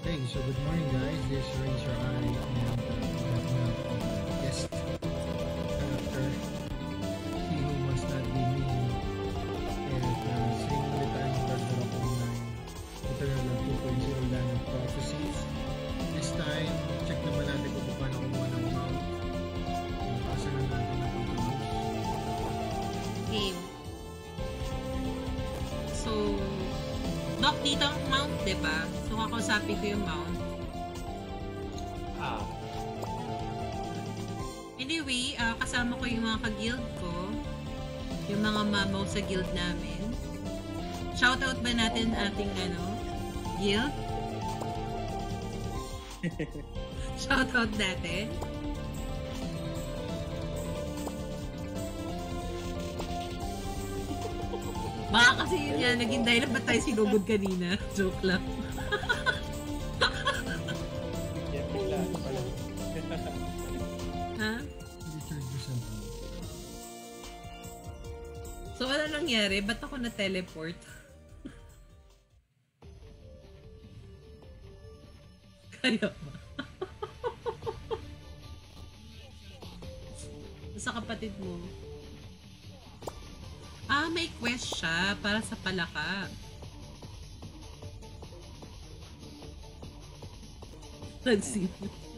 Okay, so good morning guys. This is Razor Eye and uh, have now guest character. He who must not be me. And uh, same ulit tayo ng Ragnarok Online. Ito na lang 2.0 lang ng prophecies. This time, check naman natin kung paano kumuha ng mount. Uh, asa na natin na pag-mouse. Game. So, Doc, dito ang mount, di ba? So, kakausapin ko yung mount. Ah, Anyway, ah, kasama ko yung mga ka-guild ko. Yung mga mamaw sa guild namin. Shoutout ba natin ating ano, guild? Shoutout natin. Baka kasi yun yan, naging dahilan ba't tayo sinugod kanina? Joke lang. Nangyari? Ba't ako na-teleport? Kaya ba? sa kapatid mo. Ah, may quest siya para sa palaka. Nagsimula.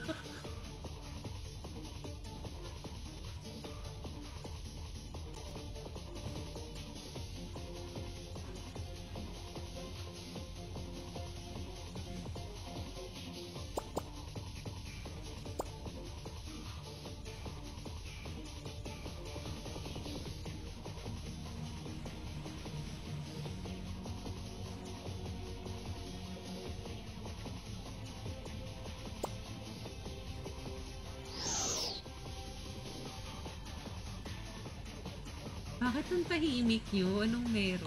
Ang tahimik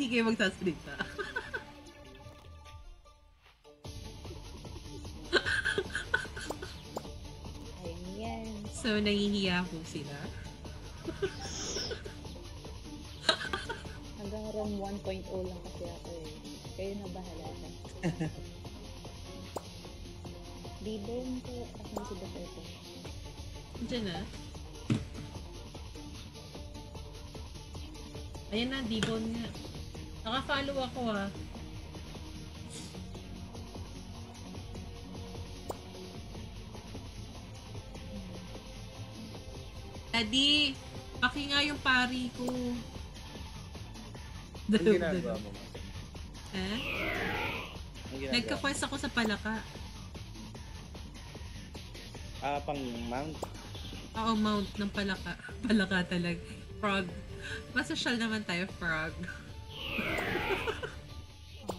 hindi kayo magsasalita. Ayan. So, nahihiya po sila. Hanggang ROM 1.0 lang kasi ako eh. Kayo na bahala na. Bibon ko. Asan si Duterte? Diyan na. Ayan na, Dibon nga. Naka-follow ako ah. Daddy, paki nga yung pari ko. Ano ginagawa mo? Ha? Ginagawa? Nagka-quest ako sa palaka. Ah, pang mount. Oo, mount ng palaka. Palaka talaga. Frog. Masosyal naman tayo, frog.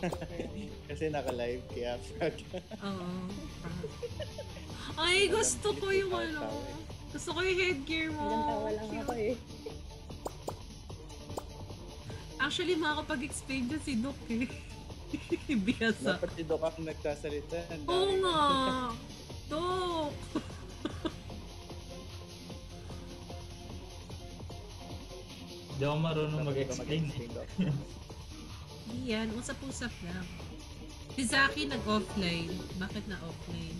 Kasi naka-live kaya frog. Oo. Ay, gusto ko yung ano. Gusto ko yung headgear mo. Hanggang tawa lang ako eh. Actually, makakapag-explain dyan si Doc eh. Biyasa. Dapat si Doc ang nagsasalita. Oo nga. Doc. Hindi ako marunong mag-explain. Mag-explain, Doc. Hindi yan, usap-usap lang. Si Zaki nag-offline. Bakit na offline?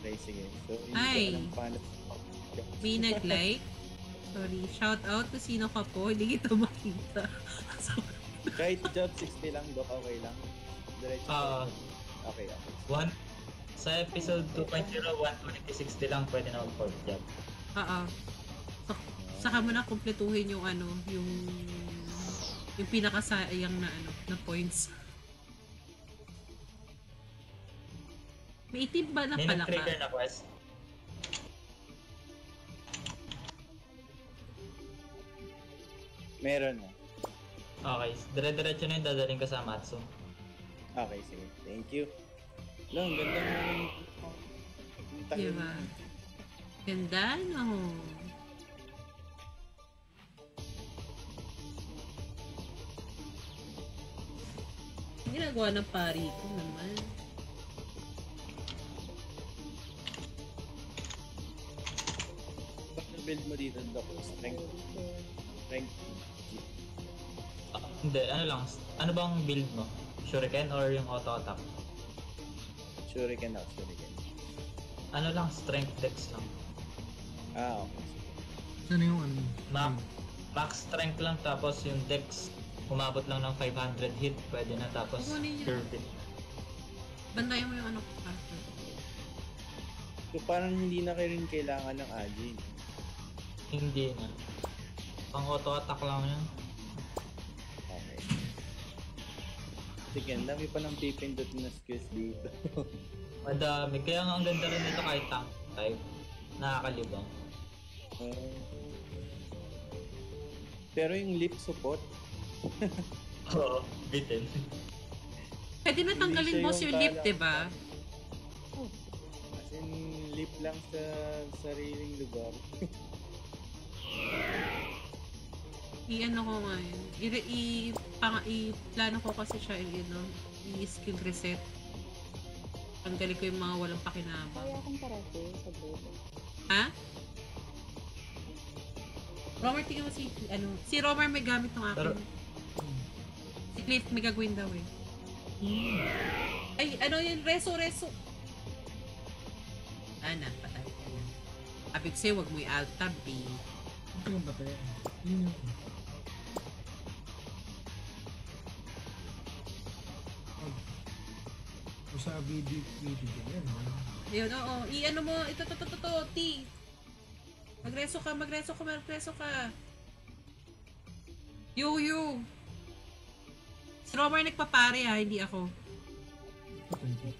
Okay, sige. So, Ay. May nag-like. Sorry, shout out kung sino ka po. Hindi kita makita. Kahit job 60 lang, Doc, okay lang. Diretso. Ah. okay, okay. One, sa episode 2.0, 12060 lang pwede na mag-port job. Oo. So, saka mo na kumpletuhin yung ano, yung yung pinakasayang na ano, na points. May itim ba na May pala nag-trigger ka? na quest. Meron na. Okay, dire-diretso na yung dadaling ko sa Matsu. Okay, sige. Thank you. Lang, ganda mo. Diba? Ganda, no? Ginagawa ng pari ko naman. Bakit build mo dito, Doc? Strength, strength. Ah, hindi, ano lang. Ano bang build mo? Shuriken or yung auto attack? Shuriken ako, shuriken. Ano lang, strength dex lang. Ah, okay. Saan yung ano? Ma max strength lang tapos yung dex umabot lang ng 500 hit, pwede na tapos Kukunin niya. pure hit. Bandayan mo yung ano ko. Arthur. So, parang hindi na kayo rin kailangan ng agile. Hindi na. Pang auto attack lang yun. Okay. Sige, ang dami pa ng pipindot na skills dito. Madami. Kaya nga ang ganda rin nito kahit tank type. Nakakalibang. Ah. pero yung lip support, Oo, bitin. Pwede na tanggalin mo yung lip, kala- diba? as in lip lang sa sariling lugar. I-ano ko ngayon. I, i, pang, i, plano ko kasi siya, i, ano, i-skill reset. Tanggalin ko yung mga walang pakinabang. Kaya akong parate sa board. Ha? Romer, tingnan mo si, ano, si Romer may gamit ng akin. Pero- Cliff may gagawin daw eh. Ay, ano yun? Reso, reso. Ana, patay ka na. Abig sa'yo, wag mo i-alt tab eh. Ito yung batay. Yun yung... Pag... O sa video, video din yan. Ayun, oo. I-ano mo, ito, to, to, to, to, T. Magreso ka, magreso ka, magreso ka. Yo, yo. Si Romer nagpapare ha, hindi ako. Hmm.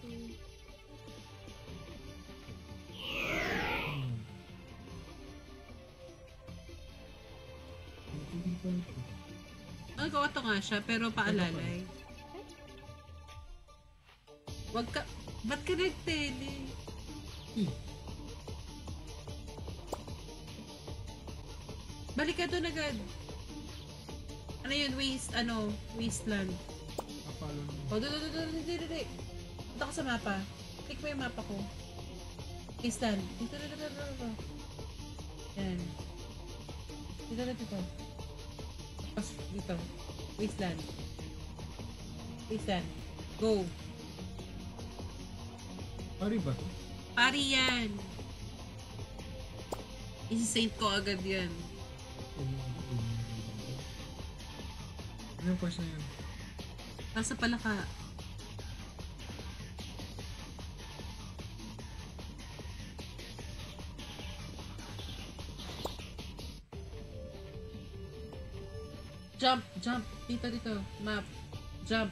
Hindi pa ito. Ang to nga siya, pero paalalay. Wag ka, ba't ka nag-tele? Eh, Balik ka doon agad. Ano yun, waste, ano, wasteland. kapalo na. O, doon, doon, doon, doon, doon, doon. Punta ka sa mapa. Click mo yung mapa ko. Wasteland. Dito, dito, dito, dito. Yan. Dito, dito, dito. Tapos, dito. Wasteland. Wasteland. Go. Pari ba? Pari yan. Isi-saint ko agad yan. Ilang course na yun? Nasa pala ka. Jump, jump. Dito, dito. Map. Jump.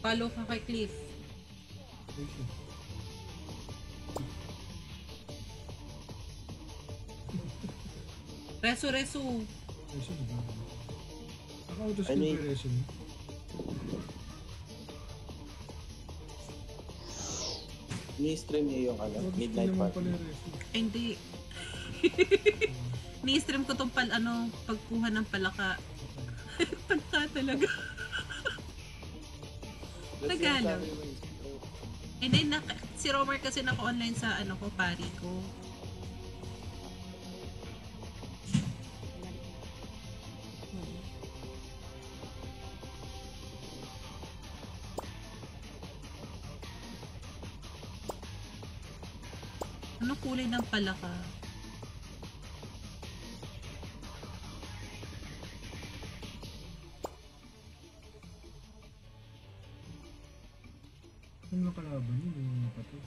Follow ka kay Cliff. Okay. Reso, reso. Resin ba? Naka-auto Ano skill yun? ba resin? Ni-stream niyo yung ano, Midnight Party. Ay, hindi. Ni-stream ko tong pal, ano, pagkuha ng palaka. palaka talaga. Tagalog. And then, naka, si Romer kasi naka-online sa ano ko, pari ko. Ano kulay ng palaka? Ano nakalaban yun? Yung patay.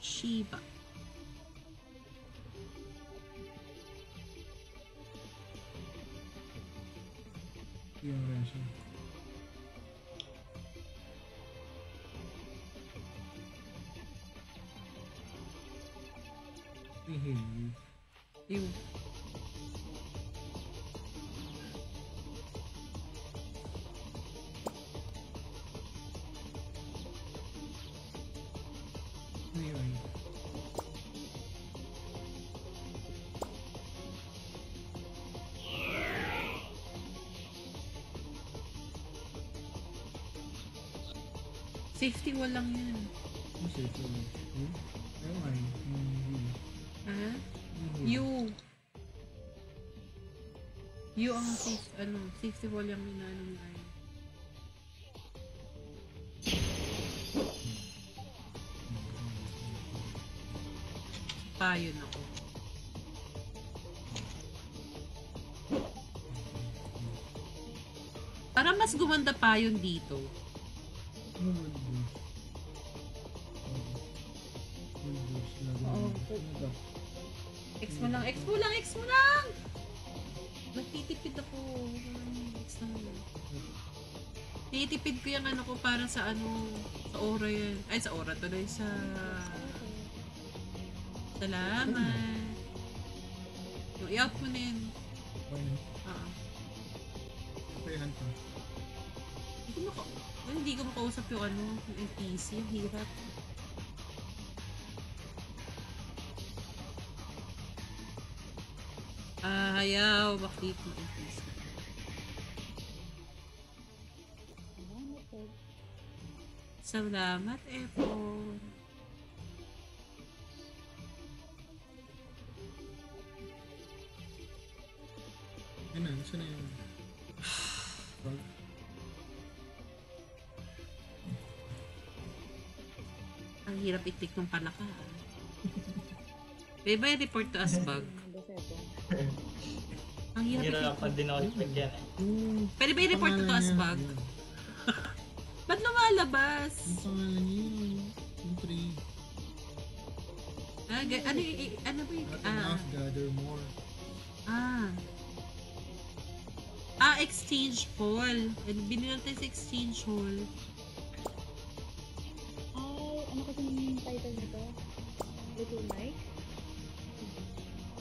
Shiba. Yung resin. him. Ew. Ano safety wall lang yun. Oh, safety wall. Hmm? Hmm. You. You ang safe, ano, safety wall yung inaano mo ay. Payon ako. Para mas gumanda pa yun dito. Ko yung ano ko para sa ano, sa aura yan. Ay, sa aura tuloy sa... Salamat. Yung i-out mo na yun. Hindi ko maka... Hindi ko makausap yung ano, yung NPC. Ang hirap. Ah, hayaw. Bakit Salamat, Epon. Ano? Saan na yun? Bag? Ang hirap itik ng palaka. ah. May ba report to Asbag? Boseto. Ang hirap itik. Hirapan din ako check yan eh. Pwede ba i-report to yun. Ba't lumalabas? Yung pangalan niya yun. Yung three. Ah, ga- ano, y- ano ba yung... Not Ah, enough, gather more. ah. Ah, exchange hall. Binili tayo sa exchange hall. Ay, ano kasi yung title nito? Little Mike?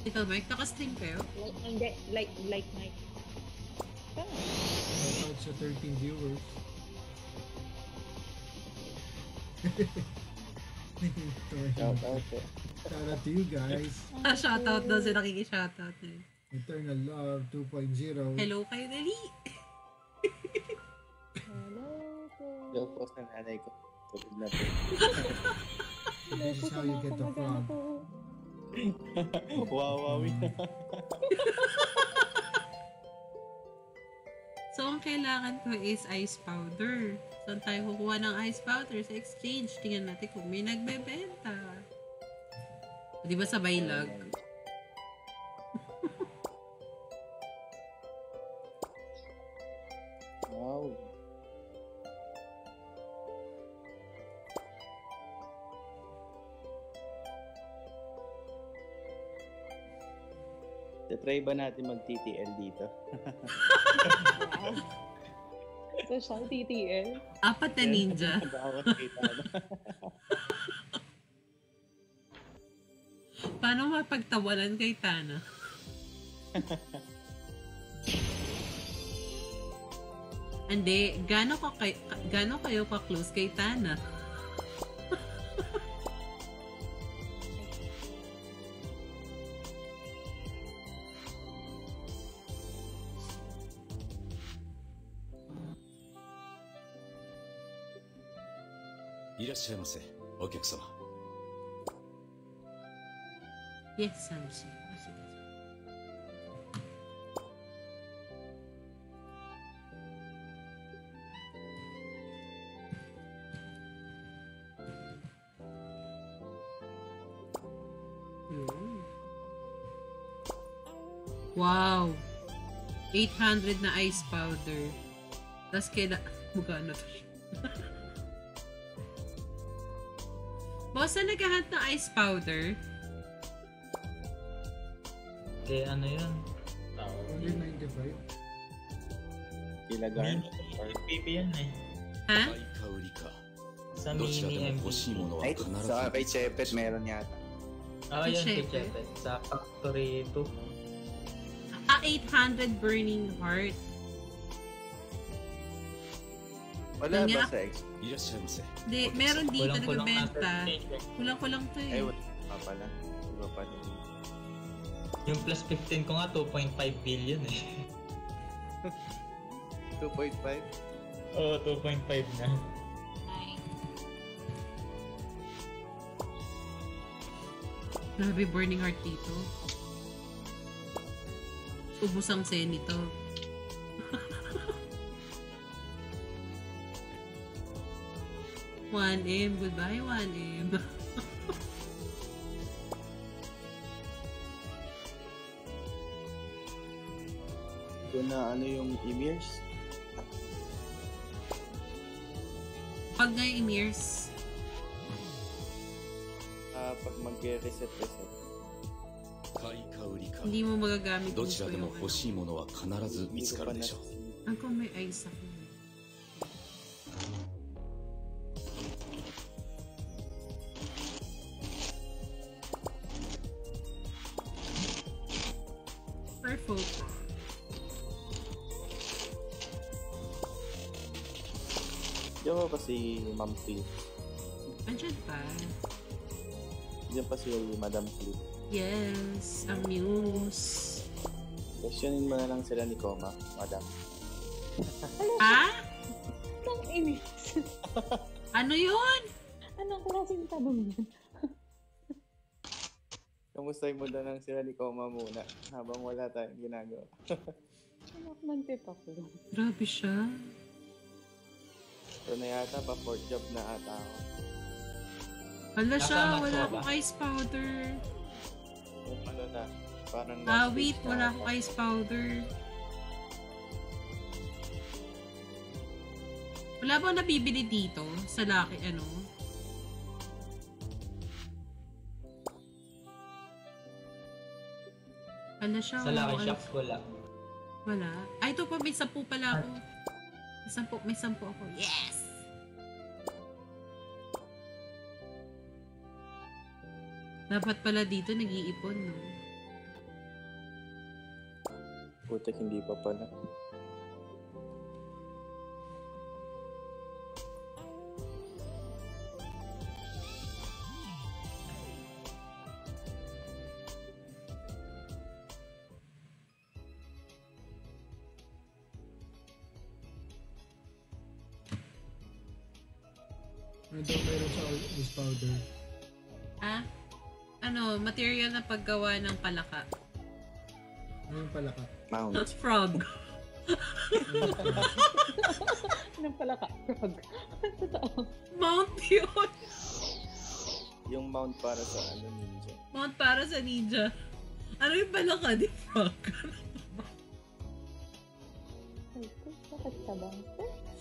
Ikaw, Mike, nakastream kayo? Like, hindi, like, like Mike. Tama. Shout out sa 13 viewers. Shout out eh. Shout out to you guys. Ah, shoutout daw sila nakiki-shoutout eh. Eternal Love 2.0. Hello kayo, dali. Hello po. Joke po sa nanay ko. Tulog na po. Hello This is how you get the frog. wow, na. So, ang kailangan ko is ice powder. Saan tayo kukuha ng ice powder? Sa exchange. Tingnan natin kung may nagbebenta. Di ba sabay lag? Wow. Try ba natin mag-TTL dito? Wow. Social TTL. Apat na ninja. Paano mapagtawalan kay Tana? Hindi, gaano ka kay, gaano kayo ka close kay Tana?「らっしゃいませお客様 Yes, Samsi. Oh, sige. Yun. Wow! 800 na ice powder. Tapos kaila... Magkano to siya? Asa naghahat ng ice powder? Kay ano yun? Tao. Only 95. Ilagar. PP yan eh. Ha? Sa mini MP. Ay, sa kay Chepet meron yata. Ah, oh, yun kay Chepet. Sa Factory 2. Ah, 800 Burning Heart. Wala Kanya, ba sa ex? Yes, sense. Hindi, meron dito na benta. Kulang-kulang to eh. Ay, wala pa pala. Iba pa rin. Yung plus 15 ko nga, 2.5 billion eh. 2.5? Oo, oh, 2.5 na. Grabe, burning heart dito. Ubus ang senito. One M, goodbye, one M. Ito na ano yung Emirs. Pag nga yung Emirs, Ah, pag mag-reset reset. 買いか売りか hindi mo magagamit どちらでも yung 欲しいものは必ず見 Hindi つ ko か pa るでしょう na- Ang kung may ice ako. Ma'am Flip. Andyan pa. Diyan pa si Madam Flip. Yes, ang muse. Questionin mo na lang sila ni Koma, Madam. Ha? Ang inis. Ano yun? Anong klaseng tanong yan? Kamustahin mo na lang sila ni Koma muna habang wala tayong ginagawa. Anak man tip ako. Grabe siya. Ito na yata pa fourth job na ata ako. Hala siya, wala akong ice powder. Yung ano na, parang Ah, wait, wala ako. akong ice powder. Wala ba nabibili dito sa Lucky ano? Wala siya. Sa akong Shops, wala. Wala. Ay, ito pa, may sampu pala ako. May sampu, may sampu ako. Yes! Dapat pala dito nag-iipon, no? Putek, hindi pa pala. Na paggawa ng palaka. Ano yung palaka? Mount. Not frog. Anong pala ka? Frog. Totoo. Mount yun. yung mount para sa ano ninja. Mount para sa ninja. Ano yung palaka di frog? Bakit ka ba?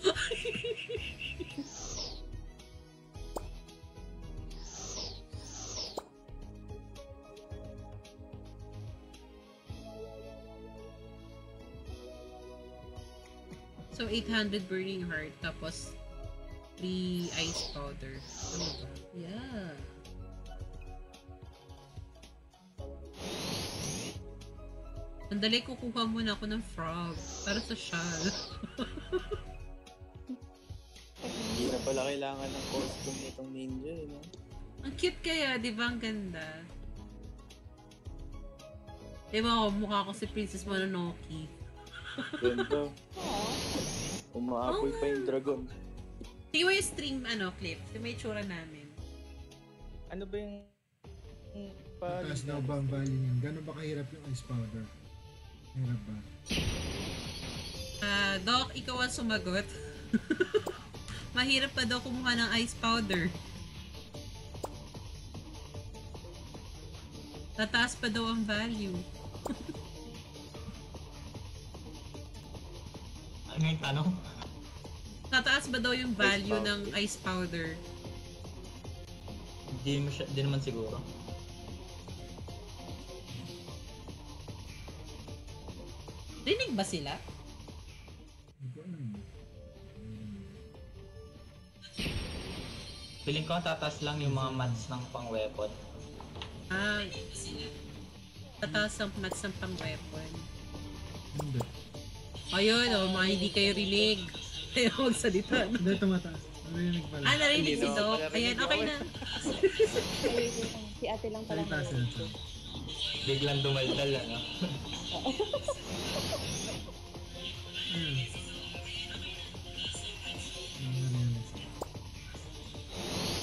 800 burning heart, tapos 3 ice powder. Ano ba? Yeah. Sandali, kukuha muna ako ng frog para sa shell. Hindi na pala kailangan ng costume nitong ninja, eh, no? Ang cute kaya, di ba? Ang ganda. Di ba ako, mukha ko si Princess Mononoke. Ganda. Umaapoy pa yung dragon. Tingnan mo yung stream, ano, clip. Yung may tsura namin. Ano ba yung... yung pa... Mataas daw ba ang value niyan? Gano'n ba kahirap yung ice powder? Hirap ba? Ah, Doc, ikaw ang sumagot. Mahirap pa daw kumuha ng ice powder. Tataas pa daw ang value. Ano yung tanong? Tataas ba daw yung value powder. ng ice powder? Hindi, mo siya, di naman siguro. Rinig ba sila? Hindi. Feeling ko tataas lang yung mga mats ng pang-weapon. Ah, tataas ang mats ng pang-weapon. Hindi. Ayun, oh, mga hindi kayo rinig. Kaya magsalita. Hindi, tumataas. Narinig pala. Ah, narinig si Doc. Ayan, okay na. Si ate lang pala. Salita sila. Biglang dumaldal, ano? Narinig.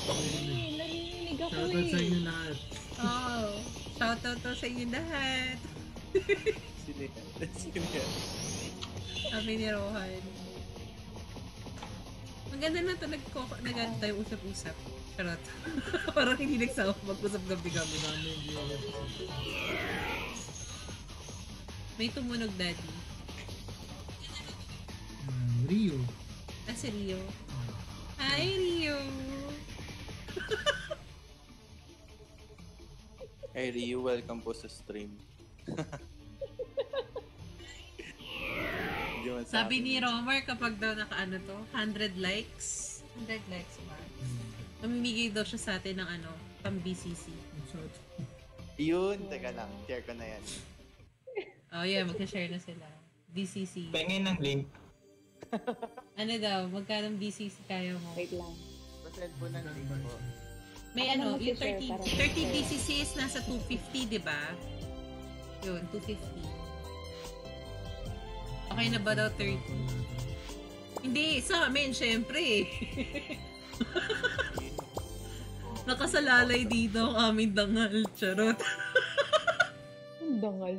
Ay, narinig ako Shoutout sa eh. inyo lahat. Oh. Shoutout to sa inyo lahat. Sino yan? Sabi ni Rohan. Maganda na ito, nagko, nag tayo usap-usap. Charot. Parang hindi nagsawa mag-usap gabi-gabi. Hindi alam. May tumunog, Daddy. Ah, Rio. Ah, si Rio. Ah, Hi, Rio! Hey Ryu, welcome po sa stream. Sa Sabi akin. ni Romar kapag daw naka-ano to, 100 likes. 100 likes ba? hmm. Mamimigay daw siya sa atin ng ano, pang BCC. Yun, teka lang. Share ko na yan. Oh yeah, mag-share na sila. BCC. Pengin ng link. Ano daw, magkano BCC kaya mo? Wait lang. Pasend po ng link po. May Ako ano, na yung mag-share 30, para 30 mag-share. BCC is nasa 250, di ba? Yun, 250. Okay na ba daw 30? Hindi, sa amin, syempre. Nakasalalay dito ang aming dangal. Charot. Ang dangal.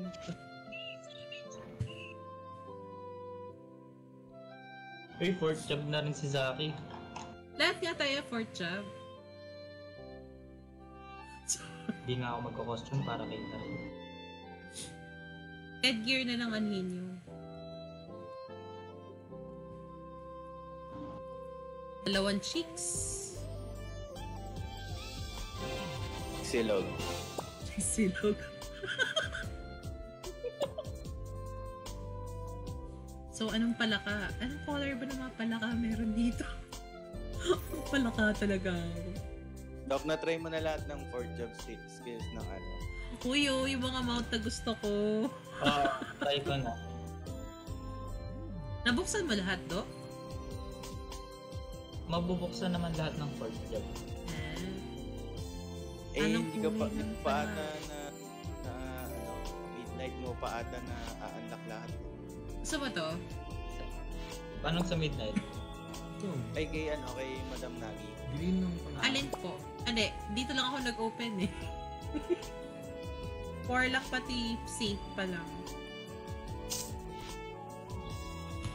Uy, fourth job na rin si Zaki. Lahat nga tayo fourth job. Hindi nga ako magko-costume para kay rin. Headgear na lang anhin nyo. Dalawang cheeks. Silog. Silog. so, anong palaka? Anong color ba ng mga palaka meron dito? palaka talaga ako. Doc, na-try mo na lahat ng 4 job sk- skills ng ano. Uy, oh, yung mga mount na gusto ko. Oo, try ko na. Nabuksan mo lahat, do? Mabubuksan naman lahat ng fourth job. Ah. Eh, Anong hindi ka pa, hindi pa ata na, na, ano, midnight mo pa ata na a-unlock lahat. Gusto mo to? Anong sa midnight? Ito, Ay, kay ano, kay Madam Nagi. green ng pala. Alin po? Hindi, dito lang ako nag-open eh. Warlock pati safe pa lang.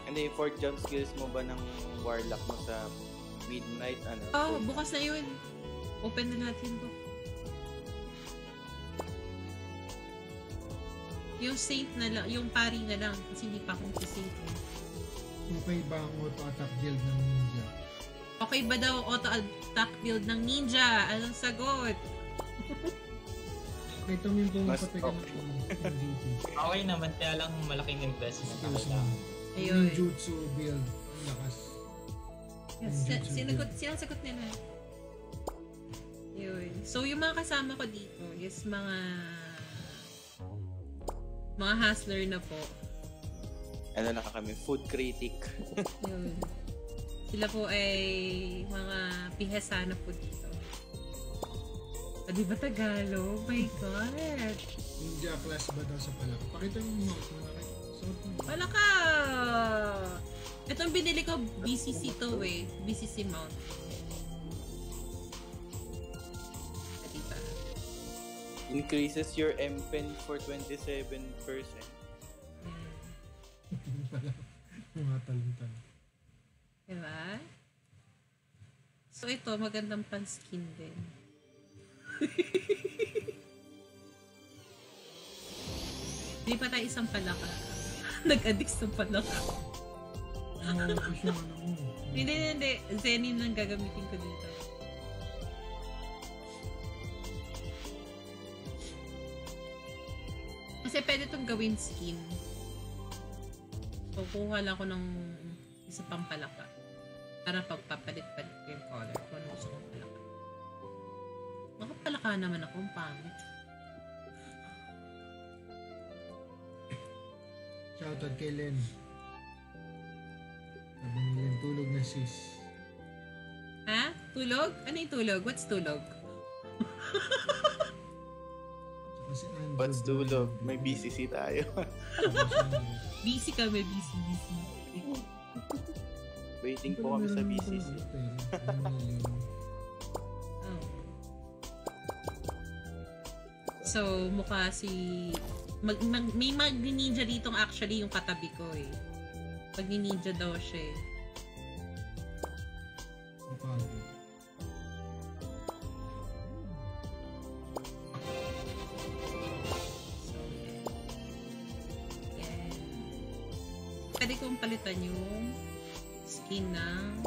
Hindi, 4 job skills mo ba ng Warlock mo sa midnight, ano? Oh, bukas na yun. Open na natin to. Yung safe na lang, yung pari na lang kasi hindi pa akong safe eh. Okay ba ang auto-attack build ng ninja? Okay ba daw auto attack build ng ninja? Anong sagot? Kay Tom yung Mas pumapatig ka ng duty. Okay naman, kaya lang malaking investment mo. kailangan. Ayun. Ninjutsu build. Lakas. Sinagot, sinasagot nila. Yun. So, yung mga kasama ko dito is mga mga hustler na po. Ano na kami, food critic. Yun. Sila po ay mga pihesana po dito. Ah, di ba Tagalog? My God! Ninja class ba daw sa palak? Pakita mo yung mount mo Itong binili ko, BCC to eh. BCC mount. Diba? Increases your MPen for 27%. Mm. Pala. Mga taluntan. Diba? So ito, magandang pan-skin din. Hindi pa tayo isang palaka. Nag-addict sa palaka. Ko siya, ano mo. Hindi, hindi. Zenin lang gagamitin ko dito. Kasi pwede itong gawin skin. So, kuha lang ko ng isa pang palaka. Para pagpapalit-palit ko yung color kung ano gusto kong palaka. Makapalaka naman ako, ang pangit. Shoutout kay Len. Sabi ni Len, tulog na sis. Ha? Tulog? Ano yung tulog? What's tulog? Tsaka si Andrew. What's tulog? May BCC tayo. Busy kami, busy, busy. Waiting po kami sa BCC. Oh. So, mukha si... Mag, mag, may mag-ninja dito actually yung katabi ko eh. Pag ninja daw siya eh. Pwede kong palitan yung skin ng...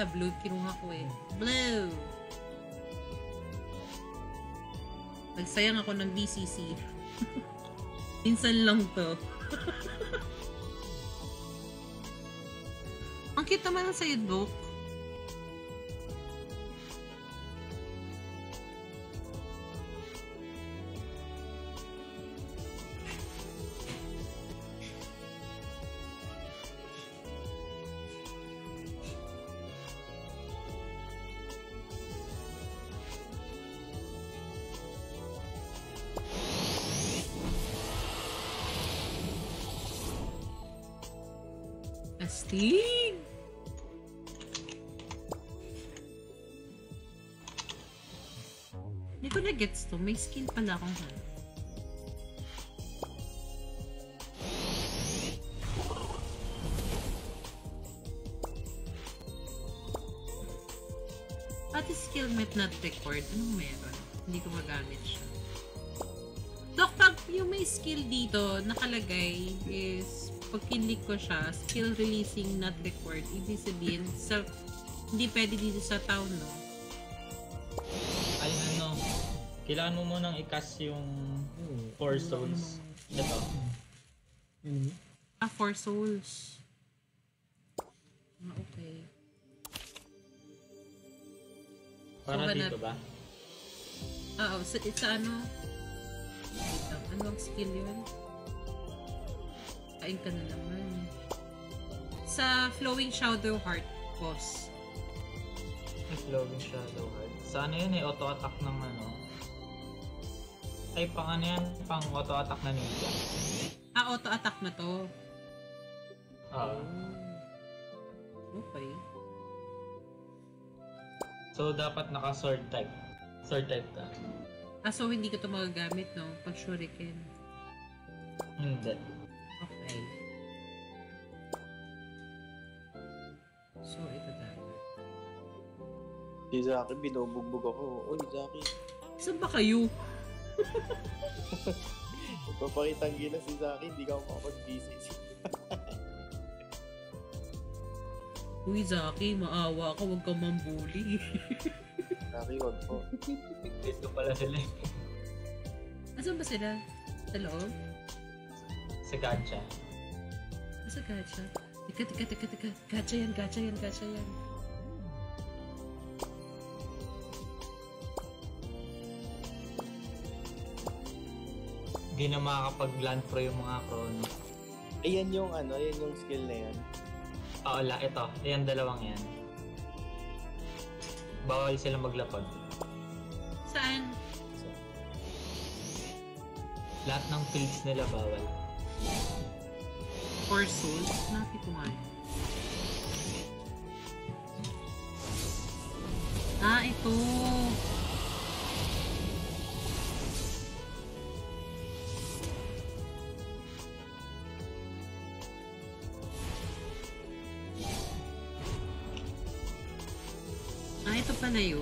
Wala, blue kinuha ko eh. Blue! Nagsayang ako ng BCC. Minsan lang to. Ang cute naman ng. Astig! To. May skin pala akong hanap. Pati skill met not record. Anong meron? Hindi ko magamit siya. Dok, pag yung may skill dito, nakalagay is pag kinlik ko siya, skill releasing not record. Ibig sabihin, sa, hindi pwede dito sa town, no? Kailangan mo munang i-cast yung. Four souls. Ito. Enemy. Ah, four souls. Ah, okay. Para So, dito ba? Ah, oh, sa, sa ano? Anong skill yun? Kain ka na naman. Sa Flowing Shadow Heart boss. Flowing Shadow Heart. Sa ano yun eh, auto-attack ng ano. Ay, pang ano yan? Pang auto-attack na ninja. Ah, auto-attack na to. Ah. Okay. so, dapat naka-sword type. Sword type ka. Ah, so hindi ko to magagamit, no? Pag shuriken. Hindi. Okay. So, ito dapat. Si Zaki, binubugbog ako. Uy, Zaki. Saan ba kayo? Papakita ang gila si Zaki, hindi ka ako makapag-BCC. Uy, Zaki, maawa ka. Huwag kang mambuli. Zaki, wag po. Dito pala sila eh. Asan ba sila? Sa loob? Sa gacha. Asa gacha? Tika, tika, tika, tika. Gacha yan, gacha yan, gacha yan. Hindi na makakapag-land pro yung mga chrono. Ayan yung ano, ayan yung skill na yan. Oo, la, ito. Ayan, dalawang yan. Bawal sila maglapag. Saan? So, Lahat ng fields nila bawal. Four souls? Nga. yun. Ah, ito. Ah, ito pala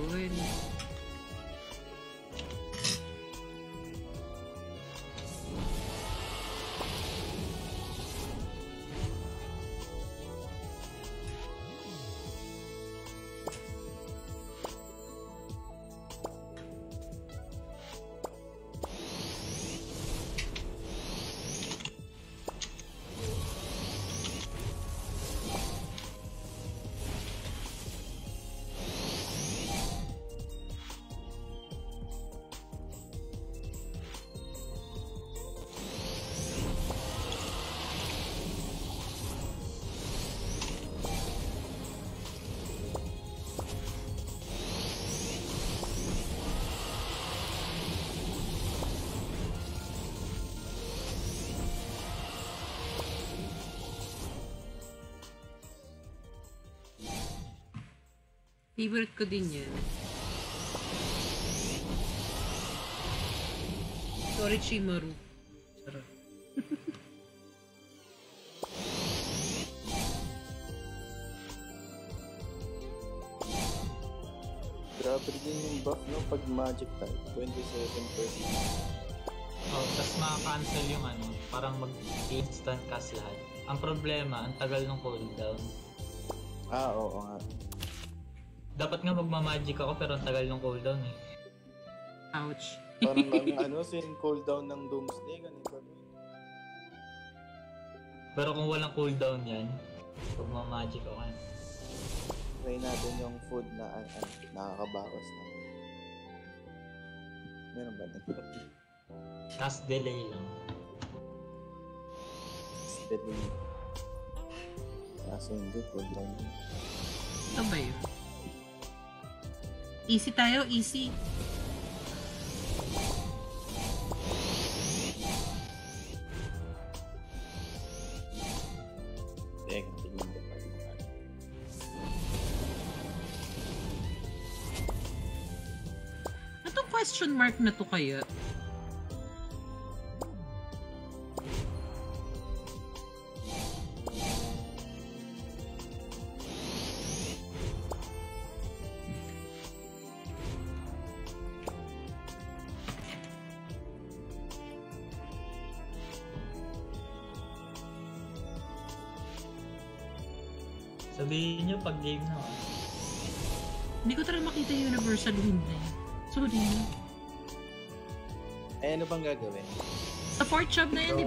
Favorite ko din yan. Sorry, Chimaru. Sarap. Grabe din yung buff, no? Pag magic type, 27%. Oh, tapos maka-cancel yung ano, parang mag-instant cast lahat. Ang problema, ang tagal ng cooldown. Ah, oo nga. Dapat nga magma-magic ako pero ang tagal ng cooldown eh. Ouch. Parang ang ano, sin cooldown ng Doomsday, ganito ba? Pero kung walang cooldown yan, magma-magic ako eh. Try natin yung food na an, an, nakakabawas na. Meron ba nito? Cast delay lang. Steady. Kaso hindi, cooldown yun. Ano ba yun? Easy tayo, easy. Teka, tingnan ko pa yung ano. Ano question mark na to kaya?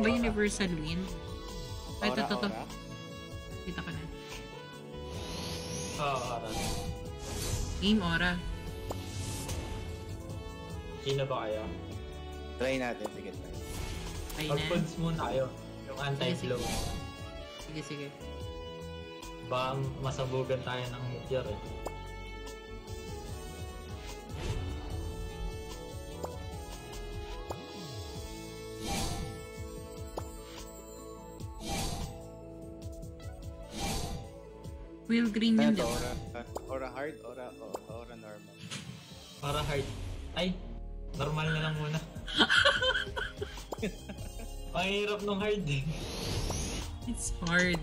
Ba universal wind? Ay, ito, ito? Kita ka na. Oo, oh. Game aura. Sino ba kayo? Try natin, sige try. Ay na. Mag-pods muna kayo. Yung anti-flow. Sige, sige. Baka masabugan tayo ng meteor eh. Wheel green yun, di ba? ora, ora hard, ora, ora, ora normal. Para hard. Ay, normal na lang muna. Mahirap nung hard eh. It's hard.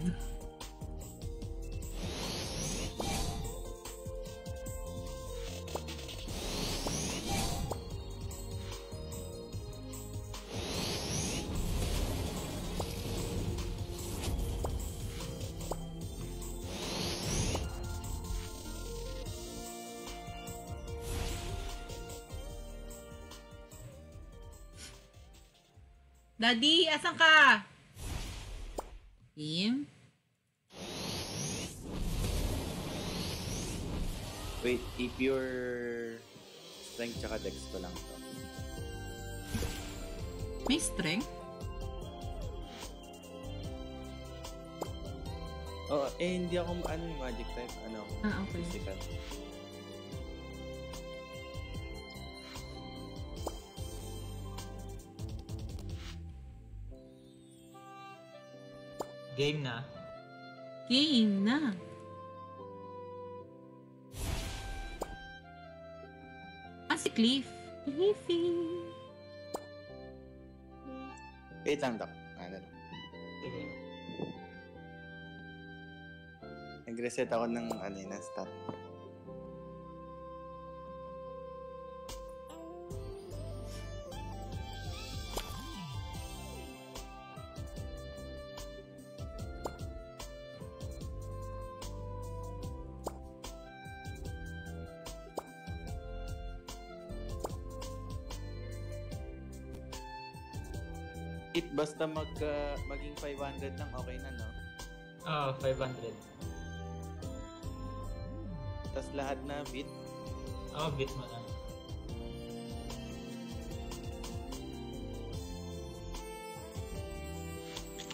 Daddy, asan ka? Kim? Wait, keep your strength tsaka dex ko lang to. May strength? Oh, eh, hindi ako, ano yung magic type, ano, Ah, okay. physical. Game na. Game na. Ah, si Cliff. Cliffy. Wait lang, Doc. Ano lang. Sige. Nag-reset ako ng, ano yun, ng stat. Basta mag ah, maging 500 lang okay na no. Ah, 500. Tapos lahat na bit Oh, bit mo na.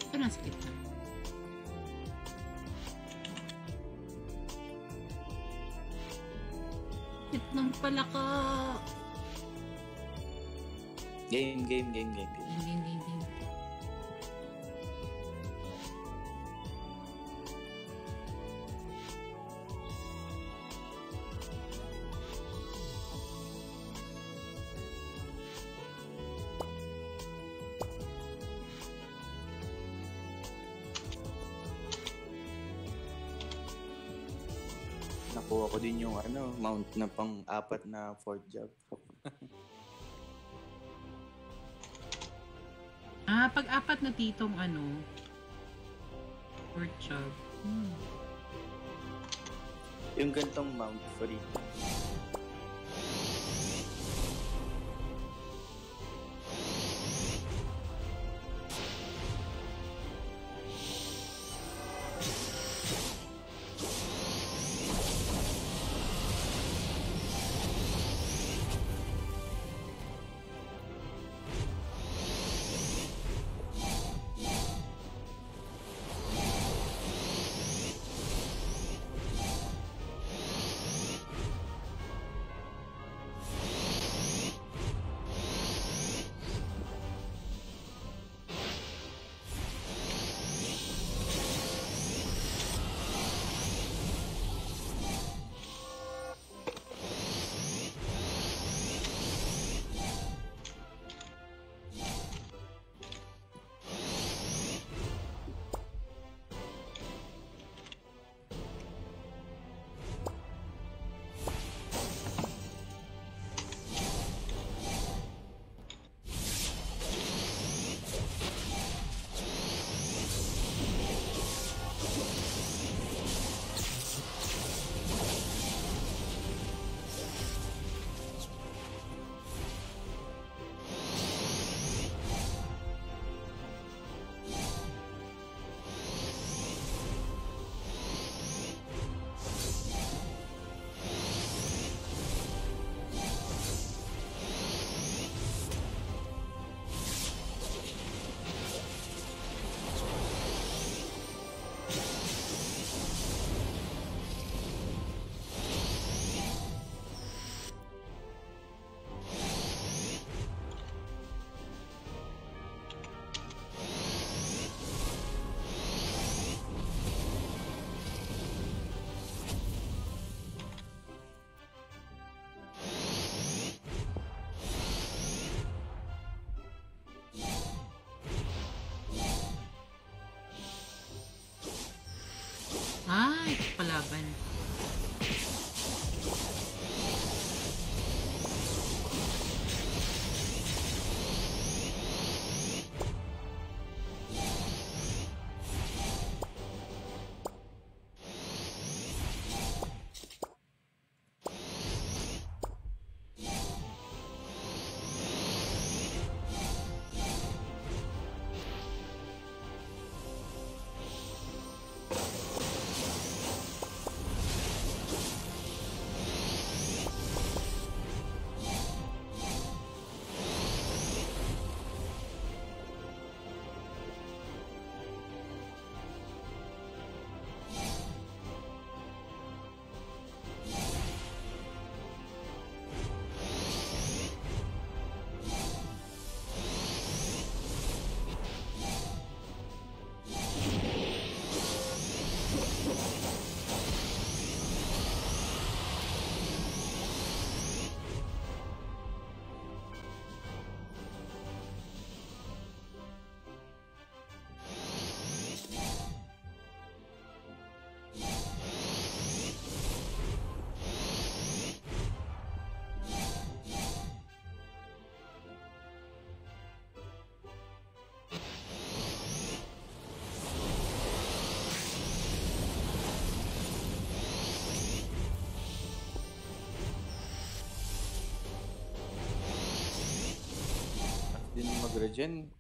Ito na, skip na. Skip ng palaka. game game game game. game. Mount na pang apat na fourth job. Ah, pag apat na titong ano, pork chop. Hmm. Yung gantong mount free. Ay, Grudziądz.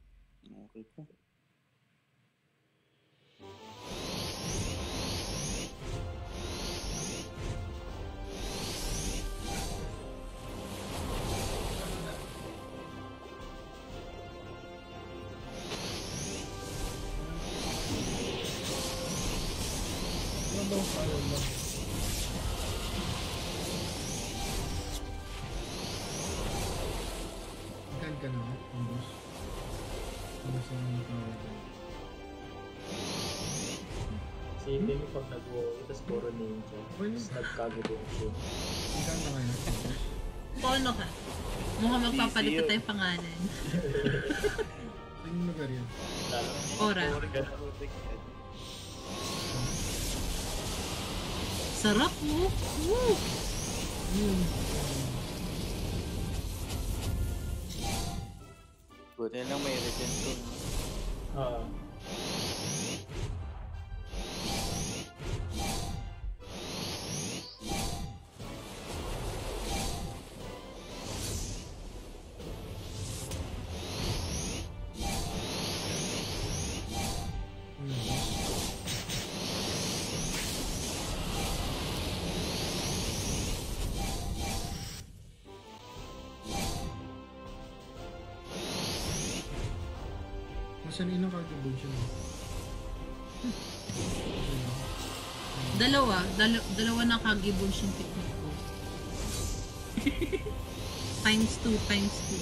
Si Demi pag nag-walk, tapos puro ninja. Tapos nagkagulong siya. Ikan na ngayon. Paano ka? Mukhang magpapalit tayong pangalan. Yung lugar yun? Ora. Sarap mo. Woo! Yun. Buti na lang may regen Sanino ka convention mo? Dalawa. Dal dalawa na kagibonshin technique ko. times 2 times 2.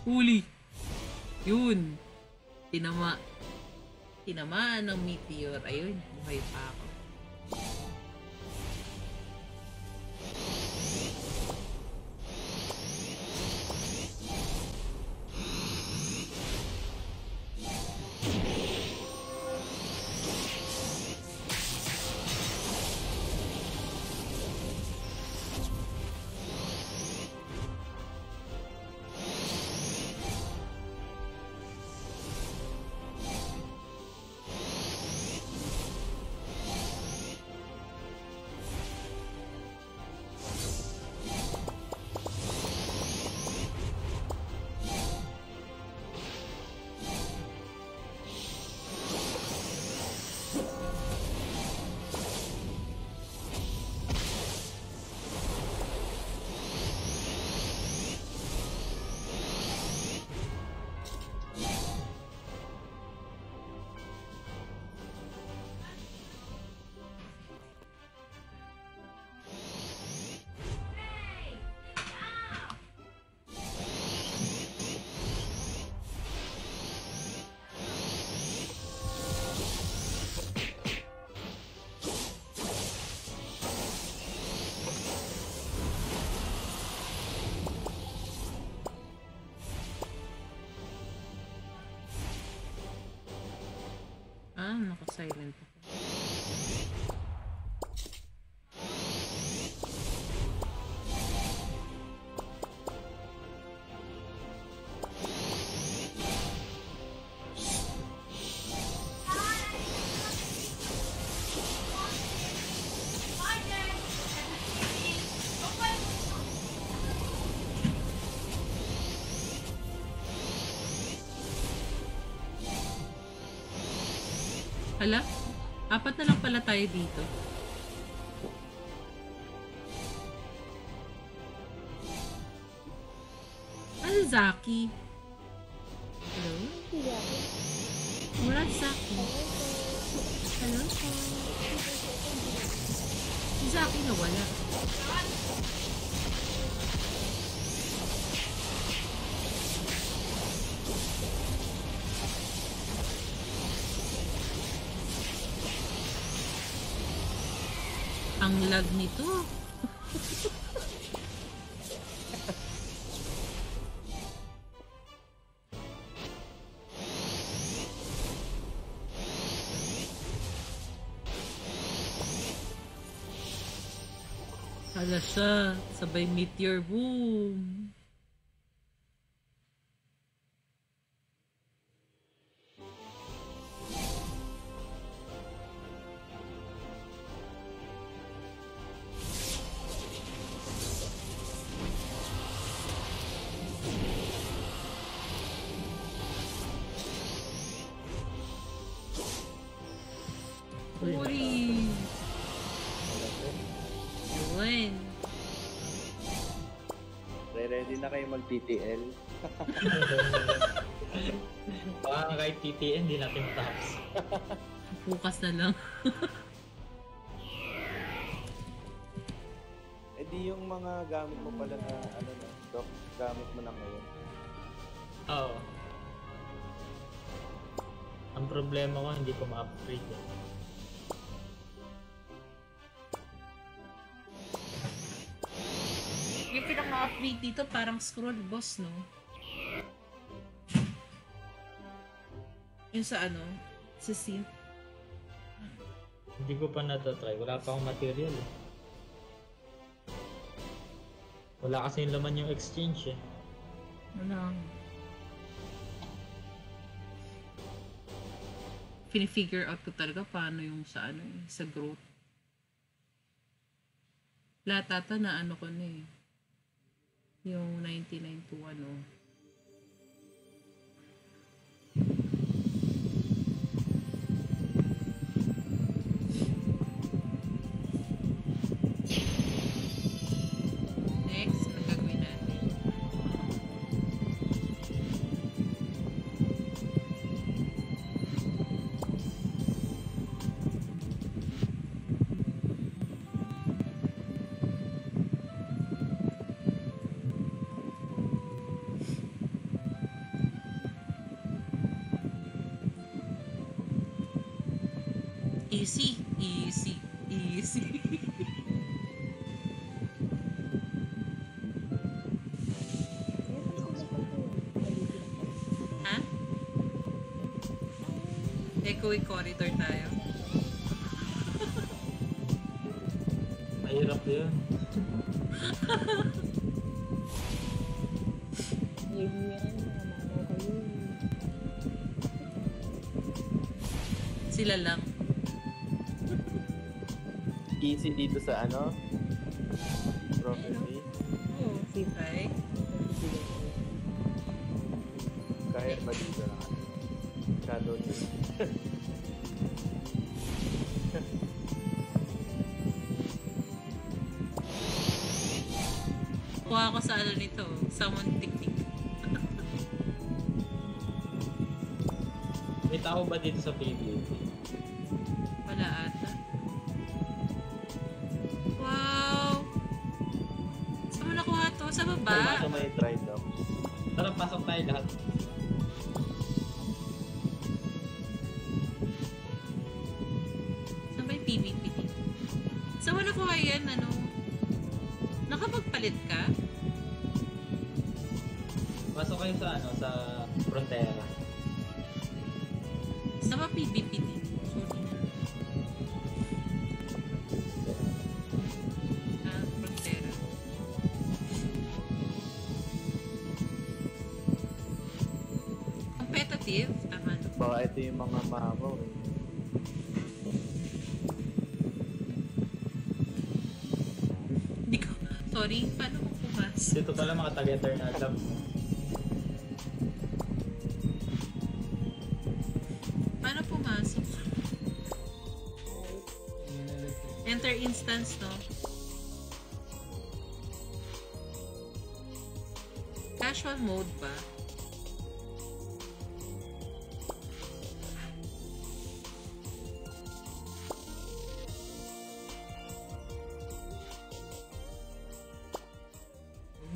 Huli! Yun! Tinama. Tinamaan ng meteor. Ayun, buhay pa ako. Hala? Apat na lang pala tayo dito. Ano Zaki? Lag nito. Hala siya. Sabay meteor boom. mag-TTL. Baka nga kahit TTN, hindi natin tops. Bukas na lang. Eh di yung mga gamit mo pala na, ano na, doc, gamit mo na ngayon. Oo. Ang problema ko, hindi ko ma-upgrade eh. Pinaka-upgrade dito, parang scroll boss, no? Yung sa ano? Sa synth. Hindi ko pa natatry. Wala pa akong material eh. Wala kasi yung laman yung exchange eh. Wala. Fini-figure out ko talaga paano yung sa ano eh, sa growth. Lahat ata na ano ko na eh. Yung 99 to ano. Echoey corridor tayo. Mahirap yun. Maybe yan, kayo. Sila lang. Easy dito sa ano? Tao ba dito sa PvP? Mga taga-eternal love. Paano pumasok? Enter instance, no? Casual mode ba?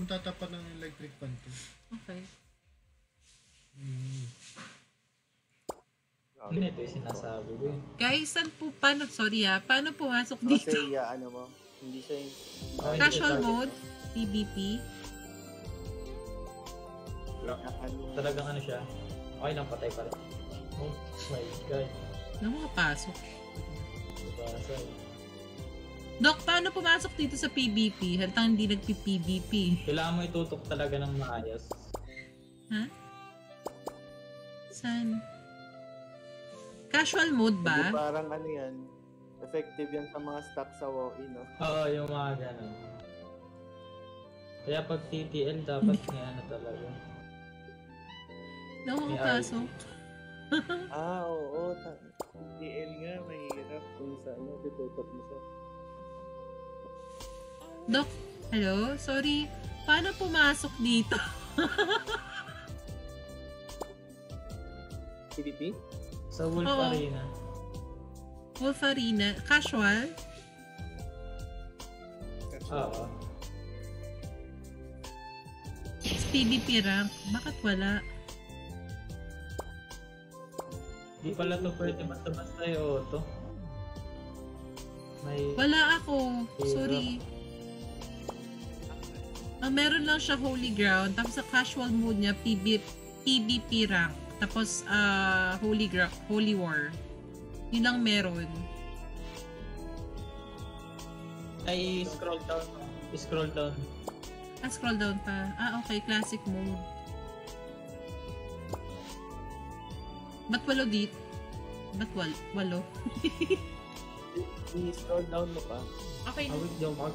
Tatapan ng electric fan to. Okay. Mm. Yun ito yung sinasabi ko eh. Guys, saan po, paano, sorry ha, paano pumasok Kasi dito? ya, ano mo, hindi siya yung... Hindi Casual mode, PvP. Ano, Talagang ano siya. Okay lang, patay pa rin. Oh my god. Na makapasok. Nabasa eh. Dok, paano pumasok dito sa PvP? Haltang hindi nagpi-PvP. Kailangan mo itutok talaga ng maayos. Ha? Saan? Casual mode Hindi ba? parang ano yan, effective yan sa mga stock sa walk-in, no? Oo, yung mga ganun. Kaya pag TTL, dapat nga ano talaga. Na makapasok. Ah, oo. Ta- TL nga, mahirap kung sa ano, tututok mo siya. Dok, hello? Sorry. Paano pumasok dito? PvP? Sa Wolf Oo. Arena. Wolf Arena. Casual? Oo. PvP rank. Bakit wala? Di pala to pwede basta-basta yung auto. May... Wala ako. Sorry. Ang meron lang siya Holy Ground. Tapos sa casual mode niya, PB, PvP rank. Tapos ah Holy Gra- Holy War. Yun lang meron. Ay, scroll down. Scroll down. Ah, scroll down pa. Ah, okay. Classic mode. Ba't walo dito? Ba't wal walo? I-scroll down mo pa. Okay. Awit, di ako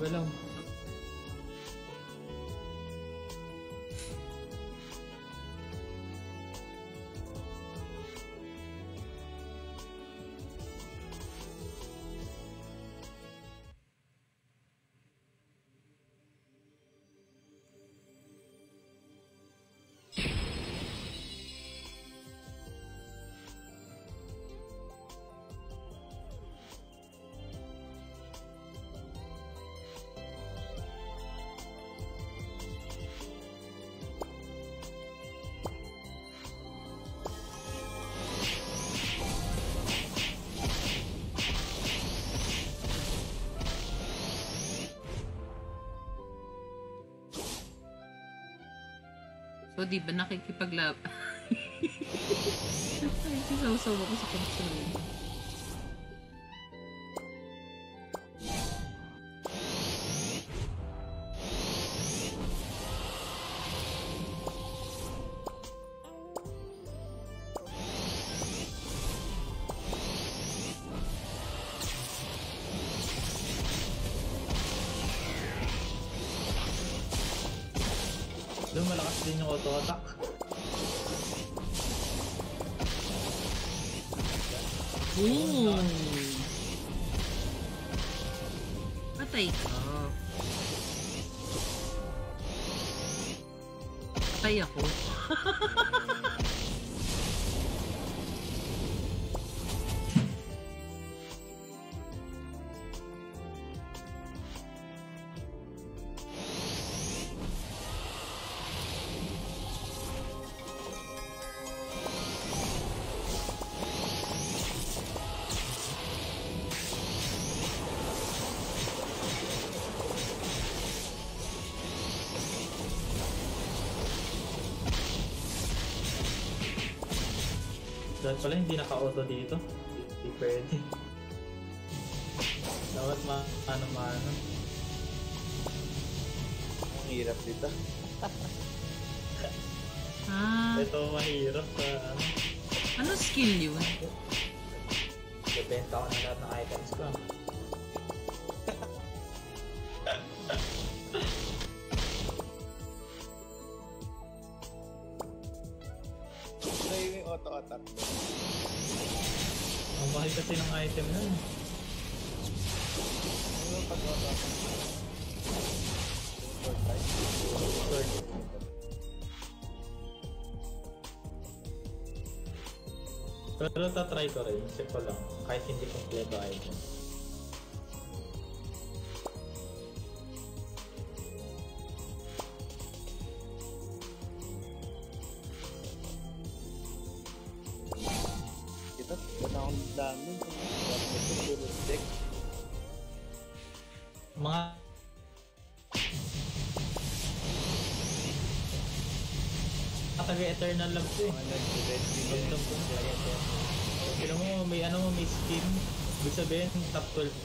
di ba nakikipaglab? Ay, sisaw-saw ako sa console. Pala hindi naka-auto dito. Hindi pwede. Dapat ma ano maano. Ang hirap dito. Ah, Ito mahirap sa ano. ano skill yun? Pero tatry ko rin, isip ko lang, kahit hindi kompleto item. Kita, wala akong. Ito, deck. Mga taga-eternal lang to eh. Mga nag-red Ramdam ko na Kaya mo, may ano mo, may skin. Ibig sabihin,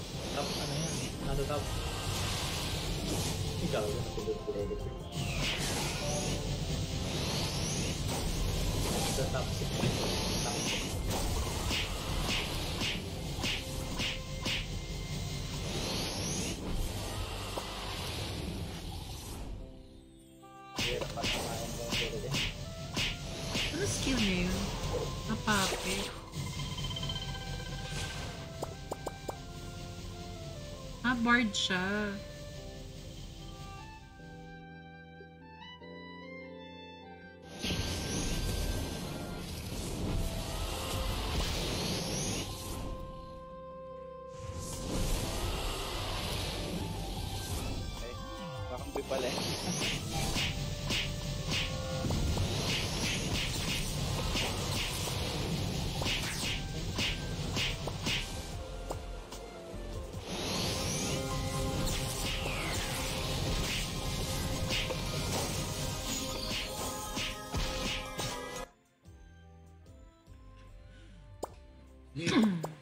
Bard siya. 嗯。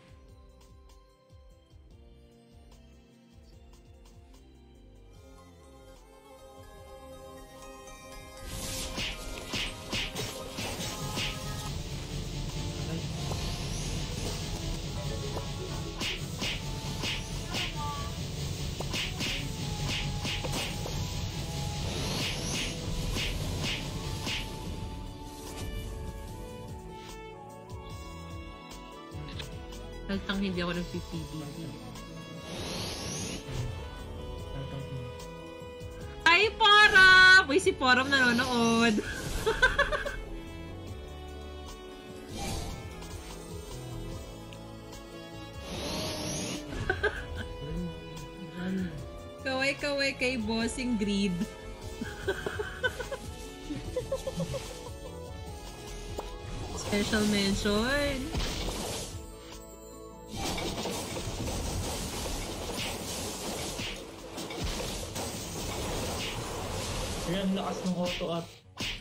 Hindi ako nagpipili. Ay, Poram! Uy, si Poram nanonood. Kaway-kaway kay Bossing Greed. Special mention.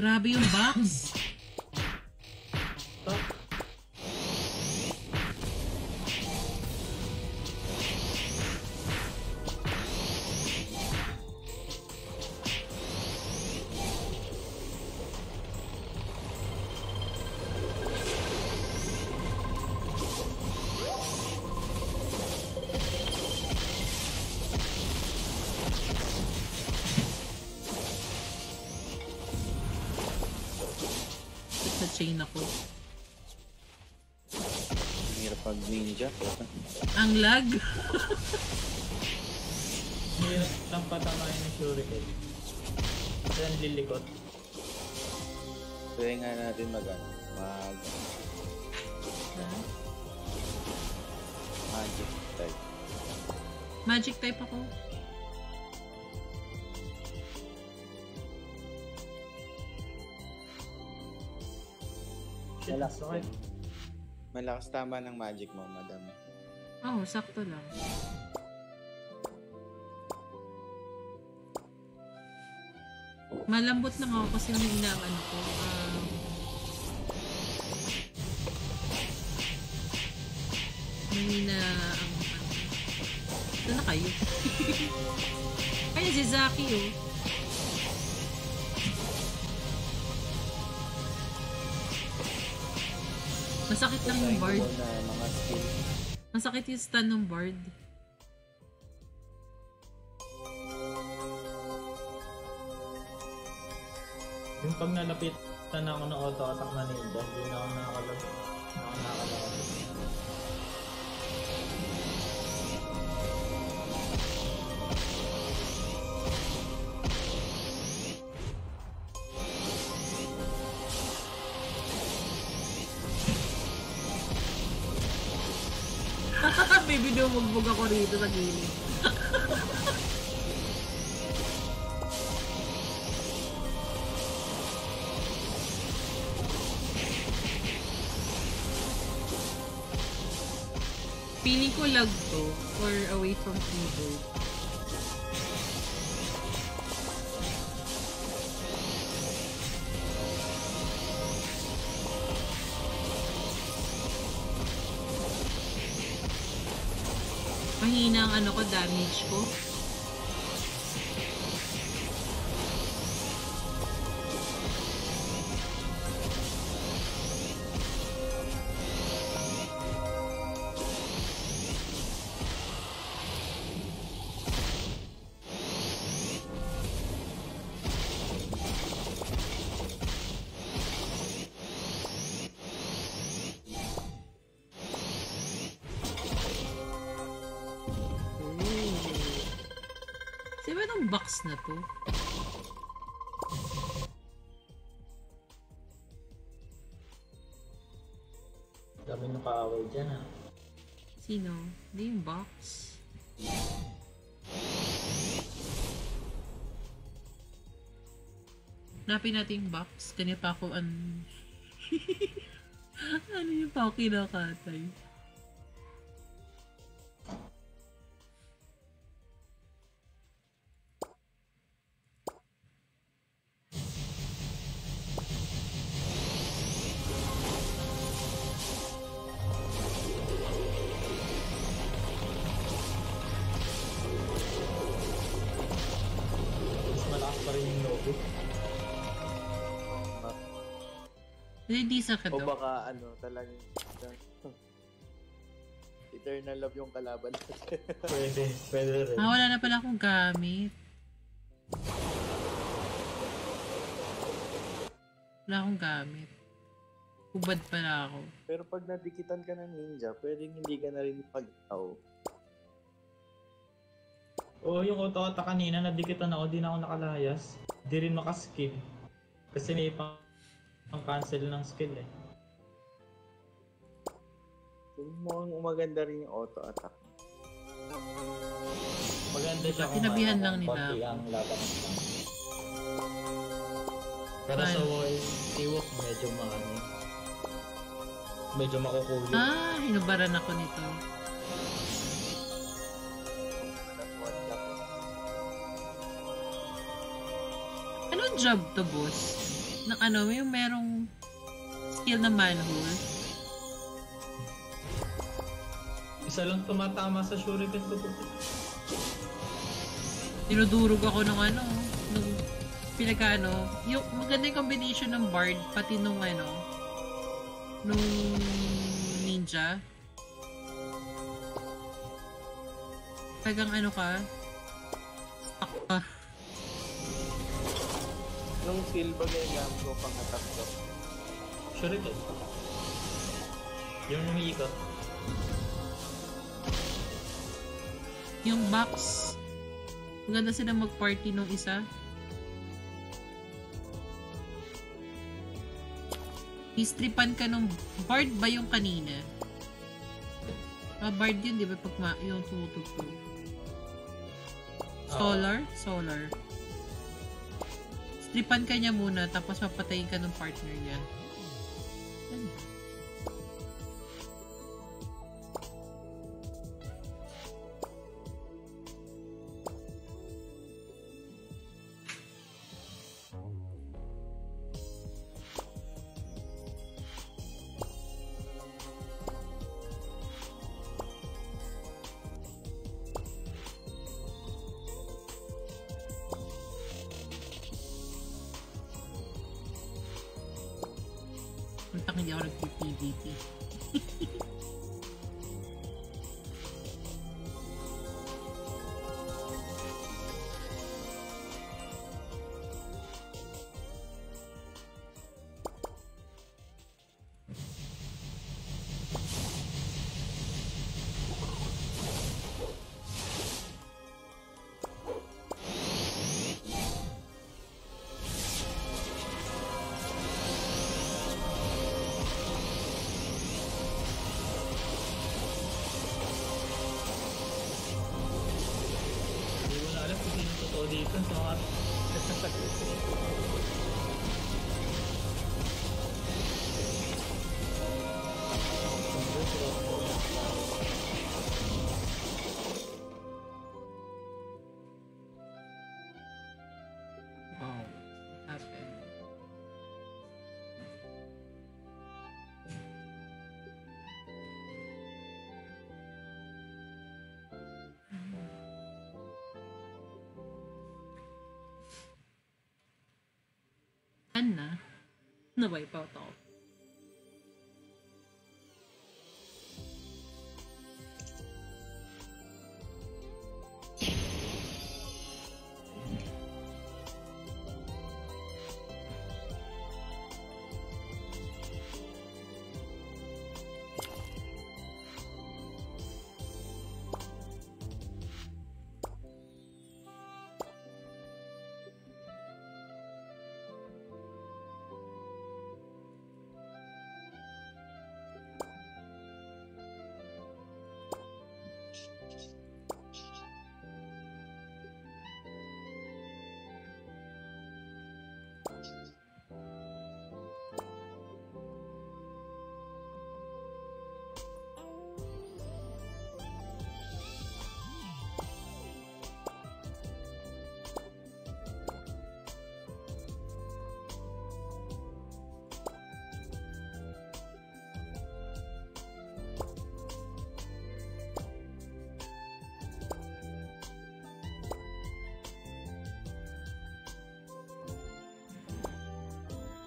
Grabe yung box. Ang lag. Hirap lang patamayin ng shuriken. Then lilikot. Try nga natin mag mag magic type. Magic type ako. Shit, sakit. Malakas tama ng magic mo. Oh, sakto lang. Malambot lang ako kasi may inaano ko. Um, may na ang ito na kayo. Ay, si Zaki oh. Masakit lang yung bard. Mga skill. Masakit yung stun ng bard. Yung pag nalapit na ako ng auto attack na ninja, hindi na ako nakakalapit. Hindi na ako nakakalapit. Baby, dumugbog ako rito sa gilid. Feeling ko lag to or away from keyboard. Ko, Sino? Hindi yung box. Hanapin natin yung box. Kanya pa ako an... ano yung pa ako kinakatay? Hindi sa ka O daw. baka ano, talagang Eternal love yung kalaban natin. Pwede, pwede rin. Ah, wala na pala akong gamit. Wala akong gamit. Hubad pala ako. Pero pag nadikitan ka ng ninja, pwedeng hindi ka na rin pag-aw. Oo, yung auto-attack kanina, nadikitan ako, di na ako nakalayas. Di rin makaskip. Kasi may pang, pang cancel ng skill eh. Tingin mo ang maganda rin yung auto-attack. Maganda siya kung Sinabihan ano, lang nila konti ang laban. Pero sa Ay. wall, Ewok medyo maano. Medyo makukulit. Ah, hinubaran ako nito. Anong job to, boss? Na ano, yung merong skill na manhole. Isa lang tumatama sa shuriken ko. Dinudurog ako ng ano, nung pinagkano. Yung maganda yung combination ng bard, pati nung ano, nung ninja. Tagang ano ka, stuck ka. Nung skill ba ginagamit ko pang attack ko? Shuriken. Yung umiikot. Yung box, maganda sila mag-party nung isa. Histripan ka nung bard ba yung kanina? Ah, bard yun, di ba? Pag ma yung tumutugtog. Solar? Solar. Stripan ka niya muna, tapos papatayin ka ng partner niya. Yan. Anna? Na-wipe out ako.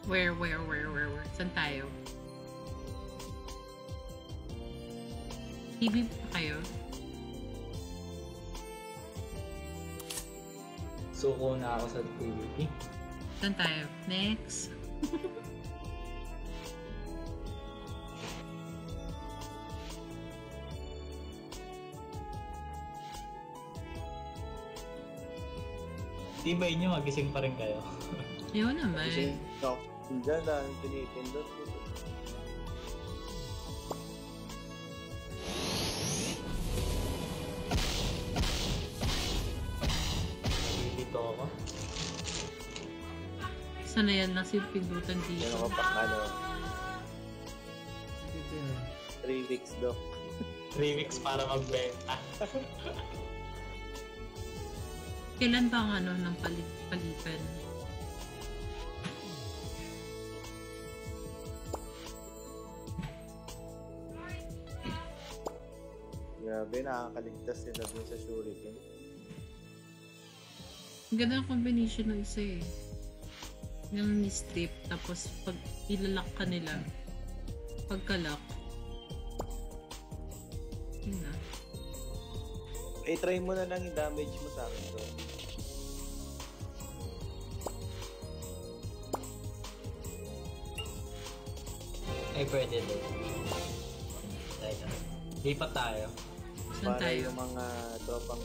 Where, where, where, where, where? Saan tayo? TV pa kayo? Suko na ako sa PvP. Saan tayo? Next. Tibay nyo, magising pa rin kayo. Yun naman. Kasi, no, dyan lang, pinipindot. Nalilito ako. Sana yan lang si pindutan Yan dito. ako pa, ano, Dito yun. 3 weeks do. 3 weeks para magbenta. Kailan ba ang ano ng palit palitan? Nakakaligtas nila dun sa shuriken. Ang ganda ng combination ng isa eh. Yung ni-strip, tapos pag ilalak ka nila, pagka-lock, yun na. Eh, try mo na lang yung damage mo sa akin to. Ay, pwede din. Teka. Lipat tayo. Para tayo? yung mga tropang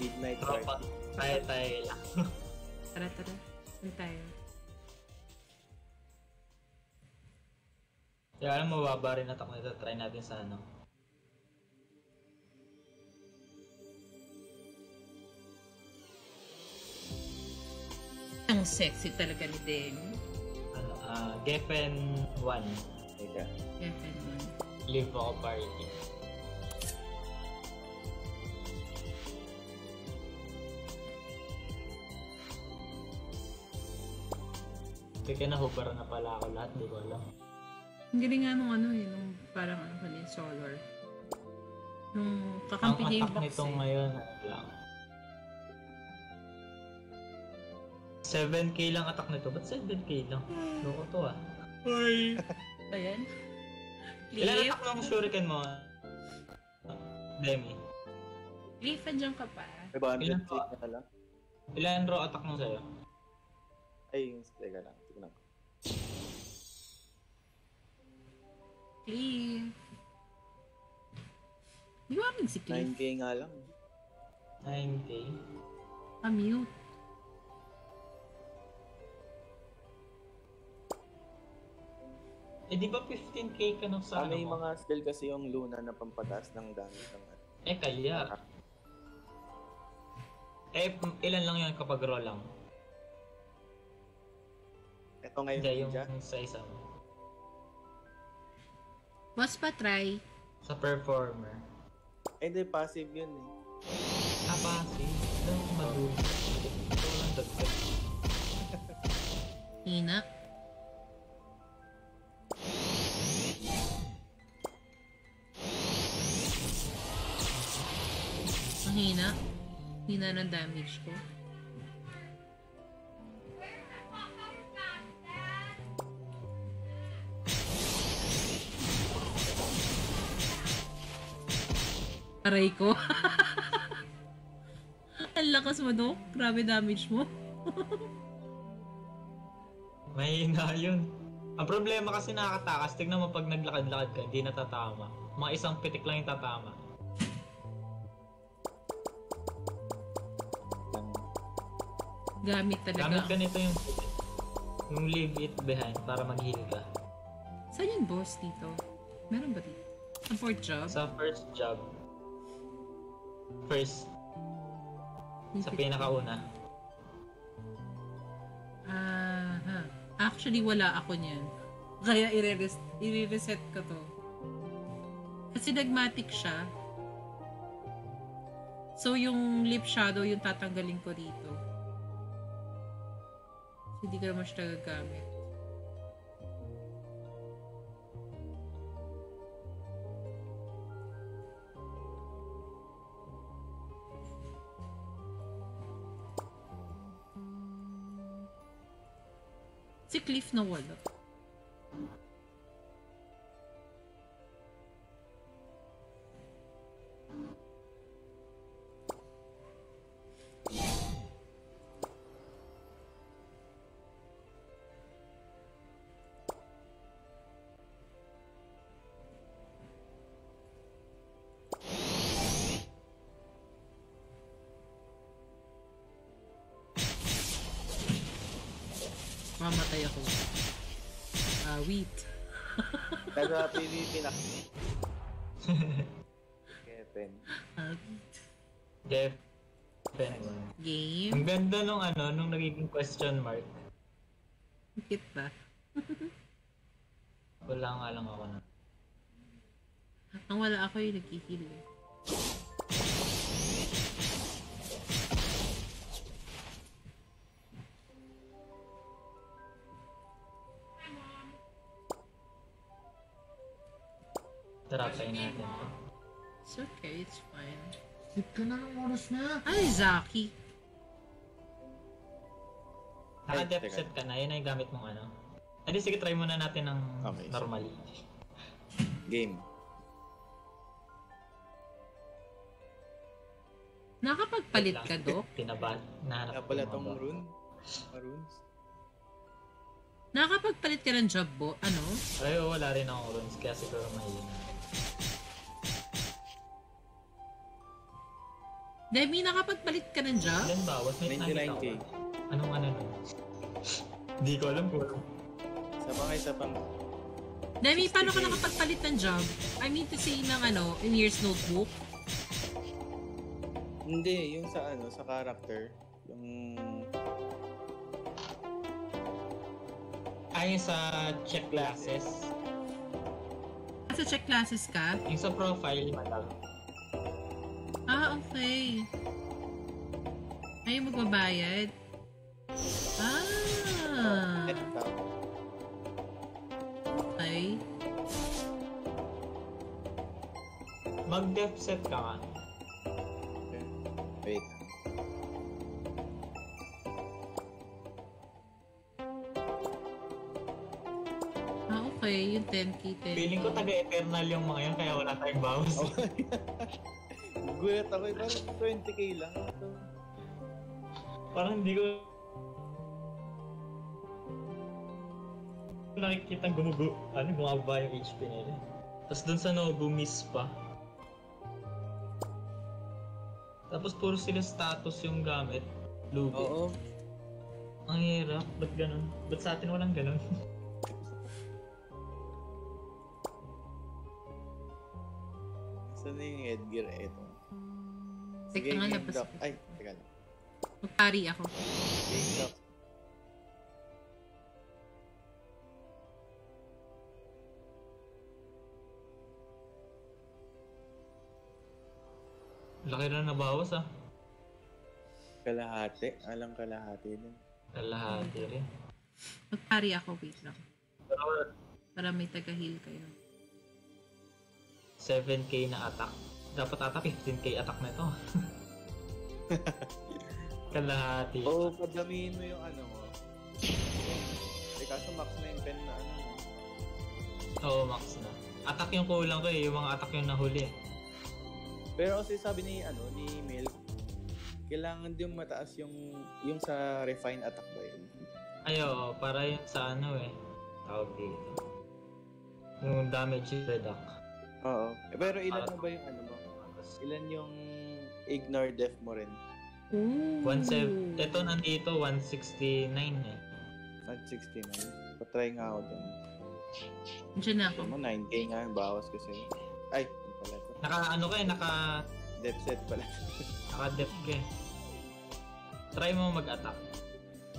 midnight Tropa. party. Tayo-tayo lang. Tara, tara. Saan tayo? Kaya alam mo, mababa rin attack nito. Try natin sa ano. Ang sexy talaga ni Demi. Ano, ah, Geffen 1. Teka. Geffen mo. Live ako party. Kaya nahubaran na pala ako lahat, di ko alam. Ang galing nga nung ano eh, nung parang ano pa din, solar. Nung kakampi niya yung attack box nito eh. ngayon, ano lang. 7k lang attack nito. Ba't 7k lang? Loko to ah. Ayan. Ilan Cliff? attack ng shuriken mo? Demi. Cliff, andyan ka pa. 500 Ilan feet na lang. Ilan raw attack mo sa'yo? Ay, yung teka lang. Cliff. Di ba rin si Cliff? 9k nga lang. 9k. Pa-mute. Eh di ba 15k ka nung sa Ah, may ano mo? mga skill kasi yung Luna na pampataas ng damage ng ano. Eh kaya. Eh ilan lang yun kapag raw lang? Ito ngayon Hindi, yung ninja. sa isa mo. Boss pa try. Sa performer. Eh, hindi, passive yun eh. Ah, passive. Alam mo, madulo. Ito lang dagdag. Hina. Ang hina. Hina ng damage ko. Aray ko. Ang lakas mo, Dok. Grabe damage mo. Mahina yun. Ang problema kasi nakakatakas, tignan mo pag naglakad-lakad ka, hindi natatama. Mga isang pitik lang yung tatama. Gamit talaga. Gamit ganito yung yung leave it behind para mag-heal ka. Saan yung boss dito? Meron ba dito? Sa fourth job? Sa first job, first, sa pinakauna. Aha. Actually, wala ako niyan. Kaya i-res- i-reset ko to. Kasi nagmatic siya. So, yung lip shadow, yung tatanggalin ko dito. Hindi ko naman siya nagagamit. Cliff na wala. Wheat. Nasa PvP na. Kevin. Jeff. game. Ang ganda nung ano, nung nagiging question mark. Hit ba? Wala nga lang ako na. Ang wala ako yung nagkikil eh. Tayo natin. It's okay, it's fine. Skip ka na ng oras na. Ay, Zaki. Naka-depth set ka na, yun na yung gamit mong ano. Adi, sige, try muna natin ng Okay. normally. Game. Nakapagpalit ka, Dok? Tinabad. Nahanap pala yung tong mga- rune. Maroons. Nakapagpalit ka ng job bo? Ano? Ay, wala rin akong runes, kaya siguro mahina. Demi, nakapagpalit ka ng job? Ilan ba? Was may 99k. nakita ko. Anong ano nun? Hindi ko alam kung Sa mga isa pang Demi, paano ka 60K. nakapagpalit ng job? I mean to say ng ano, in year's notebook? Hindi, yung sa ano, sa character. Yung... Ay, sa check classes. Sa check classes ka? Yung sa profile, malag. Ah, okay. Ay, magbabayad? Ah, okay. Mag-def set ka nga. Wait. Ah, okay. Yung 10k, 10k. Feeling ko taga-eternal yung mga yun, kaya wala tayong bawas. Oh. Gulat ako eh, parang 20k lang. Parang hindi ko... nakikita gumugu, ano, bumaba yung HP nila. Tapos dun sa Nobu, miss pa. Tapos puro sila status yung gamit. Lugi. Oo. Ang hirap. Ba't ganun? Ba't sa atin walang ganun? Saan na yung headgear? Ito. Teka nga, labas ako. Ay, teka lang. Magpari ako. Game. Laki na nabawas ah. Kalahati. Alang kalahati din. Kalahati rin. Magpari ako. Wait lang. Para may taga-heal kayo. 7k na attack. Dapat ata 15k attack na ito. Kalahati. Oo, padamihin mo yung ano mo. Eh, kaso max na yung pen na ano. Oo, max na. Attack yung kulang ko eh. Yung mga attack yung nahuli. Pero kasi sabi ni ano ni Milk, kailangan din mataas yung yung sa refine attack ba yun? Ay, oo. Para yun sa ano eh. Tawag dito. Yung damage reduct. Oo. Eh, pero ilan mo ba yung ano mo? Ilan yung ignore death mo rin? Ooh. 17. Ito nandito, 169 eh. 169. Patry nga ako dun. Diyan na ako. Ito mo, 9k nga yung bawas kasi. Ay, yun pala ito. Naka ano ka eh, naka, Death set pala. naka def ka eh. Try mo mag-attack.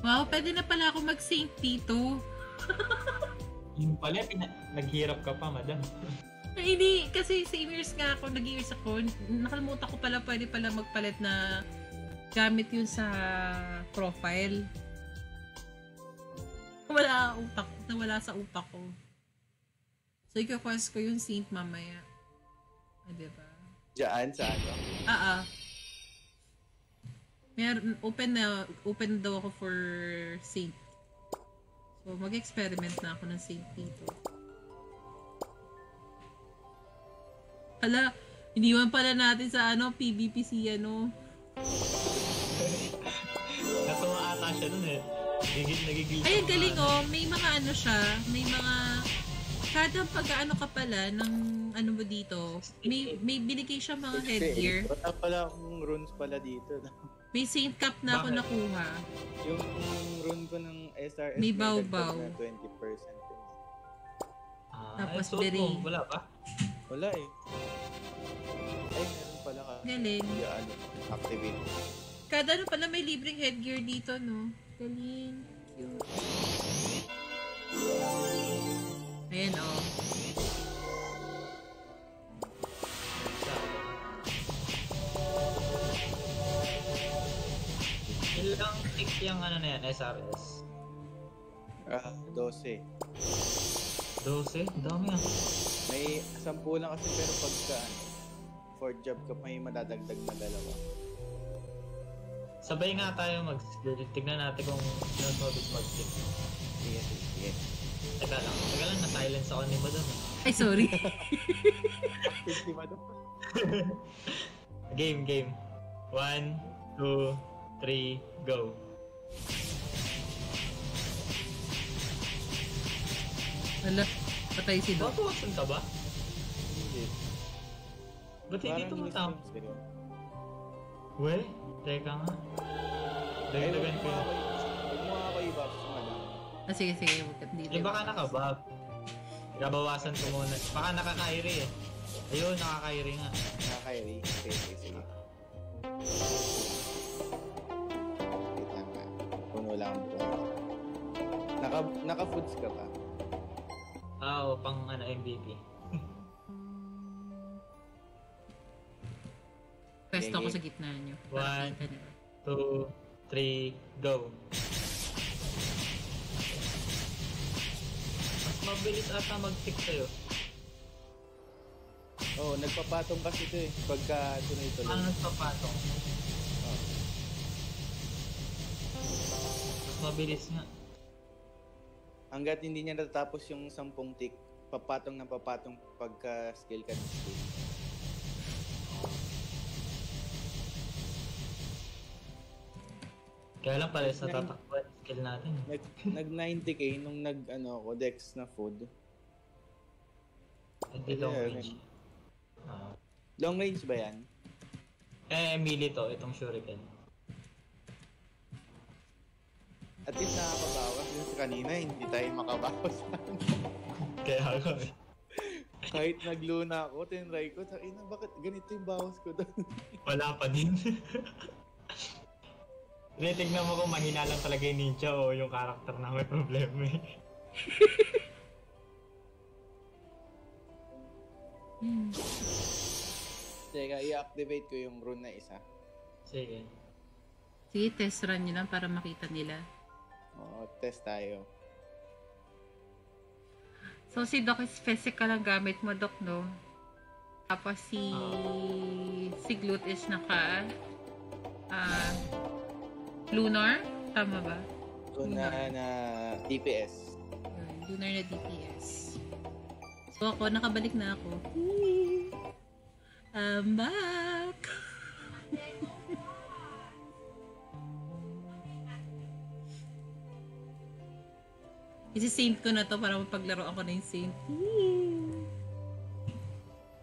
Wow, pwede na pala ako mag-saint dito. Yung pala, pina- naghirap ka pa, madam. Hindi. Kasi sa years nga ako, nag-years ako. Nakalimutan ko pala, pwede pala magpalit na gamit yun sa profile. Wala utak. Nawala sa utak ko. So, ika-quest ko yung saint mamaya. Ah, diba? Diyan sa ano. Ah, ah. Mer open na, open daw ako for saint. So, mag-experiment na ako ng save dito. Hala, iniwan pala natin sa ano, PvP si ano. Natuwa ata siya dun eh. Gigil, nagigil Ay, ang galing oh. May mga ano siya. May mga... Kada pag ano ka pala ng ano mo dito, may, may binigay siya mga headgear. Wala pala akong runes pala dito. May Saint Cap na ako Bakit? nakuha. yung rune ko ng SRS May baw-baw. na 20% yun. Ah, Tapos eh, suot beri. mo, Wala ba? Wala eh. Ay, meron pala ka. Galing. Hindi ano, activate. Kada ano pala may libreng headgear dito, no? Galing. Cute. Ayan, oh. Ilang tick yung ano na yan, SRS? Ah, 12. 12? Dami ah. May 10 lang kasi pero pagka ano, for job ka may madadagdag na dalawa. Sabay nga tayo mag Tignan natin kung sinasabit mag-tick. Sige, sige, sige. Teka lang, teka lang, na-silence ako ni Madam. eh. Ay, sorry. Hindi ba ito? Game, game. 1, 2, 3, go. Wala. Patay si Doc. Matuwasan ka ba? Hindi. Ba't hindi tumatama? miss sa'yo. We, teka nga. Dagdagan ko yun. huwag mo i-buff sa madam. Ah, sige, sige. Dito. Eh baka nakabab. Kabawasan ko muna. Baka nakakairi eh. Ayun, nakakairi nga. Nakakairi. Sige, sige, sige. Wait lang nga. Puno lang ang buwan. Naka, naka-foods ka pa? Ah, oo, pang ano, MVP. Pwesto ko Sige. sa gitna nyo. One. 2, 3, go. Mas mabilis ata mag-tick sa'yo. Oo, oh, nagpapatong kasi ito eh. Pagka tuloy-tuloy. Ano sa patong? Oo. Mas mabilis nga. Hanggat hindi niya natatapos yung 10 tick, papatong ng papatong pagka skill ka ng skill. Kaya lang pala sa tatakbo skill natin. Nag, nag 90k nung nag ano ako dex na food. Hindi long Yeah, range. Ah. Long range ba yan? eh, melee to, itong shuriken. At least nakakabawas yung sa kanina, hindi tayo makabawas. Kaya ako eh. Kahit nagluna ako, tinry ko, sa ina, bakit ganito yung bawas ko doon? Wala pa din. Tinitignan mo kung mahina lang talaga yung ninja o yung karakter na may problema eh. Hmm. Teka, i-activate ko yung rune na isa. Sige. Sige, test run nyo lang para makita nila. Oo, test tayo. So, si Doc is physical ang gamit mo, Doc, no? Tapos si... Si Glut is naka... Ah... lunar? Tama ba? Rune na, na DPS. Lunar na DPS. So, ako, nakabalik na ako. I'm back! Isi-saint ko na to para mapaglaro ako na yung saint.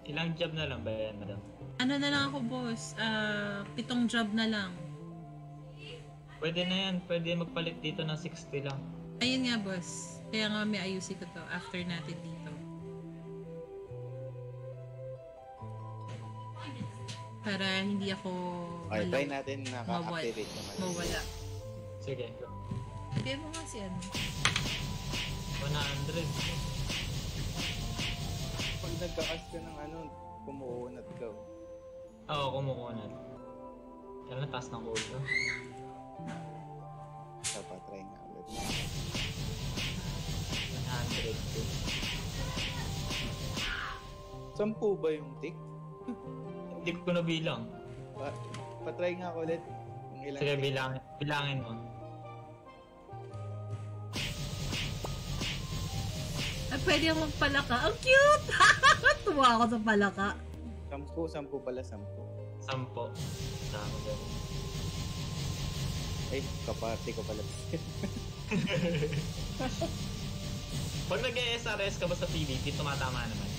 Ilang job na lang ba yan, madam? Ano na lang ako, boss? Ah, pitong job na lang. Pwede na yan. Pwede magpalit dito ng 60 lang. Ayun nga, boss. Kaya nga may ayusin ko to after natin dito. Para hindi ako Okay, try natin naka-activate naman. mawala. Sige, go. Kaya mo nga si ano. 100. Pag nagka-cast ka ng ano, kumuunat ka. oh. Oo, kumukuha na. Kaya na taas ng ulo. Dapat try nga ulit. 100. Sampu ba yung tick? Hindi ko na bilang. Pa, patry nga ulit. Ilang Sige, tick. bilangin, bilangin mo. Pwede akong magpalaka. Ang cute! Tuwa ako sa palaka. Sampu, sampu pala, sampu. Sampo. Ganun. Ay, kaparte ko pala. Pag nag-SRS ka ba sa PvP, tumatama naman.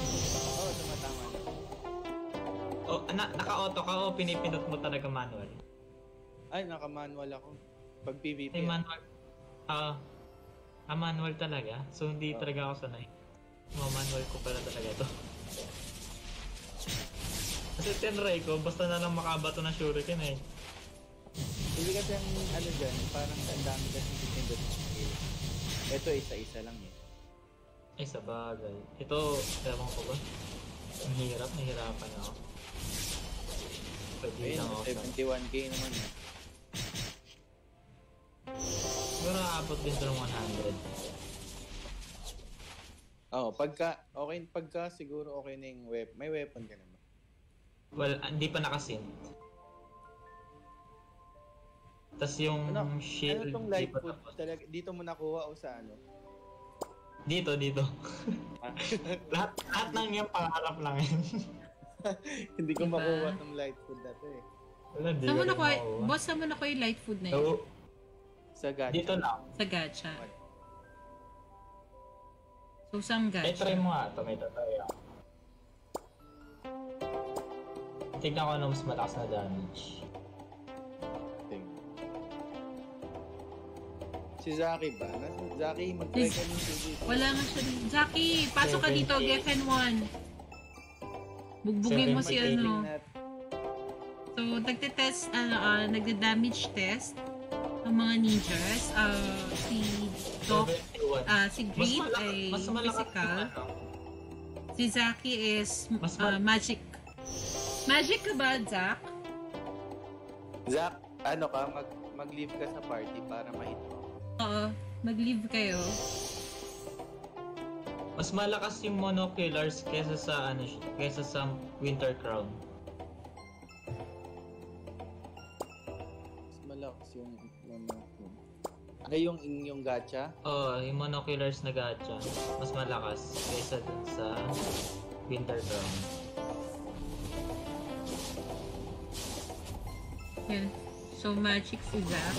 Oo, oh, tumatama na. O, na, naka-auto ka o pinipindot mo talaga manual? Ay, naka-manual ako. Pag PvP. Ay, manual. Ah, ah, manual talaga? So, hindi Oo. talaga ako sanay. Mga manual ko pala talaga to. Kasi tinry ko, basta na lang makabato ng shuriken eh. Hindi kasi ang ano dyan, parang ang dami kasi pipindot ng skill. Ito, isa-isa lang eh. Ay, sa bagay. Ito, ewan ko ba? Ang hirap, nahirapan ako. Pwede Ayun, lang ako sa... 71k naman eh. Siguro aabot din ito ng 100. Oo, pagka, okay, pagka siguro okay na yung weapon. May weapon ka naman. Well, ah, hindi pa nakasync. Tapos yung Ano, shield, ano tong light food talaga? Dito mo nakuha o sa ano? Dito, dito. Ah, lahat, lahat ng yung pangarap lang yun. Hindi ko Diba? makuha tong light food na to eh. Wala, di Saan mo nakuha, makuha. boss, saan mo nakuha yung light food na yun? So, Sa gacha. dito lang. Sa gacha. So, saan Eh, gacha? try mo nga ito. May tatry ako. Tignan ko ano mas malakas na damage. Si Zaki ba? Zaki, mag-try ka ng PvP. Wala nga siya. Jackie, pasok ka dito, 70. Geffen 1. Bugbugin mo si 70. ano. So, nagte-test, ano, ah, nagde-damage test ang mga ninjas. Ah, si Doc, 71. ah, si mas Greed malakas, ay mas physical. ano. Si Zaki is Mas mal- magic. Magic ka ba, Zach? Zach, ano ka, mag mag-leave ka sa party para ma-hit mo. Oo. Mag-leave kayo. Mas malakas yung monoculars kesa sa ano kesa sa Winter Crown. Ay, yung yung gacha. Oo, yung monoculars na gacha, mas malakas kesa dun sa Winter Crown. Yan. So, magic si Zach.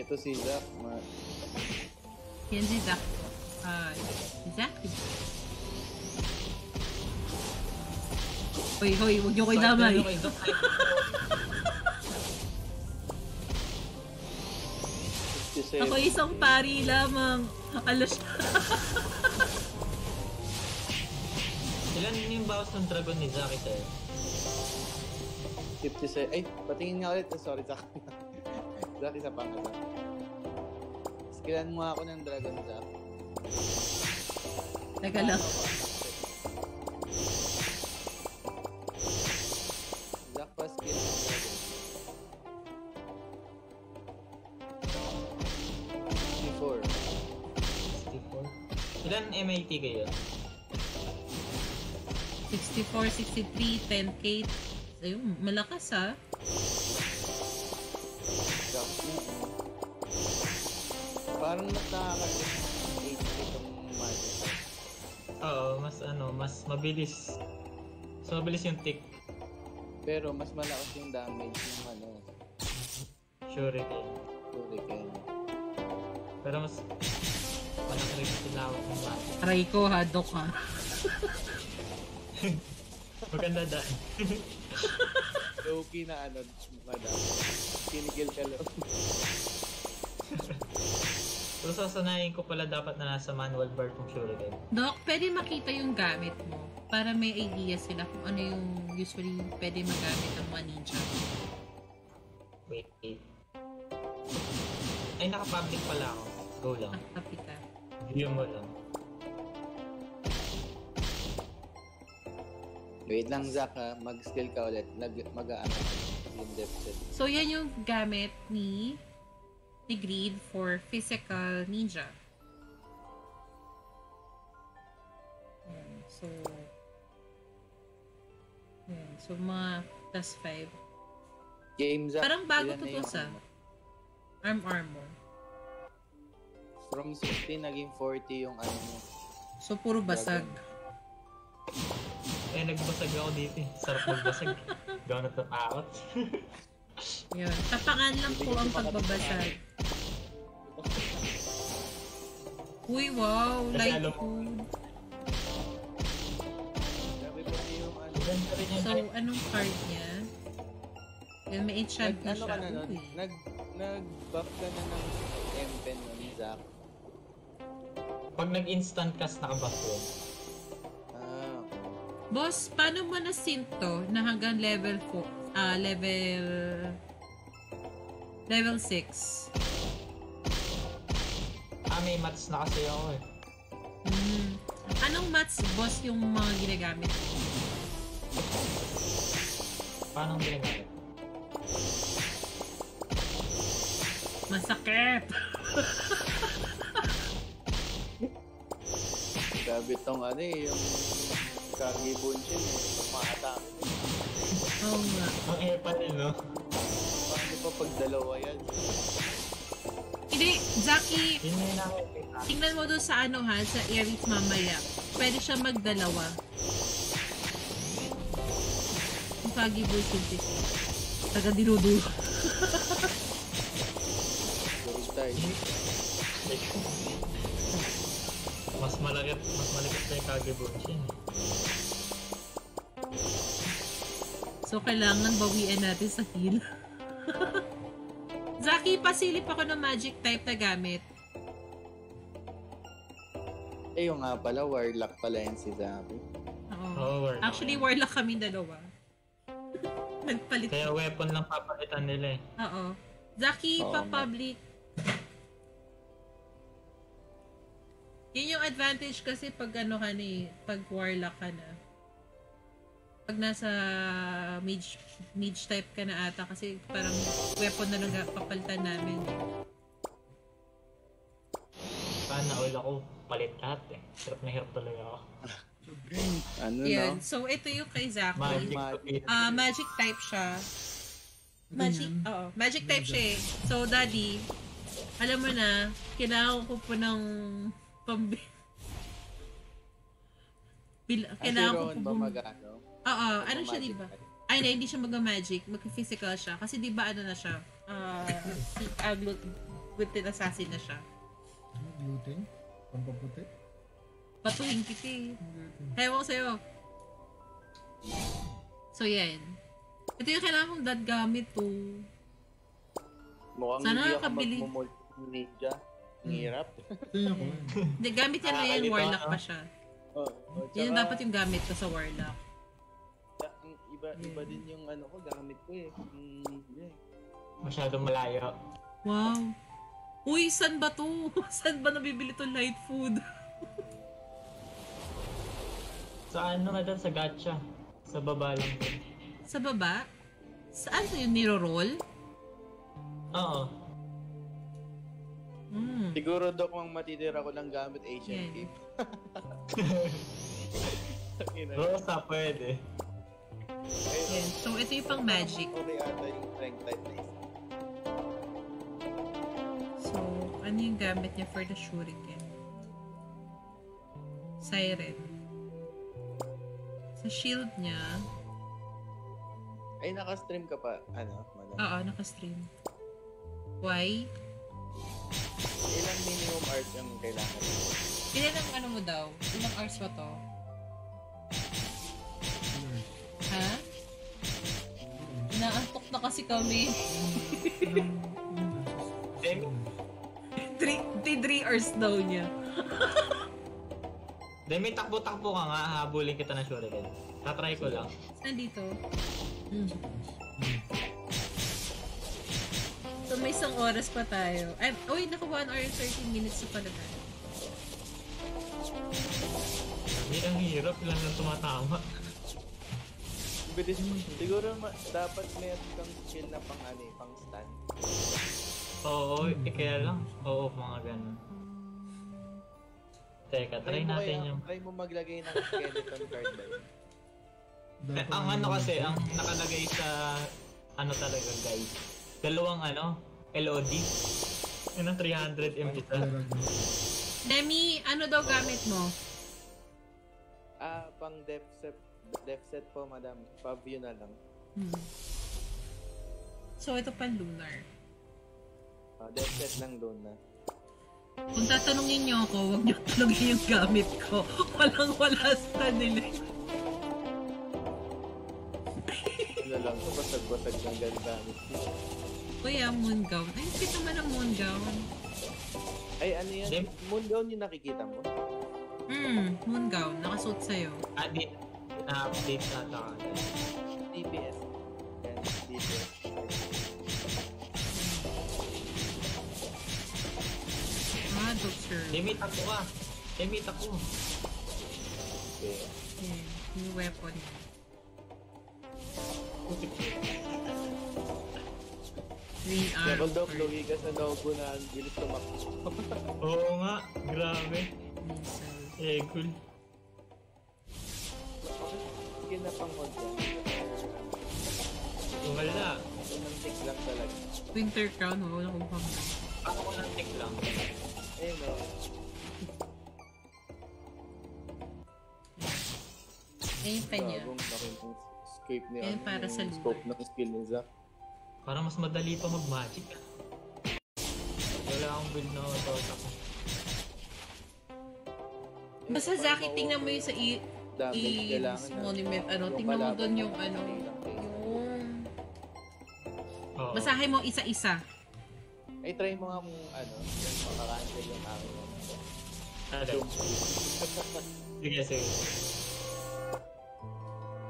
Ito si Zach, ma Yan si Zach. Ah, si Zach. Hoy, hoy, huwag niyo ko'y So, damay. Okay, so, kasi Ako isang pari lamang. Alas, Ilan yung bawas ng dragon ni Zaki sir? 57. Ay, patingin nga ulit. Sorry, Zach. Zach, isa pa nga, Zach. Skillan mo ako ng Dragon Zach. Teka lang. 64. Ilan MAT kayo? 64, 63, 10k. Ayun, malakas ah. Mo. Parang mas nakaka-HP itong magic. Oo, mas ano, mas mabilis. Mas mabilis yung tick. Pero mas malakas yung damage ng ano, Shuriken. Hurricane. Pero mas malaki rin yung tilawak ng magic. Try ko ha, Dok ha. Maganda daan. Low-key na ano, madam. Kinigil ka lang. Pero sasanayin ko pala dapat na nasa manual bar tong Shuriken. Dok, pwede makita yung gamit mo para may idea sila kung ano yung usually pwede magamit ng mga ninja. Wait, wait. Ay, naka-public pala ako. Go lang. Ah, View mo lang. Wait lang, Zach ha. Mag-skill ka ulit. Nag mag-ano yung depth set. So, yan yung gamit ni ni Greed for physical ninja. Yan. So, yan. So, mga plus 5. Game, Zach. Parang bago to to sa ano? arm armor. From 16 naging 40 yung ano mo. So, puro basag. Eh, nagbasag ako dito eh. Sarap magbasag. Gawa natatakot. Yun. Tapangan lang po ang pagbabasag. Uy, wow! Light food. Yung ano. Yung So, anong card niya? Yun, may enchant Nag, na ano siya. ka na nun? Nag, nag-buff ka na ng M-Pen nun, Zach. Pag nag-instant cast, nakabuff yun. Ah, Boss, paano mo na sync to na hanggang level 4? Ah, level... Level 6. Ah, may mats na kasi ako eh. Hmm. Anong mats, boss, yung mga ginagamit? Paano ang ginagamit? Masakit! grabe tong ano eh, yung Kagi Bunshin eh, yung mga atake. Oo nga. Ang epal eh, no? Paano pa pag dalawa yan? Hindi, Zaki, tingnan mo doon sa ano ha, sa Aries mamaya. Pwede siya magdalawa. Yung Kagi Bullshit Taga dinudulo. Very tight. Mas malakit, mas malakit na yung Kagebonshin. So, kailangan bawian natin sa heal. Zaki, pasilip ako ng magic type na gamit. Eh, yung nga pala, Warlock pala yan si Zaki. Oo. Warlock. Actually, warlock kami dalawa. Nagpalit. Kaya weapon lang papalitan nila eh. Oo. Zaki, Oo, pa-public. Yun yung advantage kasi pag ano ka na eh, pag warlock ka na. Pag nasa mage, mage type ka na ata kasi parang weapon na lang papalitan namin. Sana all ako palit lahat eh. Hirap na hirap talaga ako. Ano Yun. no? So, ito yung kay Zaki. Magic Ma- to it. Ah, magic type siya. Magic, oo. Magic type siya eh. So, daddy, alam mo na, kailangan ko po ng pambi... Bil- Ah, kailangan ko po ba bum-? Oo, ano siya, diba? type? Ay, na, hindi siya mag-magic. Mag-physical siya. Kasi di ba ano na siya? Ah, si uh, gluten assassin na siya. Ano, gluten? Pampaputi? Patuhin kita eh. Gluten. Ewan ko sa'yo. So, yan. Ito yung kailangan kong dad gamit to. Mukhang Sana hindi ako nakabili. magmumulti-ninja. Ang Hmm. hirap. Yan. Hindi, gamit yan Ah, ngayon, ganito, warlock pa siya. Oh, oh, Yan yung tsaka, dapat yung gamit ko sa warlock. ang iba, iba din yung ano ko, gamit ko eh. Mm, yeah. Masyadong malayo. Wow. Uy, saan ba to? saan ba nabibili to light food? Sa ano nga doon? Sa gacha. Sa baba lang. Sa baba? Saan to yung niro-roll? Oo. Hmm. Siguro dok mang matitira ko ng gamit Asian. Cape. Ina. Rosa pwede. Yan. So, ito yung pang magic. Okay ata yung strength type na isa. So, ano yung gamit niya for the shuriken? Siren. Sa shield niya, Ay, naka-stream ka pa, ano, madam? oo, naka-stream. Why? Ilang minimum hours yung kailangan? Ilan ang ano mo daw? Ilang hours ba to? Ha? Inaantok na kasi kami. Ilang- ilang hours? 3 hours daw niya. Dahil may takbo-takbo ka nga, habulin kita ng shuriken. Tatry ko lang. Saan dito? So may isang oras pa tayo. Ay, uy, naka 1 hour and 13 minutes na pala tayo. Hindi ang hirap, ilan lang tumatama. Bilis mo. Siguro ma- dapat meron kang skill na pang ano eh, pang stand. Oo, eh, kaya lang. Oo, mga ganun. Teka, try mo natin kaya- yung... Try mo maglagay ng skeleton card ba yun? Eh, ang ano kasi, ang nakalagay sa... Ano talaga guys? Dalawang ano, LOD. Yun ang 300 M isa. Kurag mo. Demi, ano daw gamit mo? Ah, pang def set, def set po, madam. Pavio na lang. Hmm. So, ito pa lunar. Ah, def set lang doon na. Kung tatanungin niyo ako, huwag niyo tanungin yung gamit ko. Walang wala sa nila. Ano lang, basag-basag lang ganun gamit. Kuya, moon gown. Ay, cute naman ang moon gown. Ay, ano yan? Sim? Moon gown yung nakikita mo? Hmm, moon gown. Nakasuot sa'yo. Ah, di. Ah, Na-update na ito. DPS. Yan, DPS. Ah, Doctor. Limit ako ah. Limit ako. Okay. Yeah, new weapon. Okay. 3 hours. Level daw, Chloe, kasi Nobu na ang bilis tumakbo. Oo nga, grabe. Eh, cool. Sige na pang konti. Tumal na. Unantik lang talaga. Winter crown, wala akong pang. Ako unantik lang. Eh, oh. no. Ayun pa niya. Ayun ano, para sa scope ng skill ni Zach. Para mas madali pa mag-magic. Wala akong build na auto ako. Basta Zaki, tingnan mo yung sa i- i- kailangan monument, ano, tingnan mo doon yung ano, yung... Basahin mo isa-isa. Ay, try mo nga kung ano, yung makakancel yung aking ano. Ano? Sige, sige.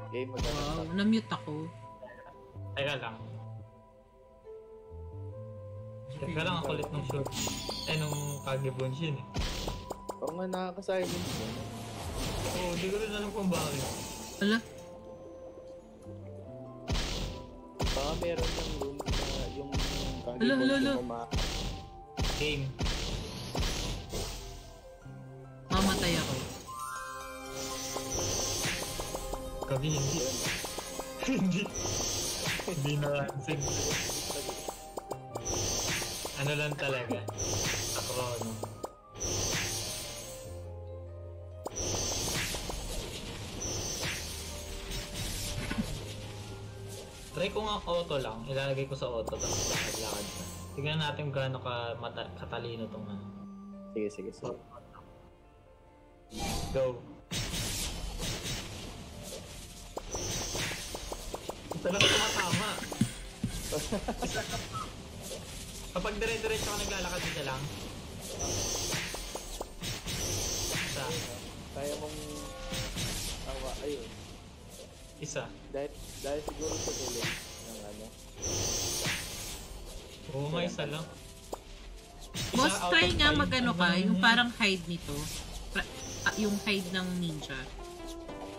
Okay, maganda. Wow, na-mute ako. Teka lang. Teka lang, ang kulit ng shoot. Eh, nung Kagebonshin eh. Oo nga, nakaka-silence. Oo, di ko rin alam kung bakit. Wala. Baka meron ng room na yung alo. kagibon uma- Game. Mamatay ako. Gabi, hindi. hindi. Hindi na ransin. Ano lang talaga. Akrono. Try ko nga auto lang. Ilalagay ko sa auto tapos lakad-lakad na. Tignan natin kung gaano ka mata- katalino tong ano. Sige, sige, sige. Go. Talaga tumatama. Kapag dire-diretso ka naglalakad isa lang. Isa. Kaya mong tawa, ayun. Isa. Dahil, dahil siguro sa delay ng ano. Oo nga, isa lang. Isa Boss, try nga magano ka, Ano yung yun? parang hide nito. Pa- ah, yung hide ng ninja.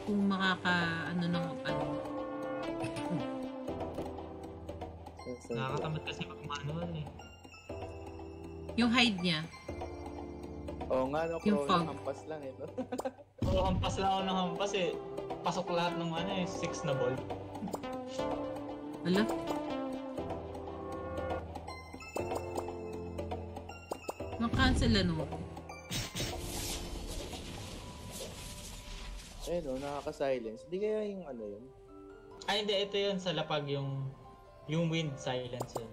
Kung makaka, ano ng, ano. Nakakatamad kasi mag-manual eh. Yung hide niya. Oo nga, no, Yung fog. hampas lang eh. No? Oo, hampas lang ako ng hampas eh. Pasok lahat ng ano eh, 6 na ball. Wala. Na-cancel ano. Ayun o, nakaka-silence. Hindi kaya yung ano yun? Ay hindi, ito yun sa lapag yung yung wind silence yun.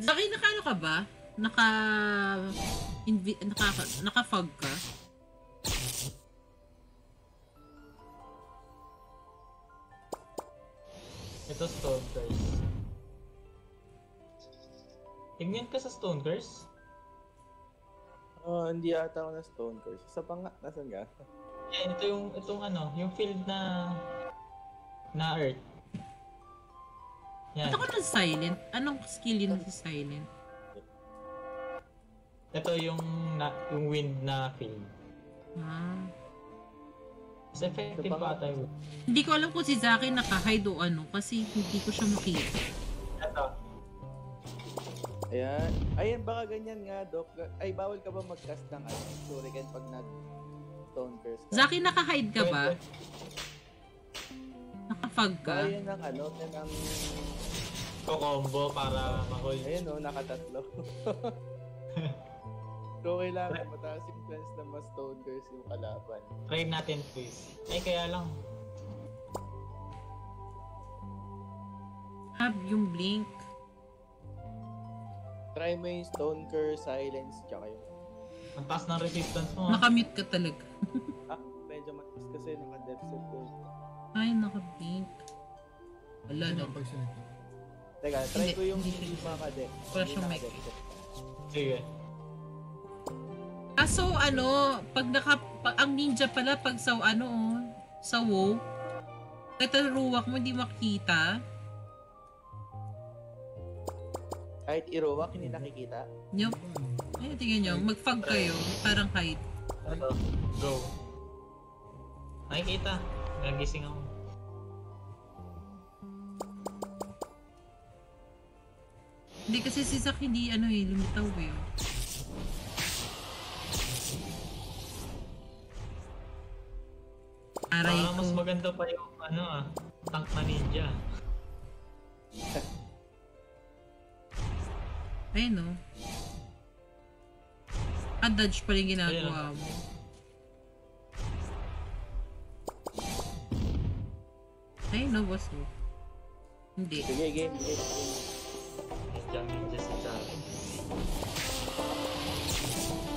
Zaki, naka-ano ka ba? Naka... Invi- naka, naka-fog ka? Ito stone curse. Tingnan ka sa stone curse. Oh, hindi ata ako na stone curse. Sa pa nga, nasan ka? Yan, ito yung, itong ano, yung field na na earth. Yan. Ba't ako silent? Anong skill yun sa silent? Ito yung na, yung wind na field. Ah. Mas effective pa pa tayo. Hindi ko alam kung si Zaki naka-hide o ano kasi hindi ko siya makita. Ito. Ayan. Ayan, baka ganyan nga, Doc. Ay, bawal ka ba mag-cast ng ano, shuriken pag na stone curse ka? Zaki, naka-hide ka ba? Naka-fog ka? Baka yan ang ano, yan ang Nagko-combo para ma-hold. Ayun o, nakatatlo. so, kailangan mataas yung chance na mas stone yung kalaban. Try natin please. Ay kaya lang. Hab yung blink. Try mo yung stone curse, silence, tsaka yung... Ang taas ng resistance mo. ah. Nakamute ka talaga. Ah, medyo matis kasi naka-depth set ko. Ay, naka-blink. Wala Ano na. pag sinito? Teka, try ko yung hindi Hindi siyang mic. Sige. Ah, so ano, pag naka, pag, ang ninja pala pag sa ano, oh, sa WoW, kataruwak mo, hindi makita. Kahit iruwak, hindi nakikita. Yup. Ay, tingnan nyo, mag-fog kayo, parang. Ano? Go. Nakikita. Nagising ako. Hindi kasi si Zack hindi ano eh, lumitaw eh. Aray Parang mas maganda pa yung ano ah, tank na ninja. Ayun no. Ah, dodge pa rin ginagawa mo. Ayun no, boss mo. Hindi. Sige, game, game, game. Ninja ninja si Charo.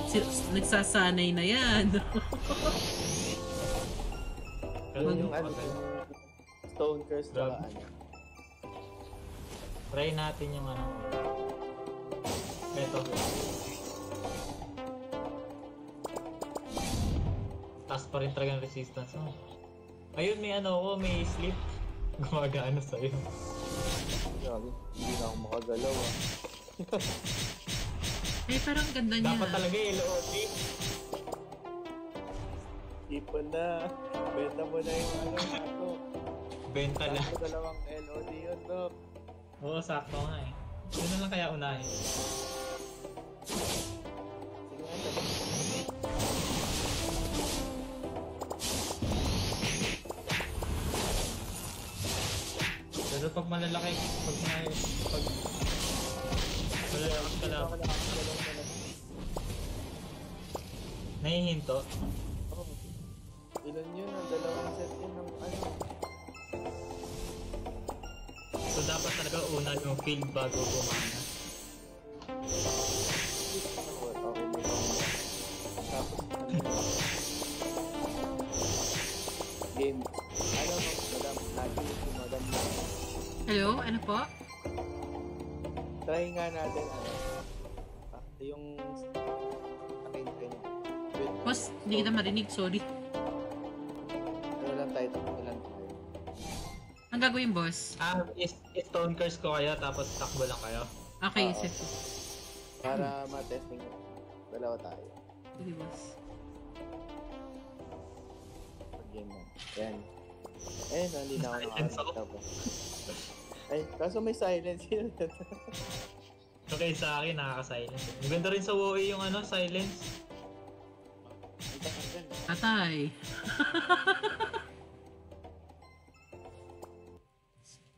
Si- nagsasanay na yan. Ganun Yung ano, pag- stone curse, tsaka Grabe. ano. Try natin yung ano. Ito. Taas pa rin talaga ang resistance mo. Ayun, may ano ko, may sleep. Gumagana sa'yo. Grabe, hindi na ako makagalaw ah. Ay, parang ganda niya. Dapat talaga eh, LOD. Ipon na. Benta mo na yung ano, ako. Benta na. Sakto dalawang LOD yun, Doc. Oo, sakto nga eh. Yun na lang kaya unahin. Sige nga, Pero pag malalaki, pag may, pag malalaki ka lang, nahihinto. Oh. Ilan yun? Ang dalawang set yun ng ano. So dapat talaga una yung field bago gumana. Po? Try nga natin, ano, ah, yung, akin, with, Boss, hindi kita marinig. Sorry. ano lang tayo, ano lang tayo. Ang gagawin, boss? Ah, is, is stone curse ko kayo tapos takbo lang kayo. Okay, Oo. set ko. Para ma-testing, dalawa tayo. Sige, boss. Pag-game na. Yan. Eh, hindi na ako nakakita pa. Ay, kaso may silence yun. Okay, sa akin nakaka-silence. Maganda rin sa WoE yung ano, silence. Patay.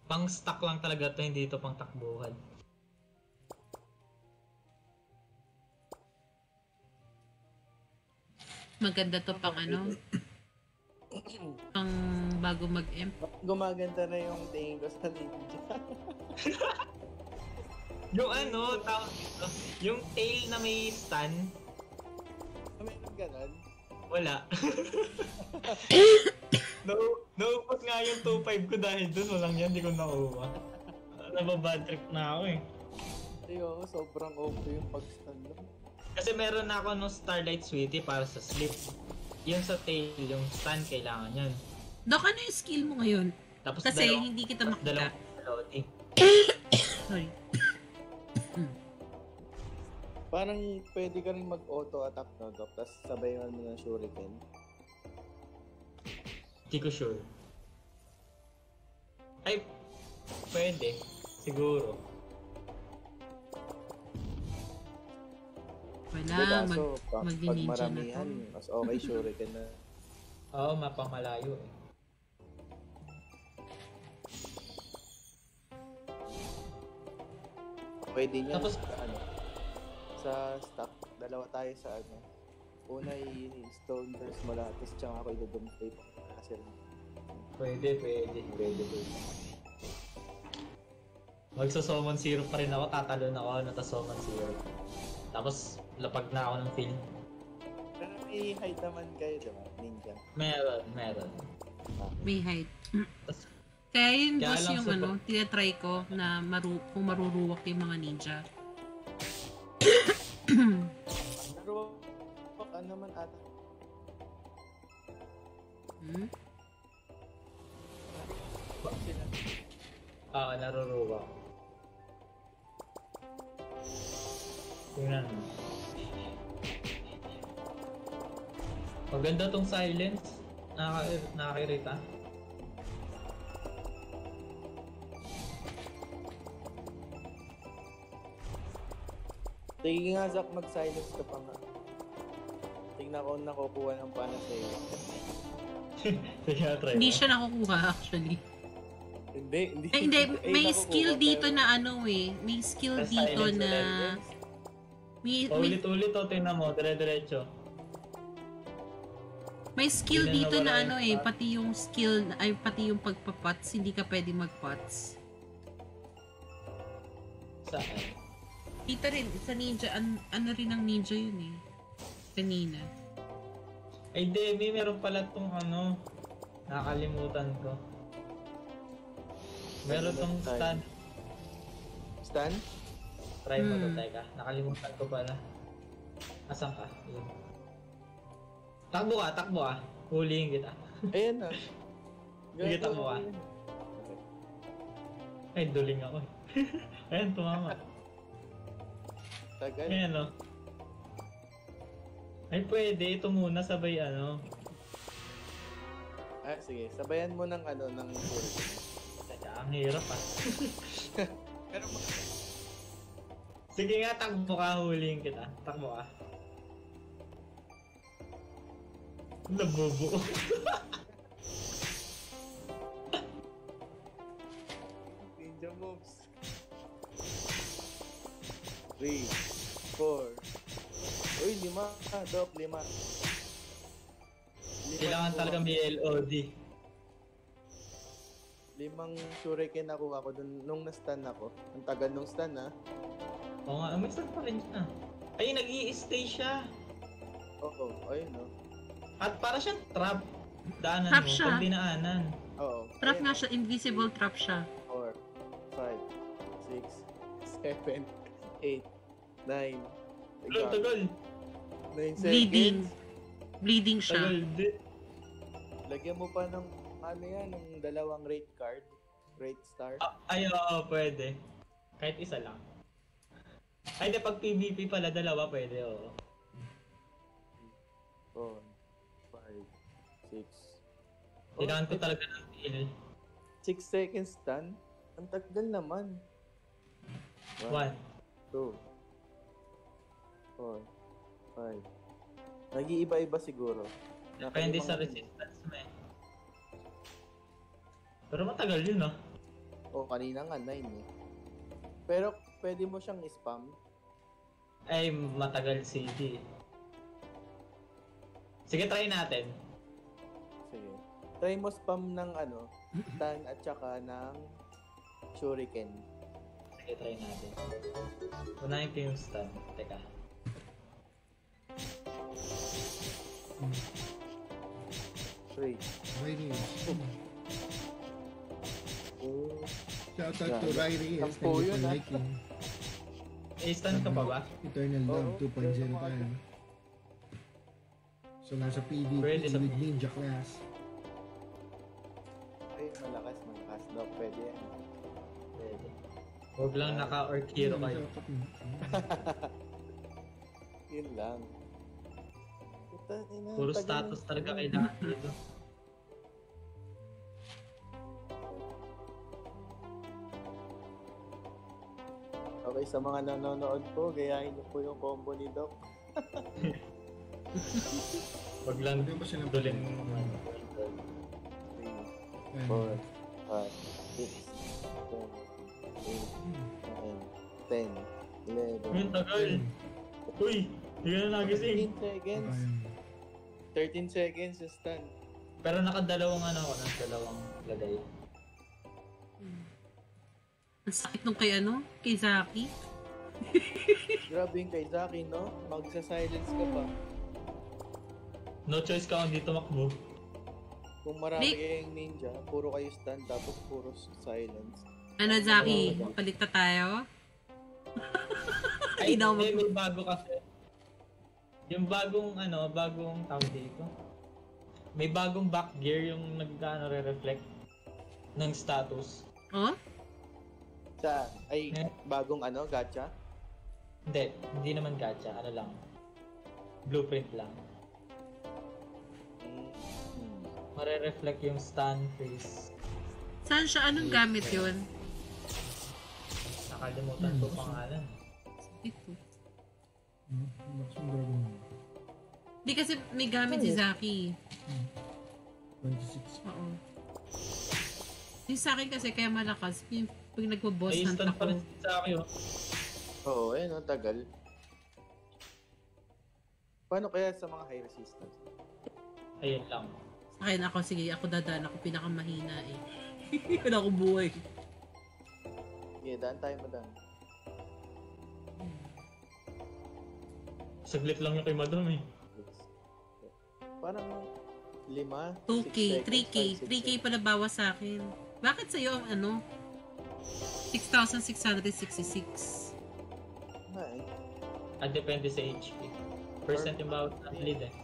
Pang stock lang talaga to, hindi ito pang takbuhan. Maganda to pang ano? pang bago mag-emp. Gumaganda na yung tingin ko sa ninja. Yung ano, tawag dito, yung tail na may stun, Meron ganon. wala. no, naupos nga yung 2.5 ko dahil dun, walang yan, di ko nakuha. Nababad trip na ako eh. Ayoko, sobrang OP yung pag-stun. Kasi meron na ako no Starlight Sweetie para sa sleep. Yung sa tail, yung stun, kailangan yan. Dok, ano yung skill mo ngayon? Tapos Kasi dalawa- hindi kita makita. dalawang loading. Sorry. Parang pwede ka rin mag-auto attack no, Doc? Tapos sabayan mo ng shuriken. Hindi ko sure. Ay, pwede. Siguro. Wala, mag... kaso, pa- pag mag-ninja na to. mas okay shuriken na. Oo, mapamalayo eh. Pwede niya Tapos- sa ano, sa stock, dalawa tayo sa ano. Una i-stone first mo lahat, tapos tsaka ako i-doomsday pa. Kasi Pwede, pwede, pwede, pwede. Magsa-summon zero pa rin ako, tatalon ako, nata-summon zero. Tapos, lapag na ako ng field. pero may hide naman kayo, diba? Ninja. Meron, meron. May height. Kaya yun Kaya boss lang yung sa- ano, tinatry ko na maru kung maruruwak yung mga ninja. Pero, ano naman ata, Hmm? sila. Ah, naruruwa. Tingnan mo. Maganda tong silence. Nakaka nakakairita. Sige nga, Zach, mag-silence ka pa nga. Tingnan ko kung nakukuha ng pana sa'yo. Sige, try Hindi siya nakukuha actually. Hindi, hindi. Eh, hindi, Eh, may skill dito na ano eh. May skill dito na... silence. May, may, Ulit-ulit to, tingnan mo, dire-diretso. May skill na dito na nawala ano eh. Pati yung skill, ay pati yung pagpapots. Hindi ka pwede magpots. Saan? Dito rin, sa ninja, an, ano rin ang ninja yun eh. Kanina. Ay, Demi, meron pala tong ano. Nakalimutan ko. Meron tong stand. Stan? Try mo to, Hmm. teka. Nakalimutan ko pala. Asan ka? Yun. Takbo ka, takbo ka. Huliin kita. Ayan na. Sige, takbo ka. Ay, duling ako. eh. Ayan, tumama. Tagal. Ayan, no. Ay, pwede. Ito muna sabay ano. Ah, sige. Sabayan mo ng ano, ng full. Teka, ang hirap ah. Pero mag- Sige nga, takbo ka. Huliin kita. Takbo ka. Nabubuo. ninja moves. Three, four. Uy, lima. Doc, lima. Limang Kailangan talaga may LOD. Limang shuriken nakuha ko dun nung na-stun ako. Ang tagal nung stun ah. Oo nga, may saan pa rin siya. Ay, nag stay siya. Oo, ayun no. At para siyang trap. Daanan Trap mo, siya. pag dinaanan. Oo. Trap nga siya, invisible trap siya. Four, five, six, seven, eight, nine. Tagal, tagal. Nine Bleeding. seconds. Bleeding siya. Tagal din. Lagyan mo pa ng ano yan, ng dalawang rate card. Rate star. Ah, ay, oo, pwede. Kahit isa lang. Ay, di, pag PvP pala, dalawa pwede, oo. Four, five, six. Kailangan ko Oh, talaga ng heal. Six seconds stun? Ang tagal naman. One. two, four, five. Nag-iiba-iba siguro. Depende sa resistance mo eh. Pero matagal yun, ah. O, kanina nga, 9 eh. Pero, pwede mo siyang spam. Ay, matagal CD. Sige, try natin. Sige. Try mo spam ng ano, stun at saka ng shuriken. Sige, try natin. Unahin ko yung stun. Teka. Three, Riley. two, Shout out to. Riley. Yes, Sampo thank you yun, ah. liking. Eh, stun ka pa ba? Eternal Love Oo, 2.0 pero tayo. So, nasa PvP Pwede sa with. Ninja class. ay, malakas, malakas. No, pwede yan. Pwede. Huwag lang naka-orc hero kayo. Yun lang. Puta, ina, Puro tagal status ng- talaga kailangan dito. Okay, sa mga nanonood po, gayahin niyo po yung combo ni Doc. Huwag lang Ano ba siya dulin ng- mo. Ayan. four, five, six, seven, eight, nine, 10, 11, Yung tagal. Uy, hindi ka na nagising. 15 seconds. Ayun. 13 seconds yung stun. Pero nakadalawang ano ako, dalawang lagay. Ang sakit nung kay ano? Kay Zaki. Grabe yung kay Zaki, no? Magsa-silence ka pa. No choice ka kung dito makbo. Kung marami kayong ninja, puro kayo stun, tapos puro silence. Ano, Zaki? Palit na tayo? Ay, Hindi mag- may bago kasi. Yung bagong ano, bagong tawag dito. May bagong back gear yung nag-ano re-reflect ng status. Oh? Sa, ay, Eh? bagong ano, gacha? Hindi, hindi naman gacha, ano lang. Blueprint lang. Mare-reflect yung stun face. Saan siya? Anong gamit yun? Nakalimutan ko pangalan. Ito. Hmm, Maximum Dragon. Hindi kasi may gamit si Zaki. 26. Oo. Yung sa akin kasi kaya malakas, yung pag nagpo-boss Ay, hunt stun ako. pa rin sa akin oh. Oo, ayun, ang tagal. Paano kaya sa mga high resistance? Ayun lang. Sa akin ako, sige, ako dadaan ako pinakamahina eh. Wala akong buhay. Yeah, daan tayo madam. Saglit lang yung kay Madam eh. Parang lima, 2K, 6 seconds, 3K, 5, 6 3K pala bawas sa akin. Bakit sa'yo ang ano? 6,666. Ay, At depende sa HP. Percent yung bawat na lead eh.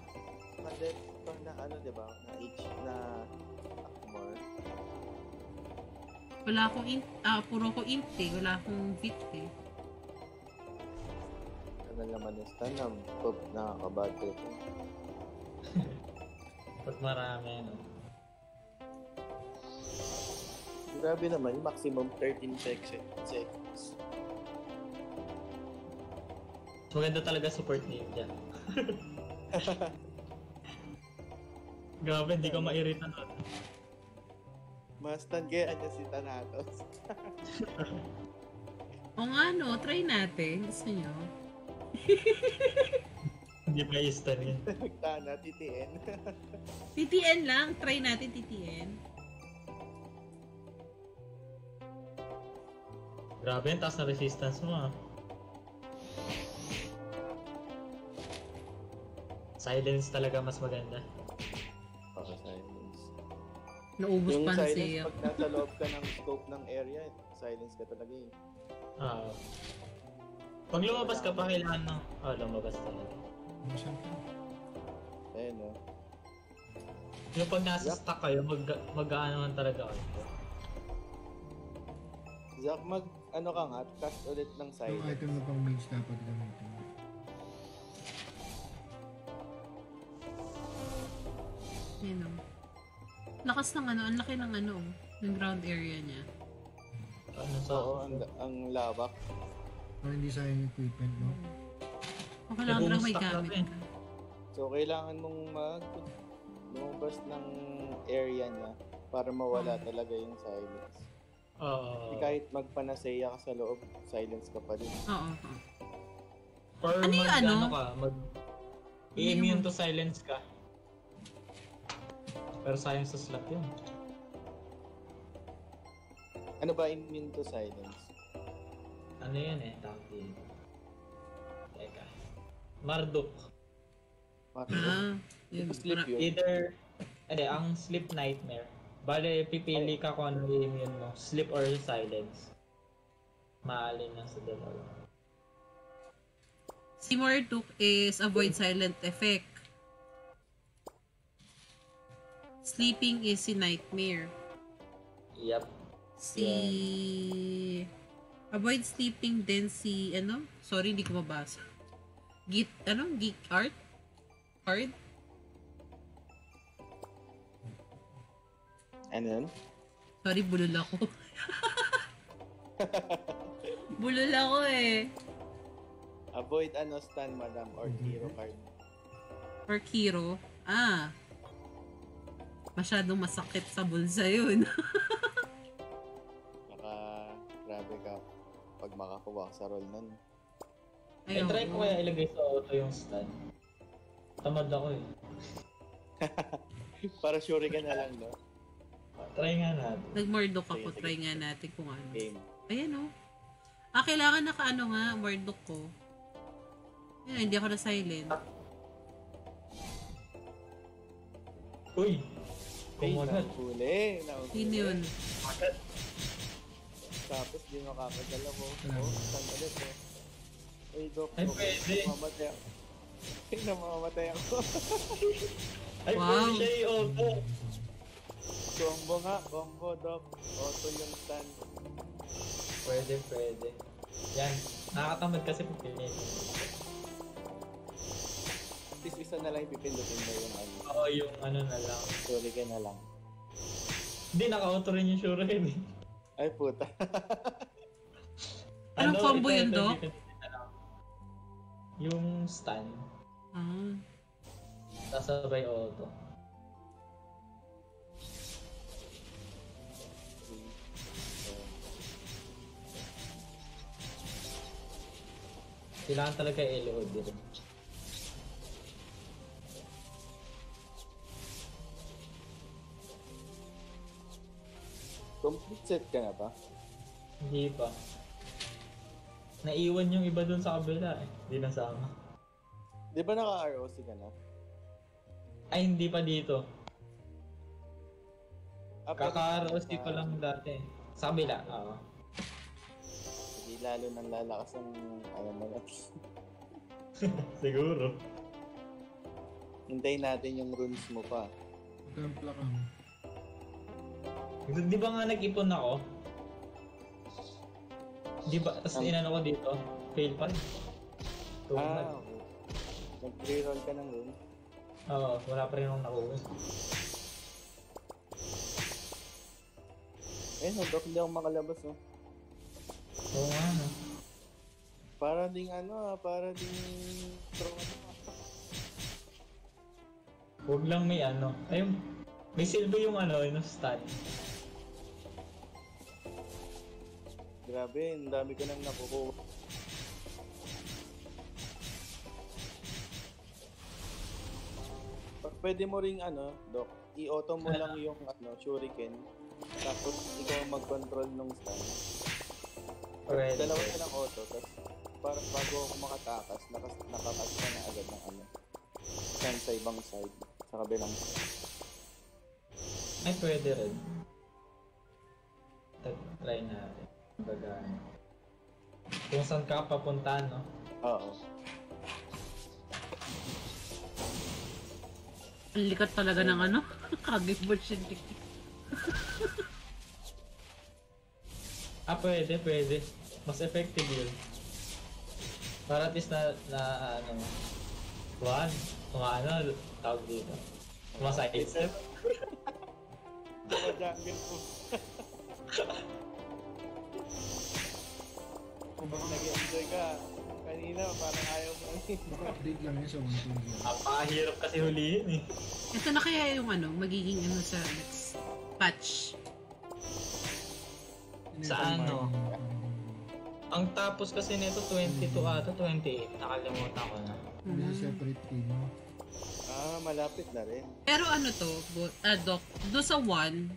Ano, di ba? Na H, na more. Wala akong int, ah, puro ko int eh. Wala akong bit eh. Ano naman yung stun na pop nakakabad trip. Pag marami, no? Grabe naman, maximum 13 sec- seconds. Maganda talaga support ninja. Grabe, hindi ko mairita nun. Mas kaya niya si Thanatos. O nga no, try natin. Gusto nyo? Hindi pa i-stun yun. Nagtana, TTN. TTN lang. Try natin TTN. Grabe, ang taas na resistance mo ah. Silence talaga mas maganda. Naubos Yung pa ang silence, siya. pag nasa loob ka ng scope ng area, silence ka talaga eh. Ah. Pag lumabas ka pa, kailangan ng... Oh, lumabas talaga. Ano? Ayun o. Yung pag nasa stuck kayo, mag, mag-aanohan talaga kayo. Zach, mag, ano ka nga, cast ulit ng Yung silence. item na pang mage dapat gamitin. Yan o. Lakas ng ano, ang laki ng ano, ng ground area niya. Ano sa... Oo, ang, ang lawak. Para hindi sayang yung equipment, no? O kailangan lang may gamit ka. So, kailangan mong mag lumabas ng area niya para mawala talaga yung silence. Oo. Hindi kahit magpanaseya ka sa loob, silence ka pa din. Oo. oo. Or Ano yung mag, ano? ano ka, mag... I-immune to silence ka. Pero sayang sa slot yun. Ano ba immune to silence? Ano yun eh, tawag din. Teka. Marduk. Ah, yun. Sleep yun. Either, hindi, ang sleep nightmare. Bale, pipili ka kung ano yung immune mo. Sleep or silence. Maalin lang sa dalawa. Si Marduk is avoid silent effect. Sleeping is si Nightmare. Yep. Si... Avoid sleeping din si, ano? Sorry, hindi ko mabasa. Git, ano? Geek art? Art? Ano yun? Sorry, bulol ako. bulol ako eh. Avoid ano stun madam or hero card. Or Kiro. Ah. Masyadong masakit sa bulsa yun. Naka grabe ka. pag makakuha ka sa roll nun. Ay, Ayun. try ko kaya ilagay sa auto yung stun. Tamad ako eh. Para sure ka na lang, no? Try nga natin. Nag-mordok ako. Sige, sige. Try nga natin kung ano. Game. Ayan oh. Ah, kailangan naka ano nga, mordok ko. Ayan, hindi ako na silent. Uy! Nahuli. Nahuli. Sino yun? Tapos di makakagala ko. Oh, saan ulit eh. Ay, Dok. Ay, pwede. Namamatay ako. Ay, namamatay ako. Ay, Wow. pwede siya i-auto. combo nga, combo, Dok. Auto yung stand. Pwede, pwede. Yan. Nakakatamad kasi pag pinili. Least isa na lang ipipindutin mo yung ano. Oo, yung ano na lang. Sorry ka na lang. Hindi, naka-auto rin yung sure head eh. Ay, puta. Anong combo yun, Doc? Yung stun, Ah. sasabay auto. Kailangan talaga i-load dito. Set ka na ba? Hindi pa. Naiwan yung iba dun sa kabila eh. Hindi nasama. Di ba naka-ROC ka na? Ay, hindi pa dito. Ah, Kaka-ROC ka- ko lang dati. Sa kabila, oo. Hindi lalo nang lalakas ang ano mo. Siguro. Hintayin natin yung runes mo pa. Templa ka. Di ba nga nag-ipon ako? Di ba? Tapos Ang- inano ko dito. Fail pa rin. Ah, okay. Nag-reroll ka ng runes. Oo, wala pa rin akong nakuha. Eh, no, Dok, hindi ako makalabas, oh. Oo nga, no. Para ding ano, ah, para ding. Huwag lang may ano. Ay, may silbo yung ano, yung stat. Grabe, ang dami ko nang nakukuha. Pwede mo ring ano, Dok, i-auto mo lang yung ano, shuriken. Tapos ikaw mag-control nung stun. Pwede. Dalawa na lang auto, tapos para bago ako makatakas, nakas, nakakas ka na agad ng ano. Stun sa ibang side, sa kabilang side. Ay, pwede rin. Try natin. Baga, kung saan ka papunta, no? Oo. Ang likat talaga ng ano. Kagibot siya. Ah, pwede, pwede. Mas effective yun. Para at least na, na ano, kuhan, kung ano, tawag dito. Kumasakit step. Mga jungle po. Kung bang nag-enjoy ka, kanina parang ayaw mo Update lang yun sa 1.0. Napakahirap kasi huliin eh. Ito na kaya yung ano, magiging ano sa next patch. Sa ano? Ang tapos kasi nito 22 ata, 28. Nakalimutan ko na. Hindi Mhm. separate team. Ah, malapit na rin. Pero ano to, bo- ah, Doc, do sa one,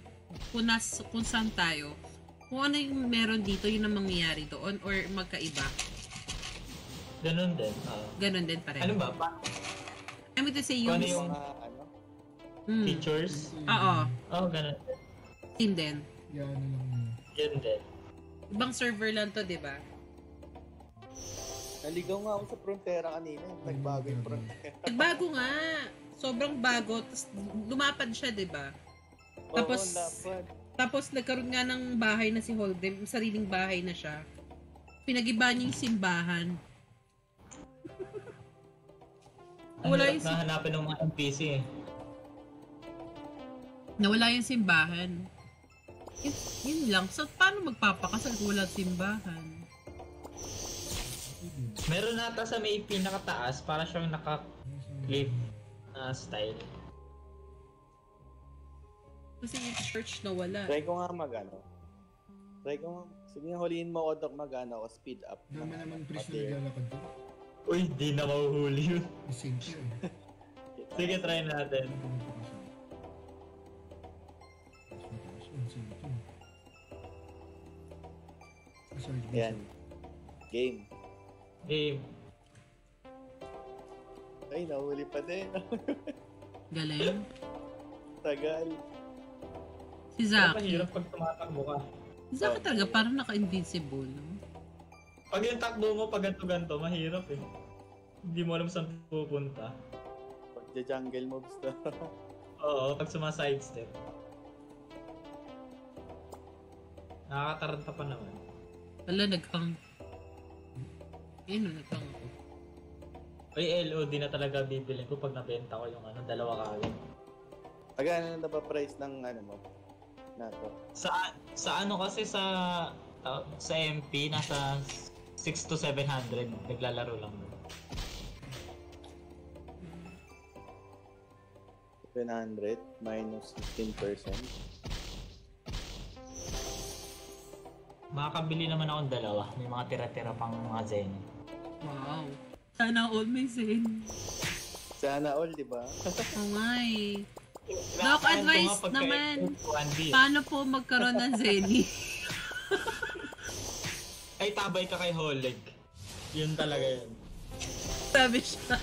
kung, nas, kung saan tayo, kung ano yung meron dito, yun ang mangyayari doon, or magkaiba. Ganun din. ah. Ganon din pareho. ano ba? Pa- I mean to say, yung... ano yung Mga ano, Hmm. features? Oo, Oh, ganun din. team din. Yan. Yun din. Ibang server lang to, di ba? naligaw nga ako sa frontera kanina. Nagbago yung frontera. Bago nga. Sobrang bago. Tapos lumapad siya, di ba? Tapos- Oo. Tapos nagkaroon nga ng bahay na si Holden, sariling bahay na siya. Pinagiba niya yung simbahan. Wala yung na si- hanapin ng mga NPC eh. Nawala yung simbahan. Yun, yun lang. So, paano magpapakasal kung walang simbahan? Meron nata sa may pinakataas para siyang naka-clip na style. Kasi yung church na wala. Try ko nga mag ano. Try ko nga Sige nga, huliin mo ako, Doc, mag-ano ako, speed up. Dama naman Pris na Pati- naglalakad ko. Uy, di na mahuhuli yun. Same siya eh. Sige, try natin. Ano Mas mataas yun. Ah, sorry. Ayan. Game. Game. Ay, nahuli pa din. Galing. Tagal. Si Zaki. mahirap pag tumatakbo ka. Si Zaki talaga parang naka-invincible, no? Pag yung takbo mo pag ganto-ganto, mahirap eh. Hindi mo alam saan pupunta. Pag jungle moves to. Oo, pag suma-sidestep. Nakakataranta pa naman. Wala, nag-hang. Ayun, nag-hang ako. Ay, LOD na talaga bibilin ko pag nabenta ko yung ano, dalawa kagad. Pag ano na ba price ng ano mo? Nato. Sa sa ano kasi sa ta- sa MP nasa 6 to 700 naglalaro lang. 700 minus 15%. Makakabili naman akong dalawa. May mga tira-tira pang mga Zen. Wow. Sana all may zen. Sana all, di ba? Oh my. Kailangan Doc, advice pagka- naman. 1D. Paano po magkaroon ng Zenny? Ay, tabay ka kay Holeg. Yun talaga yun. Sabi siya.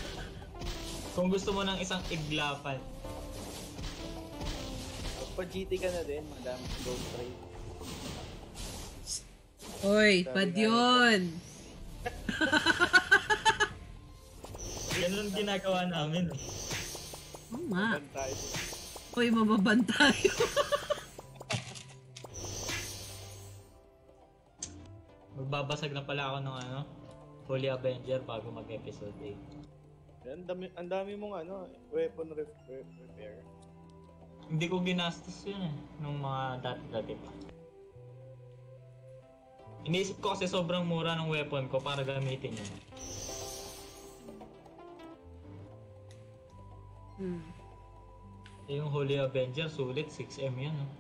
Kung gusto mo ng isang iglafan, Pag GT ka na din, madami gold trade. Hoy, pad yun. ganun ginagawa namin. Oo nga. Hoy, mababan tayo. Magbabasag na pala ako ng ano, Holy Avenger bago mag-episode 8. Ang dami, ang dami mong ano, weapon ref- ref- repair. Hindi ko ginastos yun eh, nung mga dati-dati pa. Iniisip ko kasi sobrang mura ng weapon ko para gamitin yun. Hmm. Eh, Yung Holy Avenger, sulit 6M yun. Oh.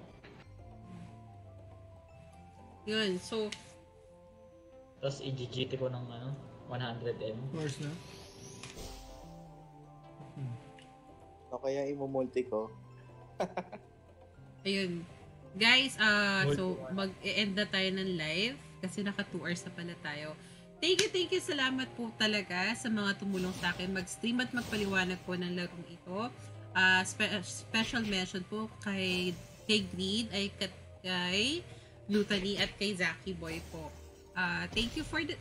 Yun, so, Tapos i-GGT ko ng ano, 100M. Course na. O kaya imumulti ko. ayun. Guys, ah Multi so one. mag-e-end na tayo ng live kasi naka 2 hours na pala tayo. Thank you, thank you. Salamat po talaga sa mga tumulong sa akin mag-stream at magpaliwanag po ng larong ito. Ah, spe- special mention po kay kay Greed, ay kat- kay Lutani at kay Zaki Boy po. Ah, thank you for the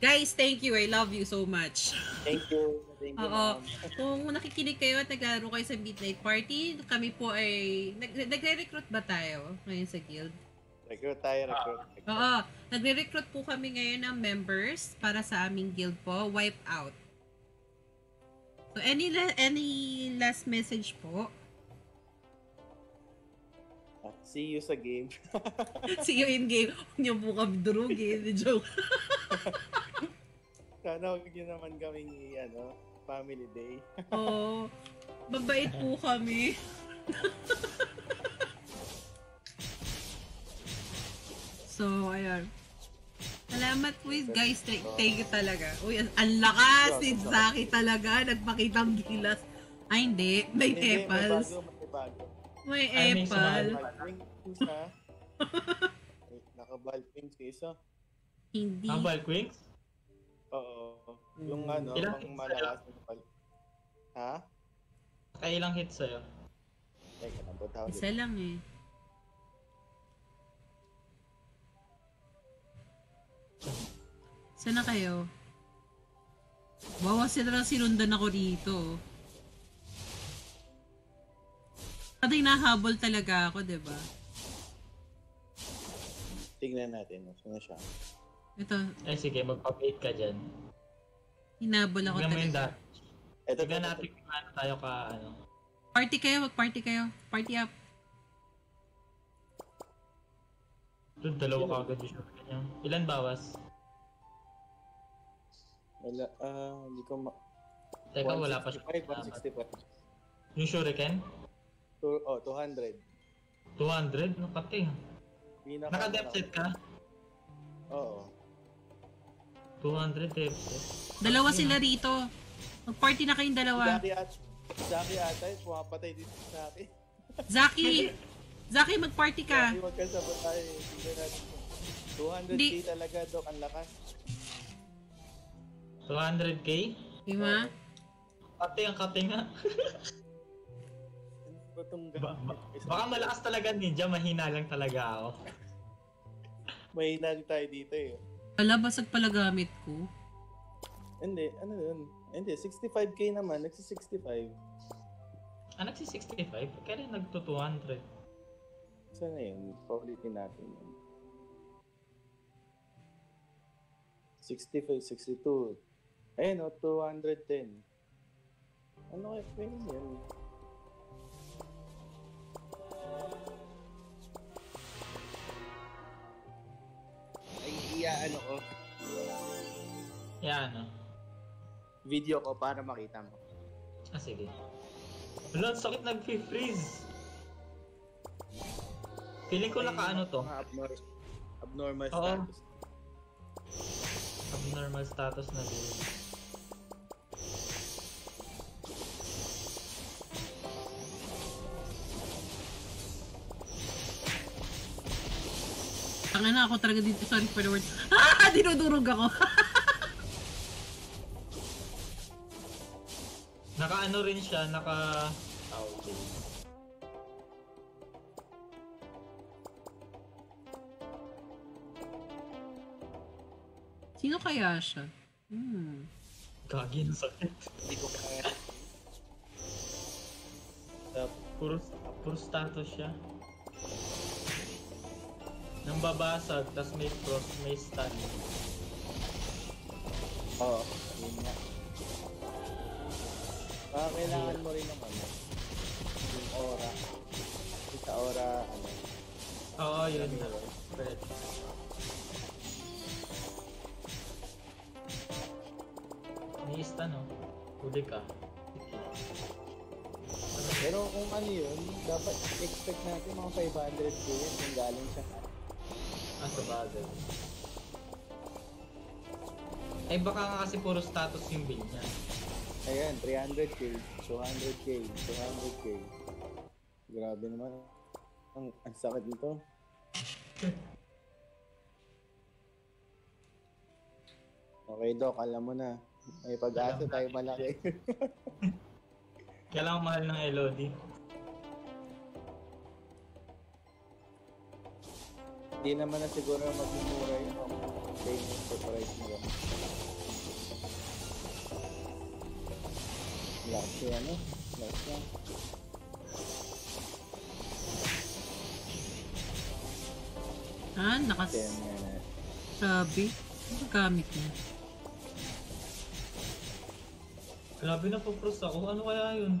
Guys, thank you. I love you so much. Thank you. Thank you, Oo. Kung nakikinig kayo at naglaro kayo sa Midnight Party, kami po ay... Nag, nagre-recruit ba tayo ngayon sa guild? Recruit tayo, recruit. Oo. Nagre-recruit po kami ngayon ng members para sa aming guild po, Wipe So, any, la- any last message po? See you sa game. See you in game. Huwag niyo po kami durugin. Joke. Sana huwag nyo naman kaming ano, family day. Oo. Mabait po kami. so, ayun. Salamat po guys. Thank, thank you talaga. Uy, ang- lakas ni Zaki talaga. Nagpakitang gilas. Ay, hindi. May Hindi, may epals. bago, may bago. May Ay, may epal. Naka-Valpings yung isa. Hindi. Ang Valkwings? Oo. Yung Hmm. ano, Ilang hits malakas na Val. Ha? Kailang hits sa'yo? Teka, nabot ako Isa lang eh. Saan na kayo? Bawas sila lang sinundan ako dito. Pati nahabol talaga ako, 'di ba? Tignan natin. Saan na siya? Ito, Eh sige, magpa-bait ka dyan. hinabol ako Tignan mo yung talaga. dati. Ito, Tignan ito, natin kung ano tayo ka, ano. Party kayo, mag-party kayo. Party up. Doon, dalawa ka agad yung niya. Ilan bawas? Wala, ah, hindi ko ma... Teka, wala pa siya. 165, 165. Yung shuriken? Two, oh, 200. 200? Nakati. Pinaka, Naka-depth set ka? Oo. 200 FPS. Dalawa sila rito. Mag-party na kayong dalawa. Zaki at Zaki ata pumapatay dito sa Zaki. Zaki! Zaki, mag-party ka. Zaki, wag ka sabot tayo. eh. Tingnan natin. 200k Hindi. talaga, Dok. Ang lakas. 200k? Di ba? Pati ang kate nga. Ano ba itong Ba- ba- baka malakas talaga ninja, mahina lang talaga ako. Mahina din tayo dito eh. Ala, basag pala gamit ko. Hindi, ano yun? Hindi, 65k naman. Nagsi-65. Ah, nagsi 65? Kailan nagto 200? Sana yun? Paulitin natin yun. 65, 62. Ayun o, 210. Ano kaya pwede yan? Ay, iya, ano ko, Yan, ano. video ko para makita mo. Ah, sige. Wala, sakit nag-freeze. Feeling ko naka ano to, Mga abnormal, abnormal Oo. status. Abnormal status na din. Ang na ako talaga dito. Sorry for the words. Ah! Dinudurog ako. Naka ano rin siya, naka... tawag Sino kaya siya? Hmm. Gagi ng sakit. Hindi ko kaya. Tapos, Puro, puro status siya. Nang babasag, tas may cross, may stun. Oo, yun nga. Baka kailangan mo rin ng ano, yung aura. Yung sa aura, ano, Oo, yun na. mirror. Stun oh. Huli ka. Pero kung ano yun, dapat expect natin mga 500k yun kung galing siya. Ah, sa bagay. Eh baka nga kasi puro status yung build niya. Ayan, 300k, 200k, 200k. Grabe naman. Ang, ang sakit nito. Okay, Doc, alam mo na. May pag-asa tayo malaki. Kailangan mahal ng LOD. Hindi naman na siguro magmumura yung payment for price nila. Last year, ano? Last year. Ah, nakas... Sabi. Ano gamit niya? Grabe na po pros ako. Ano kaya yun?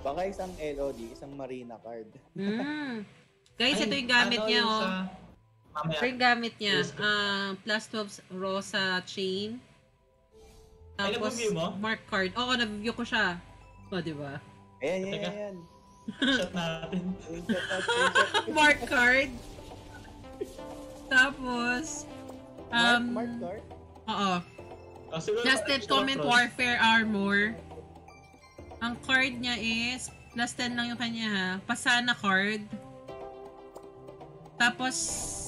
Baka isang LOD, isang Marina card. Hmm. Guys, ito Ay, yung gamit ano niya, yung oh. sa- Mamaya. Ito yung gamit niya. Ah, plus 12 rosa chain. Ay, Tapos, nabibigay mo? mark card. Oo, nabibigyo ko siya. O, di ba? Ayan, yan, Teka. yan, yan. Shot natin. Mark card. Tapos, Mark, um, mark card? oo. Oh, siguro, Justed extra Comment. Warfare Armor. Ang card niya is, plus 10 lang yung kanya ha. Pasana card. Tapos,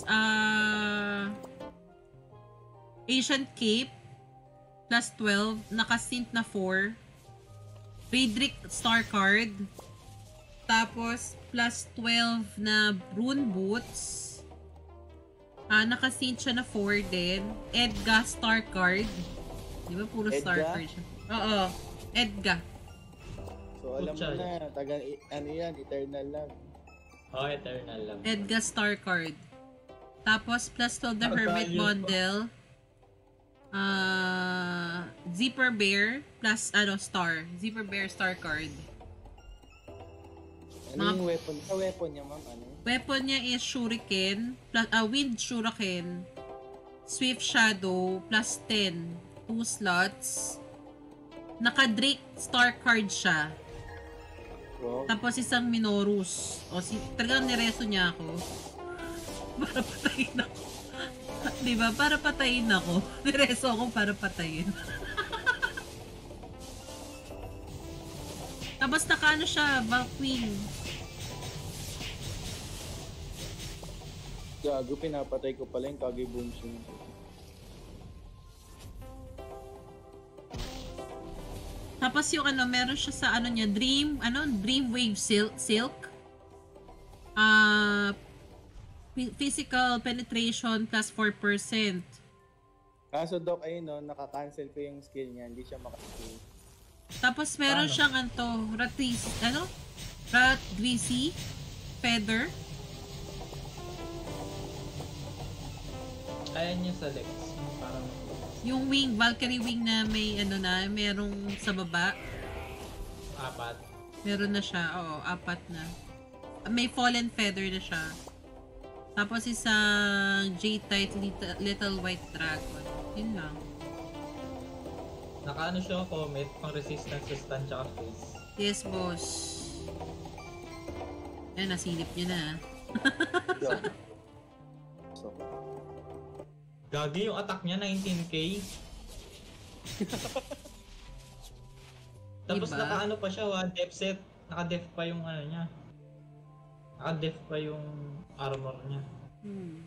ah, Ancient Cape. Plus 12. Nakasint na 4. Friedrich Star card. Tapos, plus 12 na Rune Boots. Ah, nakasint siya na 4 din. Edga Star card. Di ba puro Star Edga? card siya? Oo. Edga. So, alam mo Putya. na, taga, ano yan, eternal lang. Oh, Eternal lang. Edga Star card. Tapos, plus 12 the Ang Hermit. Bundle. Ah, Zipper Bear plus ano star. Zipper Bear star card. Ano Mga- yung weapon? Sa weapon niya, ma'am, ano? Weapon niya is Shuriken, plus, ah, Wind Shuriken, Swift Shadow, plus 10. Two slots. Naka-Drake star card siya. Wow. Tapos isang Minorus. O si, talagang nireso niya ako. Para patayin ako. Di ba? Para patayin ako. Nireso ako para patayin. Tapos nakaano siya, Valkwing. Gago, pinapatay ko pala yung Kage Bunshin. Tapos yung ano, meron siya sa ano niya, Dream, ano, Dream Wave Silk. Silk. Ah, phy- physical penetration plus 4%. Kaso Doc, ayun no, nakakancel ko yung skill niya, hindi siya makaskill. Tapos meron Paano? siyang anto, Ratis, ano? Rat Greasy, Feather. Kaya niya sa Lex. yung Parang Yung wing, Valkyrie wing na may ano na, merong sa baba. apat. Meron na siya, oo, apat na. May fallen feather na siya. Tapos isang J-Tite little, little White Dragon. Yun lang. Nakaano siya comet, pang resistance sa stun tsaka face. Yes, boss. Ayan, nasilip niya na. Doc. So, Gagi yung attack niya, 19k. Tapos Diba? naka-ano pa siya, one def set. Naka-def pa yung ano niya. Naka-def pa yung armor niya. Hmm.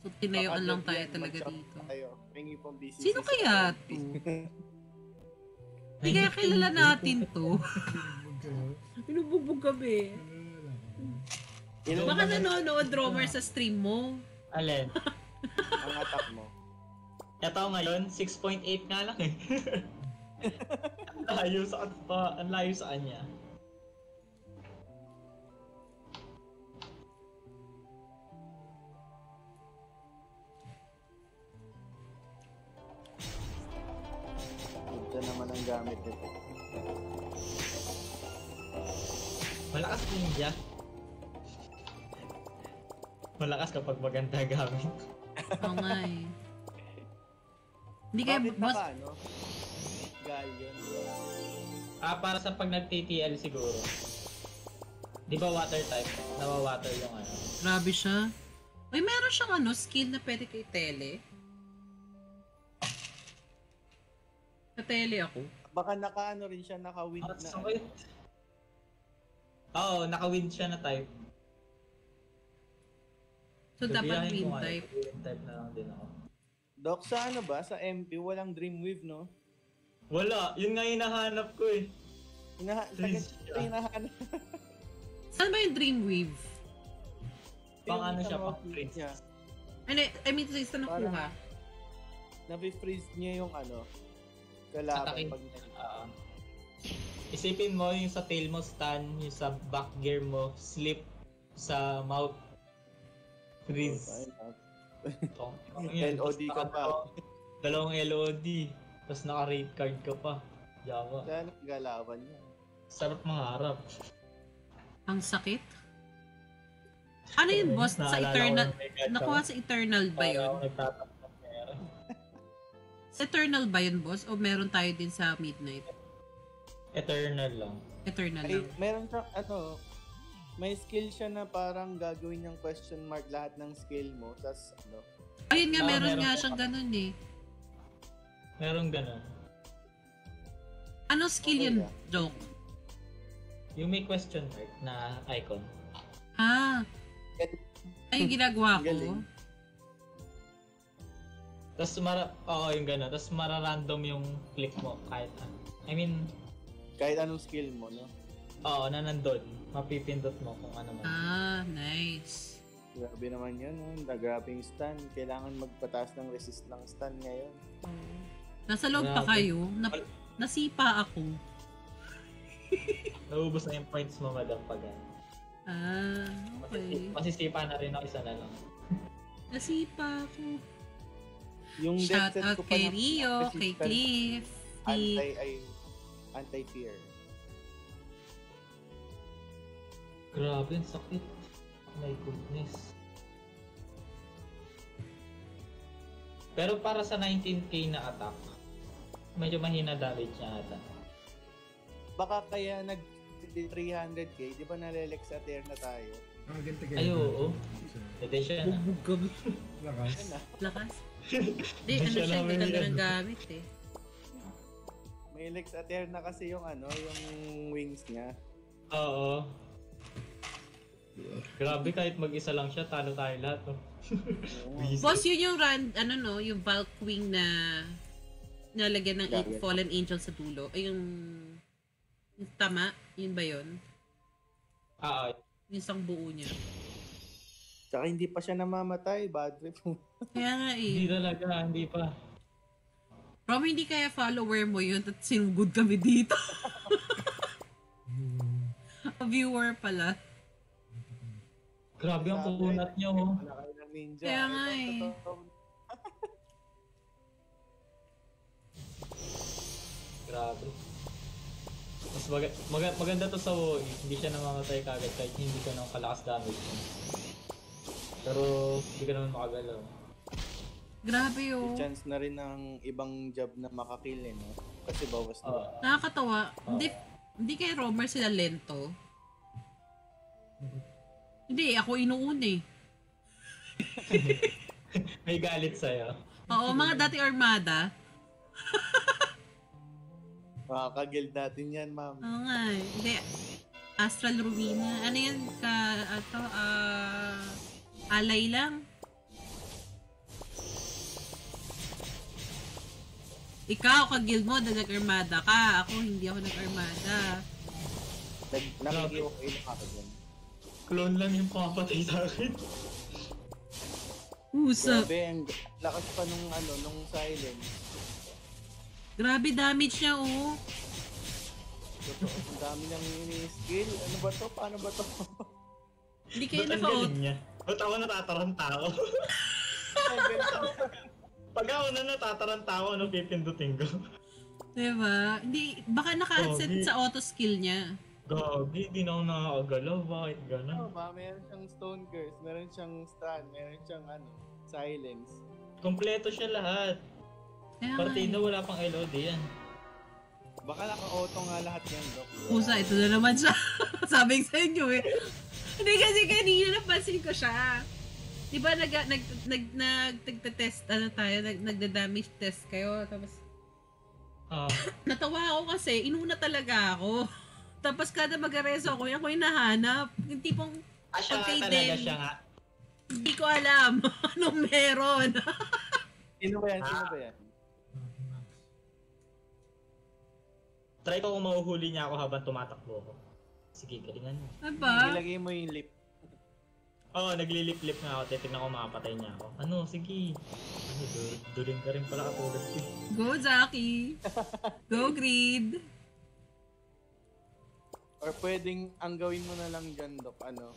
So, tinayuan lang tayo talaga dito. Tayo. Sino kaya to? Hindi kaya kilala natin to. Pinubugbog kami. Baka ba nanonood Romer sa stream mo. Alin? ang attack mo? Ito ngayon, 6.8 nga lang eh. ang layo sa pa, ang layo sa kanya. Ito naman ang gamit nito. Malakas ninja. Malakas kapag maganda gamit. Oo nga eh. Hindi kaya, Bakit boss, naka, ano? Galleon. Ah, para sa pag nag-TTL siguro. Di ba water type? Nawa-water yung ano. grabe siya. Uy, meron siyang ano, skill na pwede kay tele. Sa tele ako. Baka naka-ano rin siya, naka-win Ah, na. sakit. Oo, naka-wind siya na type. So, dapat wind nga, type. Wind type na lang din ako. Doc, sa ano ba? Sa MP, walang Dreamweave, no? Wala, yun nga hinahanap ko eh. Hinaha Please, yeah. hinahanap. Saan ba yung Dreamweave? Pang ano siya, pang freeze. niya. Ano, I mean, sa isa nakuha. Nabi-freeze niya yung ano, kalaban Atakin. pag Ah. isipin mo yung sa tail mo stun, yung sa back gear mo, slip sa mouth, Oh, yun. LOD ka pa. Dalawang LOD. Tapos naka-rate card ka pa. Java. Kaya naggalaban niya. Sarap mangarap. Ang sakit. Ano yun, boss? Sa Eternal... Nakuha sa Eternal ba yun? Sa Eternal ba yun, boss? O meron tayo din sa Midnight? Eternal lang. Eternal Ay, lang. meron siyang ano, may skill siya na parang gagawin niyang question mark lahat ng skill mo. Tapos ano, Ayun nga, Ah, meron meron nga siyang ganun eh. Meron ganun. Ano skill yun, Okay, joke? Yung may question mark na icon. Ah. Ay, yung ginagawa ko. Tapos mara... Oo, yung gano'n. Tapos mara-random yung click mo kahit ano. I mean, kahit anong skill mo, no? oo, na nandun. Mapipindot mo kung ano man. Ah, nice. Grabe naman yun, no? Yung stun. Kailangan magpataas ng resist ng stun ngayon. Nasa loob pa Grabe. kayo. Na- nasipa ako. Naubos na yung points mo, madam, pag ano. Ah, okay. Masisipa na rin ako isa na lang. Nasipa ako. Yung Shout death set out ko pa kay na- Rio, kay Cliff, Anti, kay... ay, anti-fear. Grabe, ang sakit. My goodness. Pero para sa 19k na attack, medyo mahina damage niya ata. baka kaya nag 300k, di ba nalelex at air na tayo? Ah, ganito kayo. Ay, oo. Pwede siya na. Bugbog kami. Lakas. Lakas. Di, ano Siya ganda yan. ng gamit eh. May lex at air na kasi yung ano, yung wings niya. Oo. Grabe, kahit mag-isa lang siya, talo tayo lahat. Oh. Busy. Boss, yun yung run, ano no, yung Valk Wing na nalagyan ng eight fallen angel sa dulo. Ay, yung, yung tama, yun ba yun? Ah, ah. Yung isang buo niya. Tsaka hindi pa siya namamatay, bad trip. Kaya nga hindi eh. talaga, hindi pa. Rom, hindi kaya follower mo yun at sinugod kami dito. Hmm. Viewer pala. Grabe ang pupunat niyo. Oh. Wala kayo ng ninja. Kaya nga eh. Grabe. Mas maga- maga- maganda to sa WoE. Hindi siya namamatay kagad kahit hindi ka nang kalakas damage. Pero hindi ka naman makagalaw. Grabe May oh. chance na rin ng ibang job na makakill eh, no? Kasi bawas na. Oo. Nakakatawa. Hindi, hindi kay Romer sila lento. Hindi, ako inuuna eh. May galit sa'yo. Oo, mga dati armada. Makakagild natin yan, ma'am. Oo nga eh. Hindi, Astral Ruina. Ano yan? Ka, ato, ah, alay lang. Ikaw, ka-guild mo, na nag-armada ka. Ako, hindi ako nag-armada. Nag nakikiwa kayo na ako dyan. Clone lang yung papatay sa akin. Usap. Grabe, ang lakas pa nung ano, nung silence. Grabe damage niya, oh. Totoo, ang dami niyang ini-skill. Ano ba to? Paano ba to? Hindi kayo Ba't ang naka galing niya? Ba't ako natataranta ako? Pag ako na natataranta ako, ano pipindutin ko? Diba? Hindi, baka naka-set Grabe. sa auto skill niya. Gagi, di na ako nakakagalaw. Bakit Ano gano'n? ba? Meron siyang stone curse, meron siyang stun, meron siyang ano, silence. Kompleto siya lahat. Kaya Partida eh. wala pang LOD yan. Baka naka-auto nga lahat yan, Doc. Pusa, ito na naman siya. Sabi sa inyo eh. Hindi kasi kanina napansin ko siya. Di ba nag, nag, nag, nag, nagte-test, ano tayo, nag, nagda-damage test kayo. Tapos, Ah, natawa ako kasi, inuna talaga ako. Tapos kada mag-areso ako, ako yung nahanap. Yung tipong, ah siya nga Okay talaga din. siya nga. hindi ko alam anong meron. Sino ba yan? Sino ba yan? Try ko kung mahuhuli niya ako habang tumatakbo ako. Sige, galingan mo. Diba? Ilagay mo yung lip. Oo, oh, naglilip-lip nga ako. Titignan ko makapatay niya ako. Ano, sige. Ano, dur- duling ka rin pala katulad ko. eh. Go, Zaki. Go, Greed. Or pwedeng ang gawin mo na lang dyan, Doc, ano?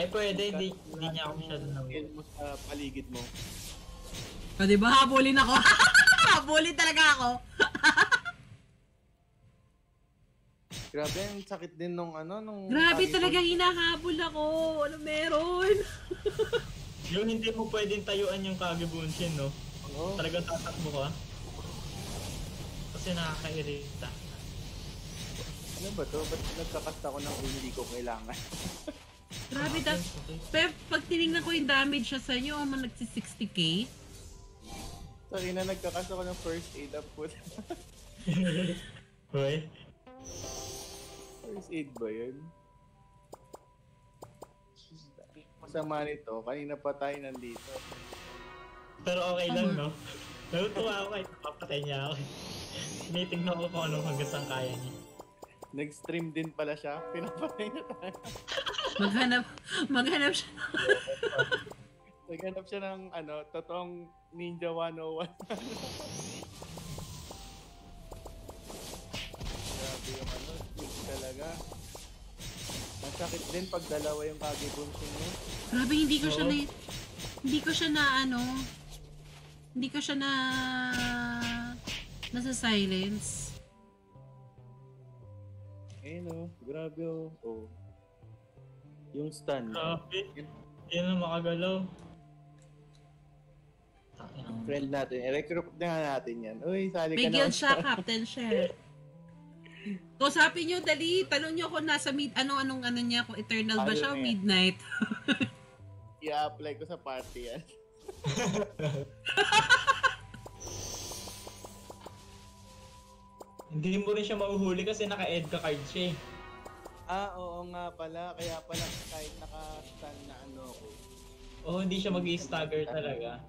Ay, pwede. Hindi, niya ako masyado na Skill mo sa paligid mo. O, diba? Habulin ako. Habulin talaga ako. Grabe, ang sakit din nung ano, nung... Grabe Kagi talaga hinahabol ako. Ano meron? Yung hindi mo pwedeng tayuan yung Kage Bunshin, no? Oo. Talagang tatakbo ka. Kasi nakakairita. Ano ba to? Ba't nagkakasta ako ng hindi ko kailangan? Grabe da. Pero pag tinignan ko yung damage siya sa inyo, oh, man nagsi 60k. Sorry na nagkakasta ako ng first aid up po. Hoy. first aid ba yun? Masama nito, kanina pa tayo nandito. Pero okay lang, no? Natutuwa ako kahit papatay niya ako. Tinitignan ko kung anong hanggang saan kaya niya. Nag-stream din pala siya, pinapatay na tayo. Maghanap, maghanap siya. Naghanap siya ng ano, totoong Ninja 101. Grabe yung ano, skill talaga. Masakit din pag dalawa yung kagibunsin mo. Grabe, hindi ko siya Oo. na, hindi ko siya na ano, hindi ko siya na, nasa silence. Ayun oh, grabe oh. oh. Yung stun. Grabe. Hindi na makagalaw. Takinang. Friend natin, i-recruit na nga natin yan. Uy, sali ka na. guild siya, captain siya. Kausapin nyo, dali. Tanong nyo kung nasa mid, anong, anong, ano niya, kung eternal ba siya o na yan. midnight. I-apply ko sa party yan. Hindi mo rin siya mahuhuli kasi naka-ed ka card siya eh. Ah, oo nga pala. Kaya pala kahit naka-stand na ano ko. Oo, hindi siya mag stagger talaga.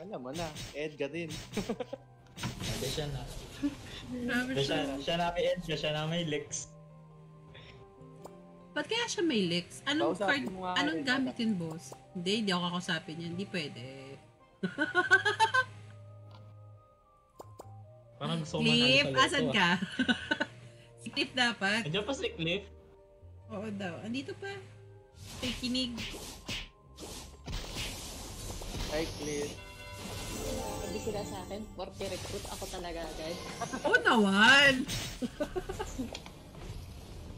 Alam mo na, Edgar din. Hindi siya na. Grabe Siya, siya. siya na may ed, siya na may lex. Ba't kaya siya may leaks? Anong Kausapin card, mo nga anong rin, gamitin, boss? Hindi, hindi ako kakausapin yan. Hindi pwede. Parang gusto ko Cliff, asan loto, ah. ka? si Cliff dapat. Nandiyan pa si Cliff. Oo daw. Andito pa. May kinig. Hi, Cliff. Hindi sila sa akin. Porque recruit ako talaga agad. Oo naman!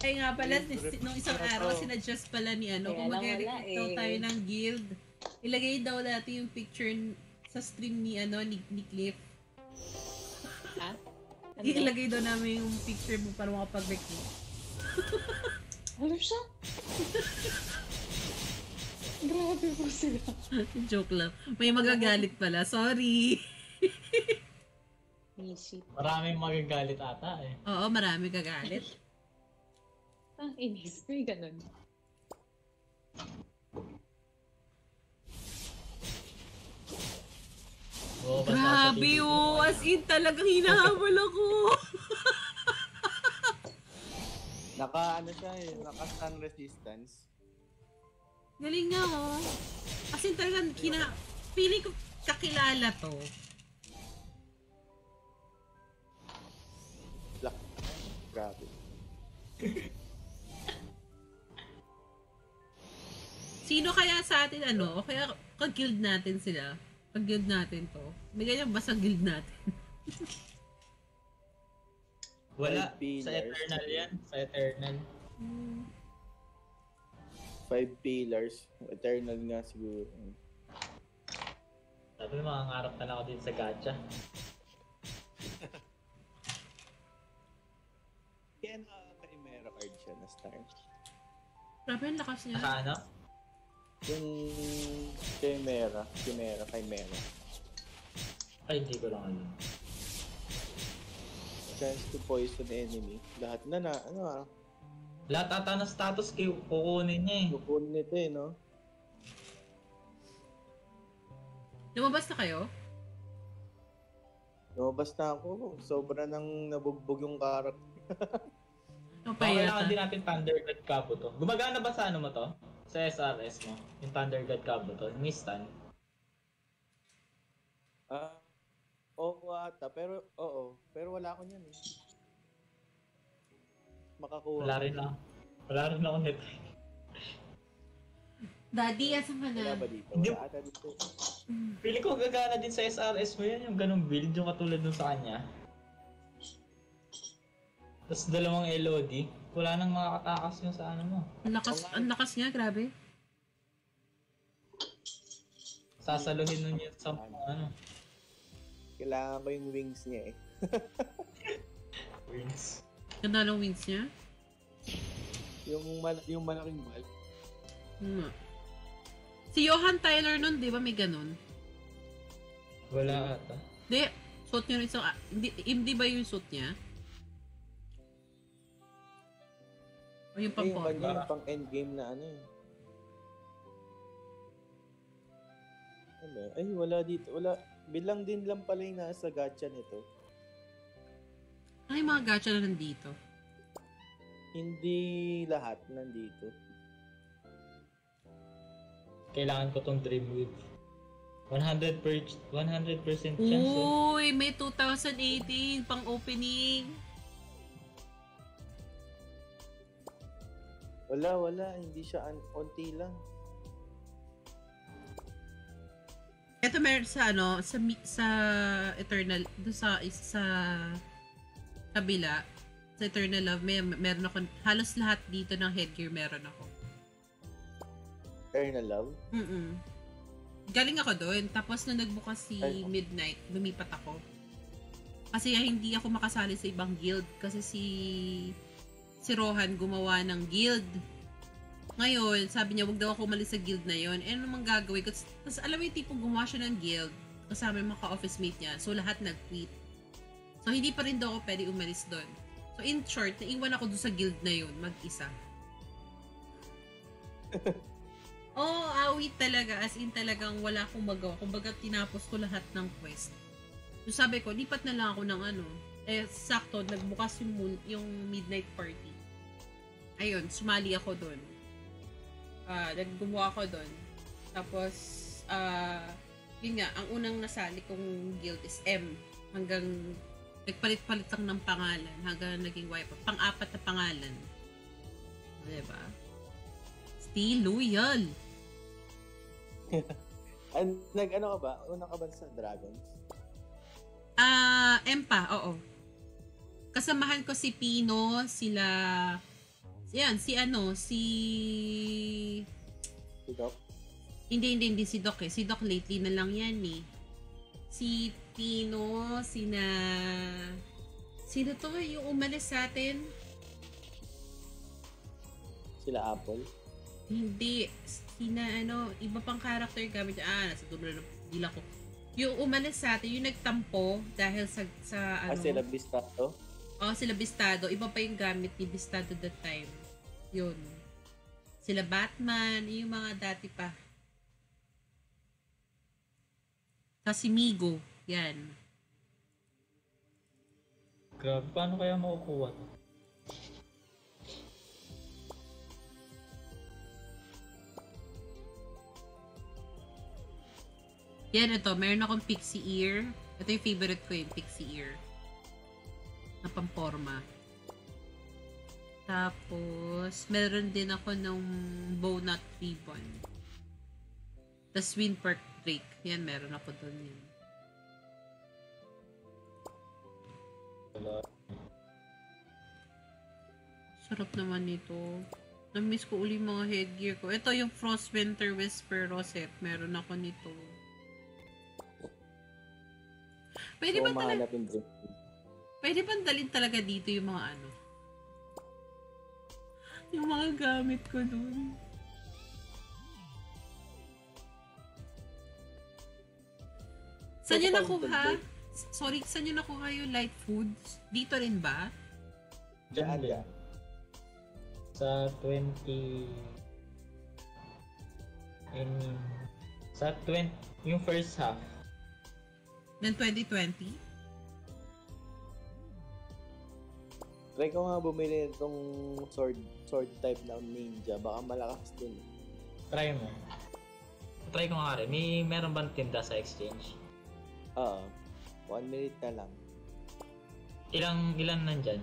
Ay nga pala, nung isang araw, sinadjust pala ni ano, kung mag-recruit daw eh. tayo ng guild, ilagay daw natin yung picture sa stream ni ano ni, ni Cliff. Ha? Ano? Ilagay daw namin yung picture mo para makapag-recruit. Ano siya? Grabe po sila. Joke lang. May magagalit pala. Sorry. Shit. Maraming magagalit ata eh. Oo, marami gagalit. Ang inis. May ganun. Sa Grabe oh! As in, talagang hinahabol ako. Naka, ano siya eh, naka-stun resistance. Galing nga oh. As in, talagang kina... Feeling ko kakilala to. Black. Grabe. Sino kaya sa atin ano? O kaya kag-guild natin sila? Pag-guild natin to. May ganyan ba sa guild natin? Wala. Sa. Eternal yan. Sa Eternal. Five pillars. Eternal nga siguro. Sabi mo, mangangarap na lang ako dito sa gacha. Kaya naka-chimera card siya na star. Grabe ang lakas niya. Naka ano? Yung chimera, chimera, chimera. Ay, hindi ko lang alam. Chance to poison enemy. Lahat na na, ano ah, Lahat ata ng status kay kukunin niya eh. kukunin nito eh, no? Lumabas na kayo? Lumabas na ako. Sobra nang nabugbog yung karat. O pa Kailangan yata? din natin Thunder God Cabo to. Gumagana ba sa ano mo to? Sa SRS mo? Yung Thunder God Cabo to? Nistan? Ah, oo ata. Pero, oo. Pero wala ako niyan eh. Makakuha. Wala rin ako. Wala rin ako nito. Daddy, asan ka Wala na? ba dito? Wala ata dito. Pili ko gagana din sa SRS mo yan, yung ganong build, yung katulad dun sa kanya. Tapos dalawang LOD, wala nang makakatakas yung sa ano mo. Ang lakas, ang lakas niya, grabe. Sasaluhin nun yun sa ano, Kailangan ko yung wings niya eh. wings. Ganda ng wings niya. Yung, mal- yung malaking ball. Hmm. Si Johan Tyler nun, di ba may ganun? Wala ata. Di, suot niya rin sa... ah, Hindi, hindi ba yung suit niya? O yung Eh, yung pang yung pang endgame na ano eh. Ano? Ay, wala dito. Wala. Bilang din lang pala yung nasa gacha nito. Ay, mga gacha na nandito. Hindi lahat nandito. Kailangan ko tong Dreamweave. 100 per 100% chance. Uy, may 2018 pang opening. Wala, wala. Hindi siya an- onti lang. Ito meron sa ano, sa mi- sa Eternal, doon sa sa kabila, sa Eternal Love, may meron ako halos lahat dito ng headgear meron ako. Eternal Love. Mm. Galing ako doon. Tapos nung nagbukas si Ay. Midnight, lumipat ako. Kasi hindi ako makasali sa ibang guild kasi si si Rohan gumawa ng guild. Ngayon, sabi niya, wag daw ako umalis sa guild na yon. Eh, ano mang gagawin ko? Tapos, alam mo yung tipong gumawa siya ng guild kasama yung mga ka-office mate niya. So, lahat nag-quit. So, hindi pa rin daw ako pwede umalis doon. So, in short, naiwan ako doon sa guild na yun, mag-isa. Oo, oh, awit talaga. As in talagang wala akong magawa. Kumbaga, tinapos ko lahat ng quest. So, sabi ko, lipat na lang ako ng ano. Eh, sakto, nagbukas yung, moon, yung midnight party. Ayun, sumali ako doon. Ah, naggumawa ako doon. Tapos, ah, yun nga, ang unang nasali kong guild is M. Hanggang nagpalit-palit lang ng pangalan hanggang naging wipe Pang-apat na pangalan. Diba? Still loyal. An, nag ano ka ba? Una ka ba sa Dragons? Ah, M pa, oo. Kasamahan ko si Pino, sila yan, si ano, si Si Doc? Hindi, hindi, hindi si Doc eh. Si Doc lately na lang yan eh. Si Pino, sina... Sino to eh, yung umalis sa atin? Sila Apple? Hindi. Sina ano, iba pang character gamit. Ah, nasa dulo ng dila ko. Yung umalis sa atin, yung nagtampo dahil sa, sa Ah, ano... sila Bistato? Oo, sila Bistado. Iba pa yung gamit ni Bistado that time. Yun. Sila Batman, yung mga dati pa. Kasi Migo. Yan. Grabe, paano kaya makukuha to? Yan, ito. Meron akong pixie ear. Ito yung favorite ko yung pixie ear. Na pamporma. Tapos, meron din ako ng bow nut ribbon. Tapos, wind perk drake. Yan, meron ako doon yun. Wala. Sarap naman nito. Na-miss ko uli mga headgear ko. Ito yung Frost Winter Whisper Rosette. Meron ako nito. Pwede So, ba talaga. Pwede ba dalhin talaga dito yung mga ano? Yung mga gamit ko dun. Saan nyo nakuha? Sorry, saan nyo nakuha yung light foods? Dito rin ba? Diyan, din. Sa 20... I mean, sa 20... Yung first half. Ng 2020? Try ko nga bumili itong sword sword type na ninja. Baka malakas din. Try mo. Try ko nga rin. May meron bang tinda sa exchange? Oo. One minute na lang. Ilang ilan nandyan?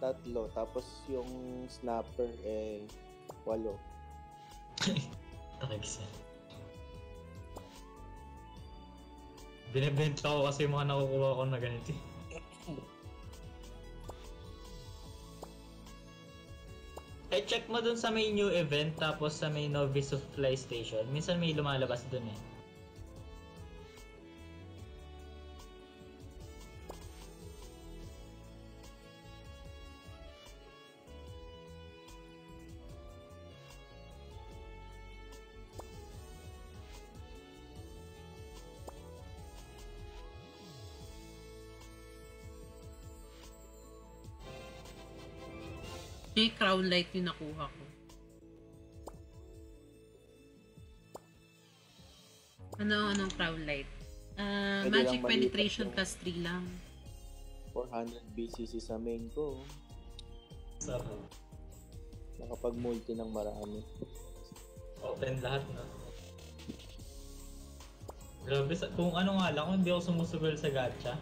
Tatlo. Tapos yung snapper, eh, walo. Takigsa. Binibenta ko kasi yung mga nakukuha ko na ganito. eh. Eh, check mo dun sa may new event tapos sa may Novice Supply Station. Minsan may lumalabas dun eh. May crown light yung nakuha ko. Ano anong crown light? Pwede magic penetration plus 3 lang. 400 BCC sa main ko. Sarap. Nakapag-multi ng marami. Open lahat na. Grabe, sa, kung ano nga lang, kung hindi ako sumusugal sa gacha,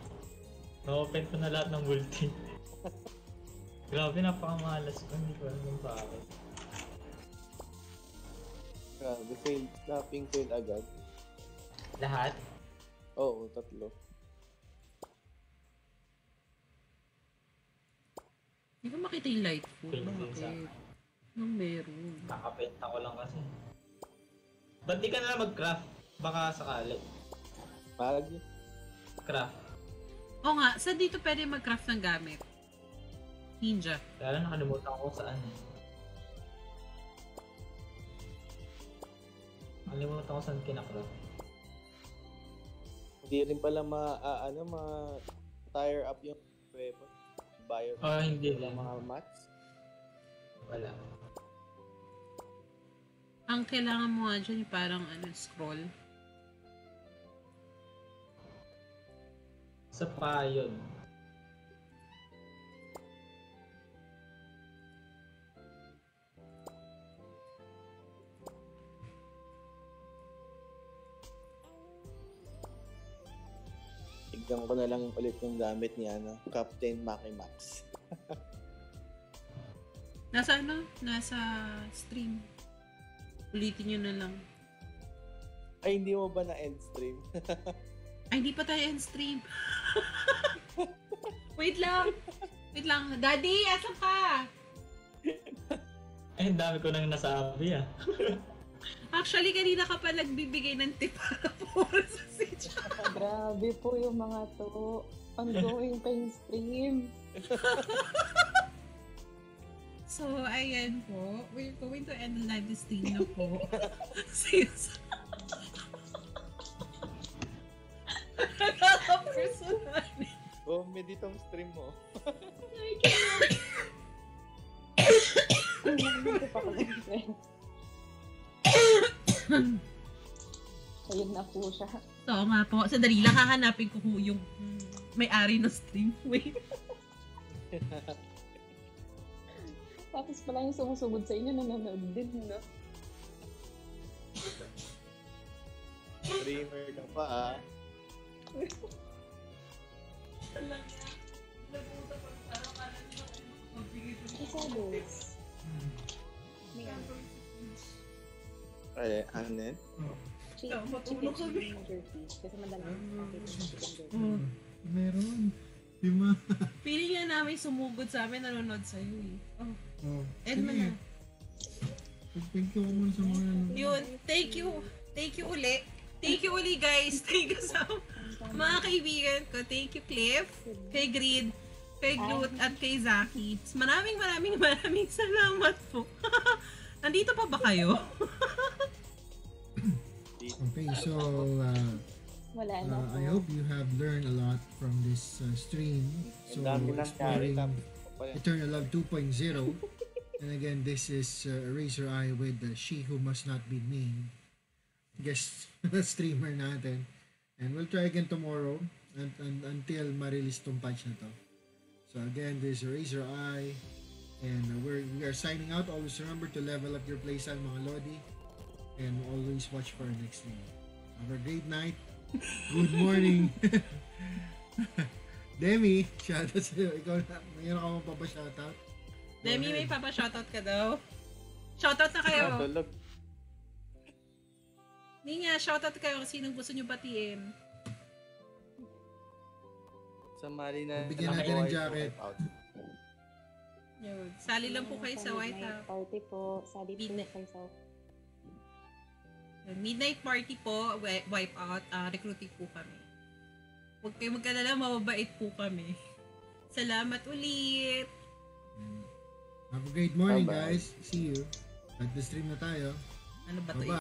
na-open ko na lahat ng multi. Grabe, napakamalas ko, hindi ko alam kung bakit. Grabe, fail. Snapping fail agad. Lahat? Oo, tatlo. Hindi ko makita yung light food. Pink din sa- Bakit? Anong meron? Kakapenta ko lang kasi. Ba't di ka na lang mag-craft? Baka sakali. Mag, Craft. Oo nga, sa dito pwede mag-craft ng gamit? Ninja. Kaya lang nakalimutan ko saan eh. Nakalimutan ko saan kinakraft. Hindi rin pala ma, ah, ano, ma tire up yung weapon. Bio. Ah, hindi Wala lang. mga mats. Wala. Ang kailangan mo nga dyan, yung parang ano, scroll. Sa payon. Tignan ko na lang ulit yung gamit ni ano, Captain Maximax. Nasa ano? Nasa stream. Ulitin nyo na lang. Ay, hindi mo ba na end stream? Ay, hindi pa tayo end stream. Wait lang. Wait lang. Daddy, asan ka? Ay, dami ko nang nasabi ah. Actually, kanina ka pa nagbibigay ng tip para po sa sitch. Grabe po yung mga to. Ongoing pa yung stream. So, ayan po. We're going to end the live stream na po. Since... Nakaka-personal. Oh, may ditong stream mo. Hindi pa ako. Ayun na po siya. So, nga po. Sandali lang, hahanapin ko po yung may-ari ng stream. Wait. Tapos pala yung sumusugod sa inyo, nanonood din, no? Streamer ka pa ah. Isa dos. May Ay, ano yun? chicken, Oh, chicken. Kasi chicken Oh, meron. Di ba? Feeling nga namin sumugod sa amin, nanonood sa'yo eh. Oh, Oh, mo sige. na. Thank you muna sa mga ano. Yun, thank you. Thank you uli. Thank you uli guys. Thank you sa mga kaibigan ko. Thank you Cliff, kay Grid, kay Groot, at kay Zaki. Maraming maraming maraming salamat po. Nandito pa ba kayo? Okay, so uh, Wala na uh. I hope you have learned a lot from this uh, stream. So, exploring. Eternal Love 2.0. and again, this is uh, Razor Eye with uh, She Who Must Not Be Named. Guest streamer natin. And we'll try again tomorrow and, and, until ma-release tong patch na to. So again, this is Razor Eye. And uh, we're, we are signing out. Always remember to level up your playstyle mga Lodi. And always watch for our next stream. Have a great night. Good morning. Demi, shoutout sa'yo. Ikaw na, mayroon ka mong papashoutout. Go Demi, may papa-shoutout ka daw. Shoutout na kayo. Ah, tulog. Hindi nga, shoutout kayo kung sinong gusto nyo batiin. Sa mali na Bigyan na natin ng jacket. Yun. Sali lang po kayo sa White House. Party po. Sali po Midnight. kayo sa Midnight party po, wi- wipe out, ah, recruiting po kami. Huwag kayo magkalala, mababait po kami. Salamat ulit! Have a great morning, Bye-bye. guys. See you. At the stream na tayo. Ano ba to? Bye-bye.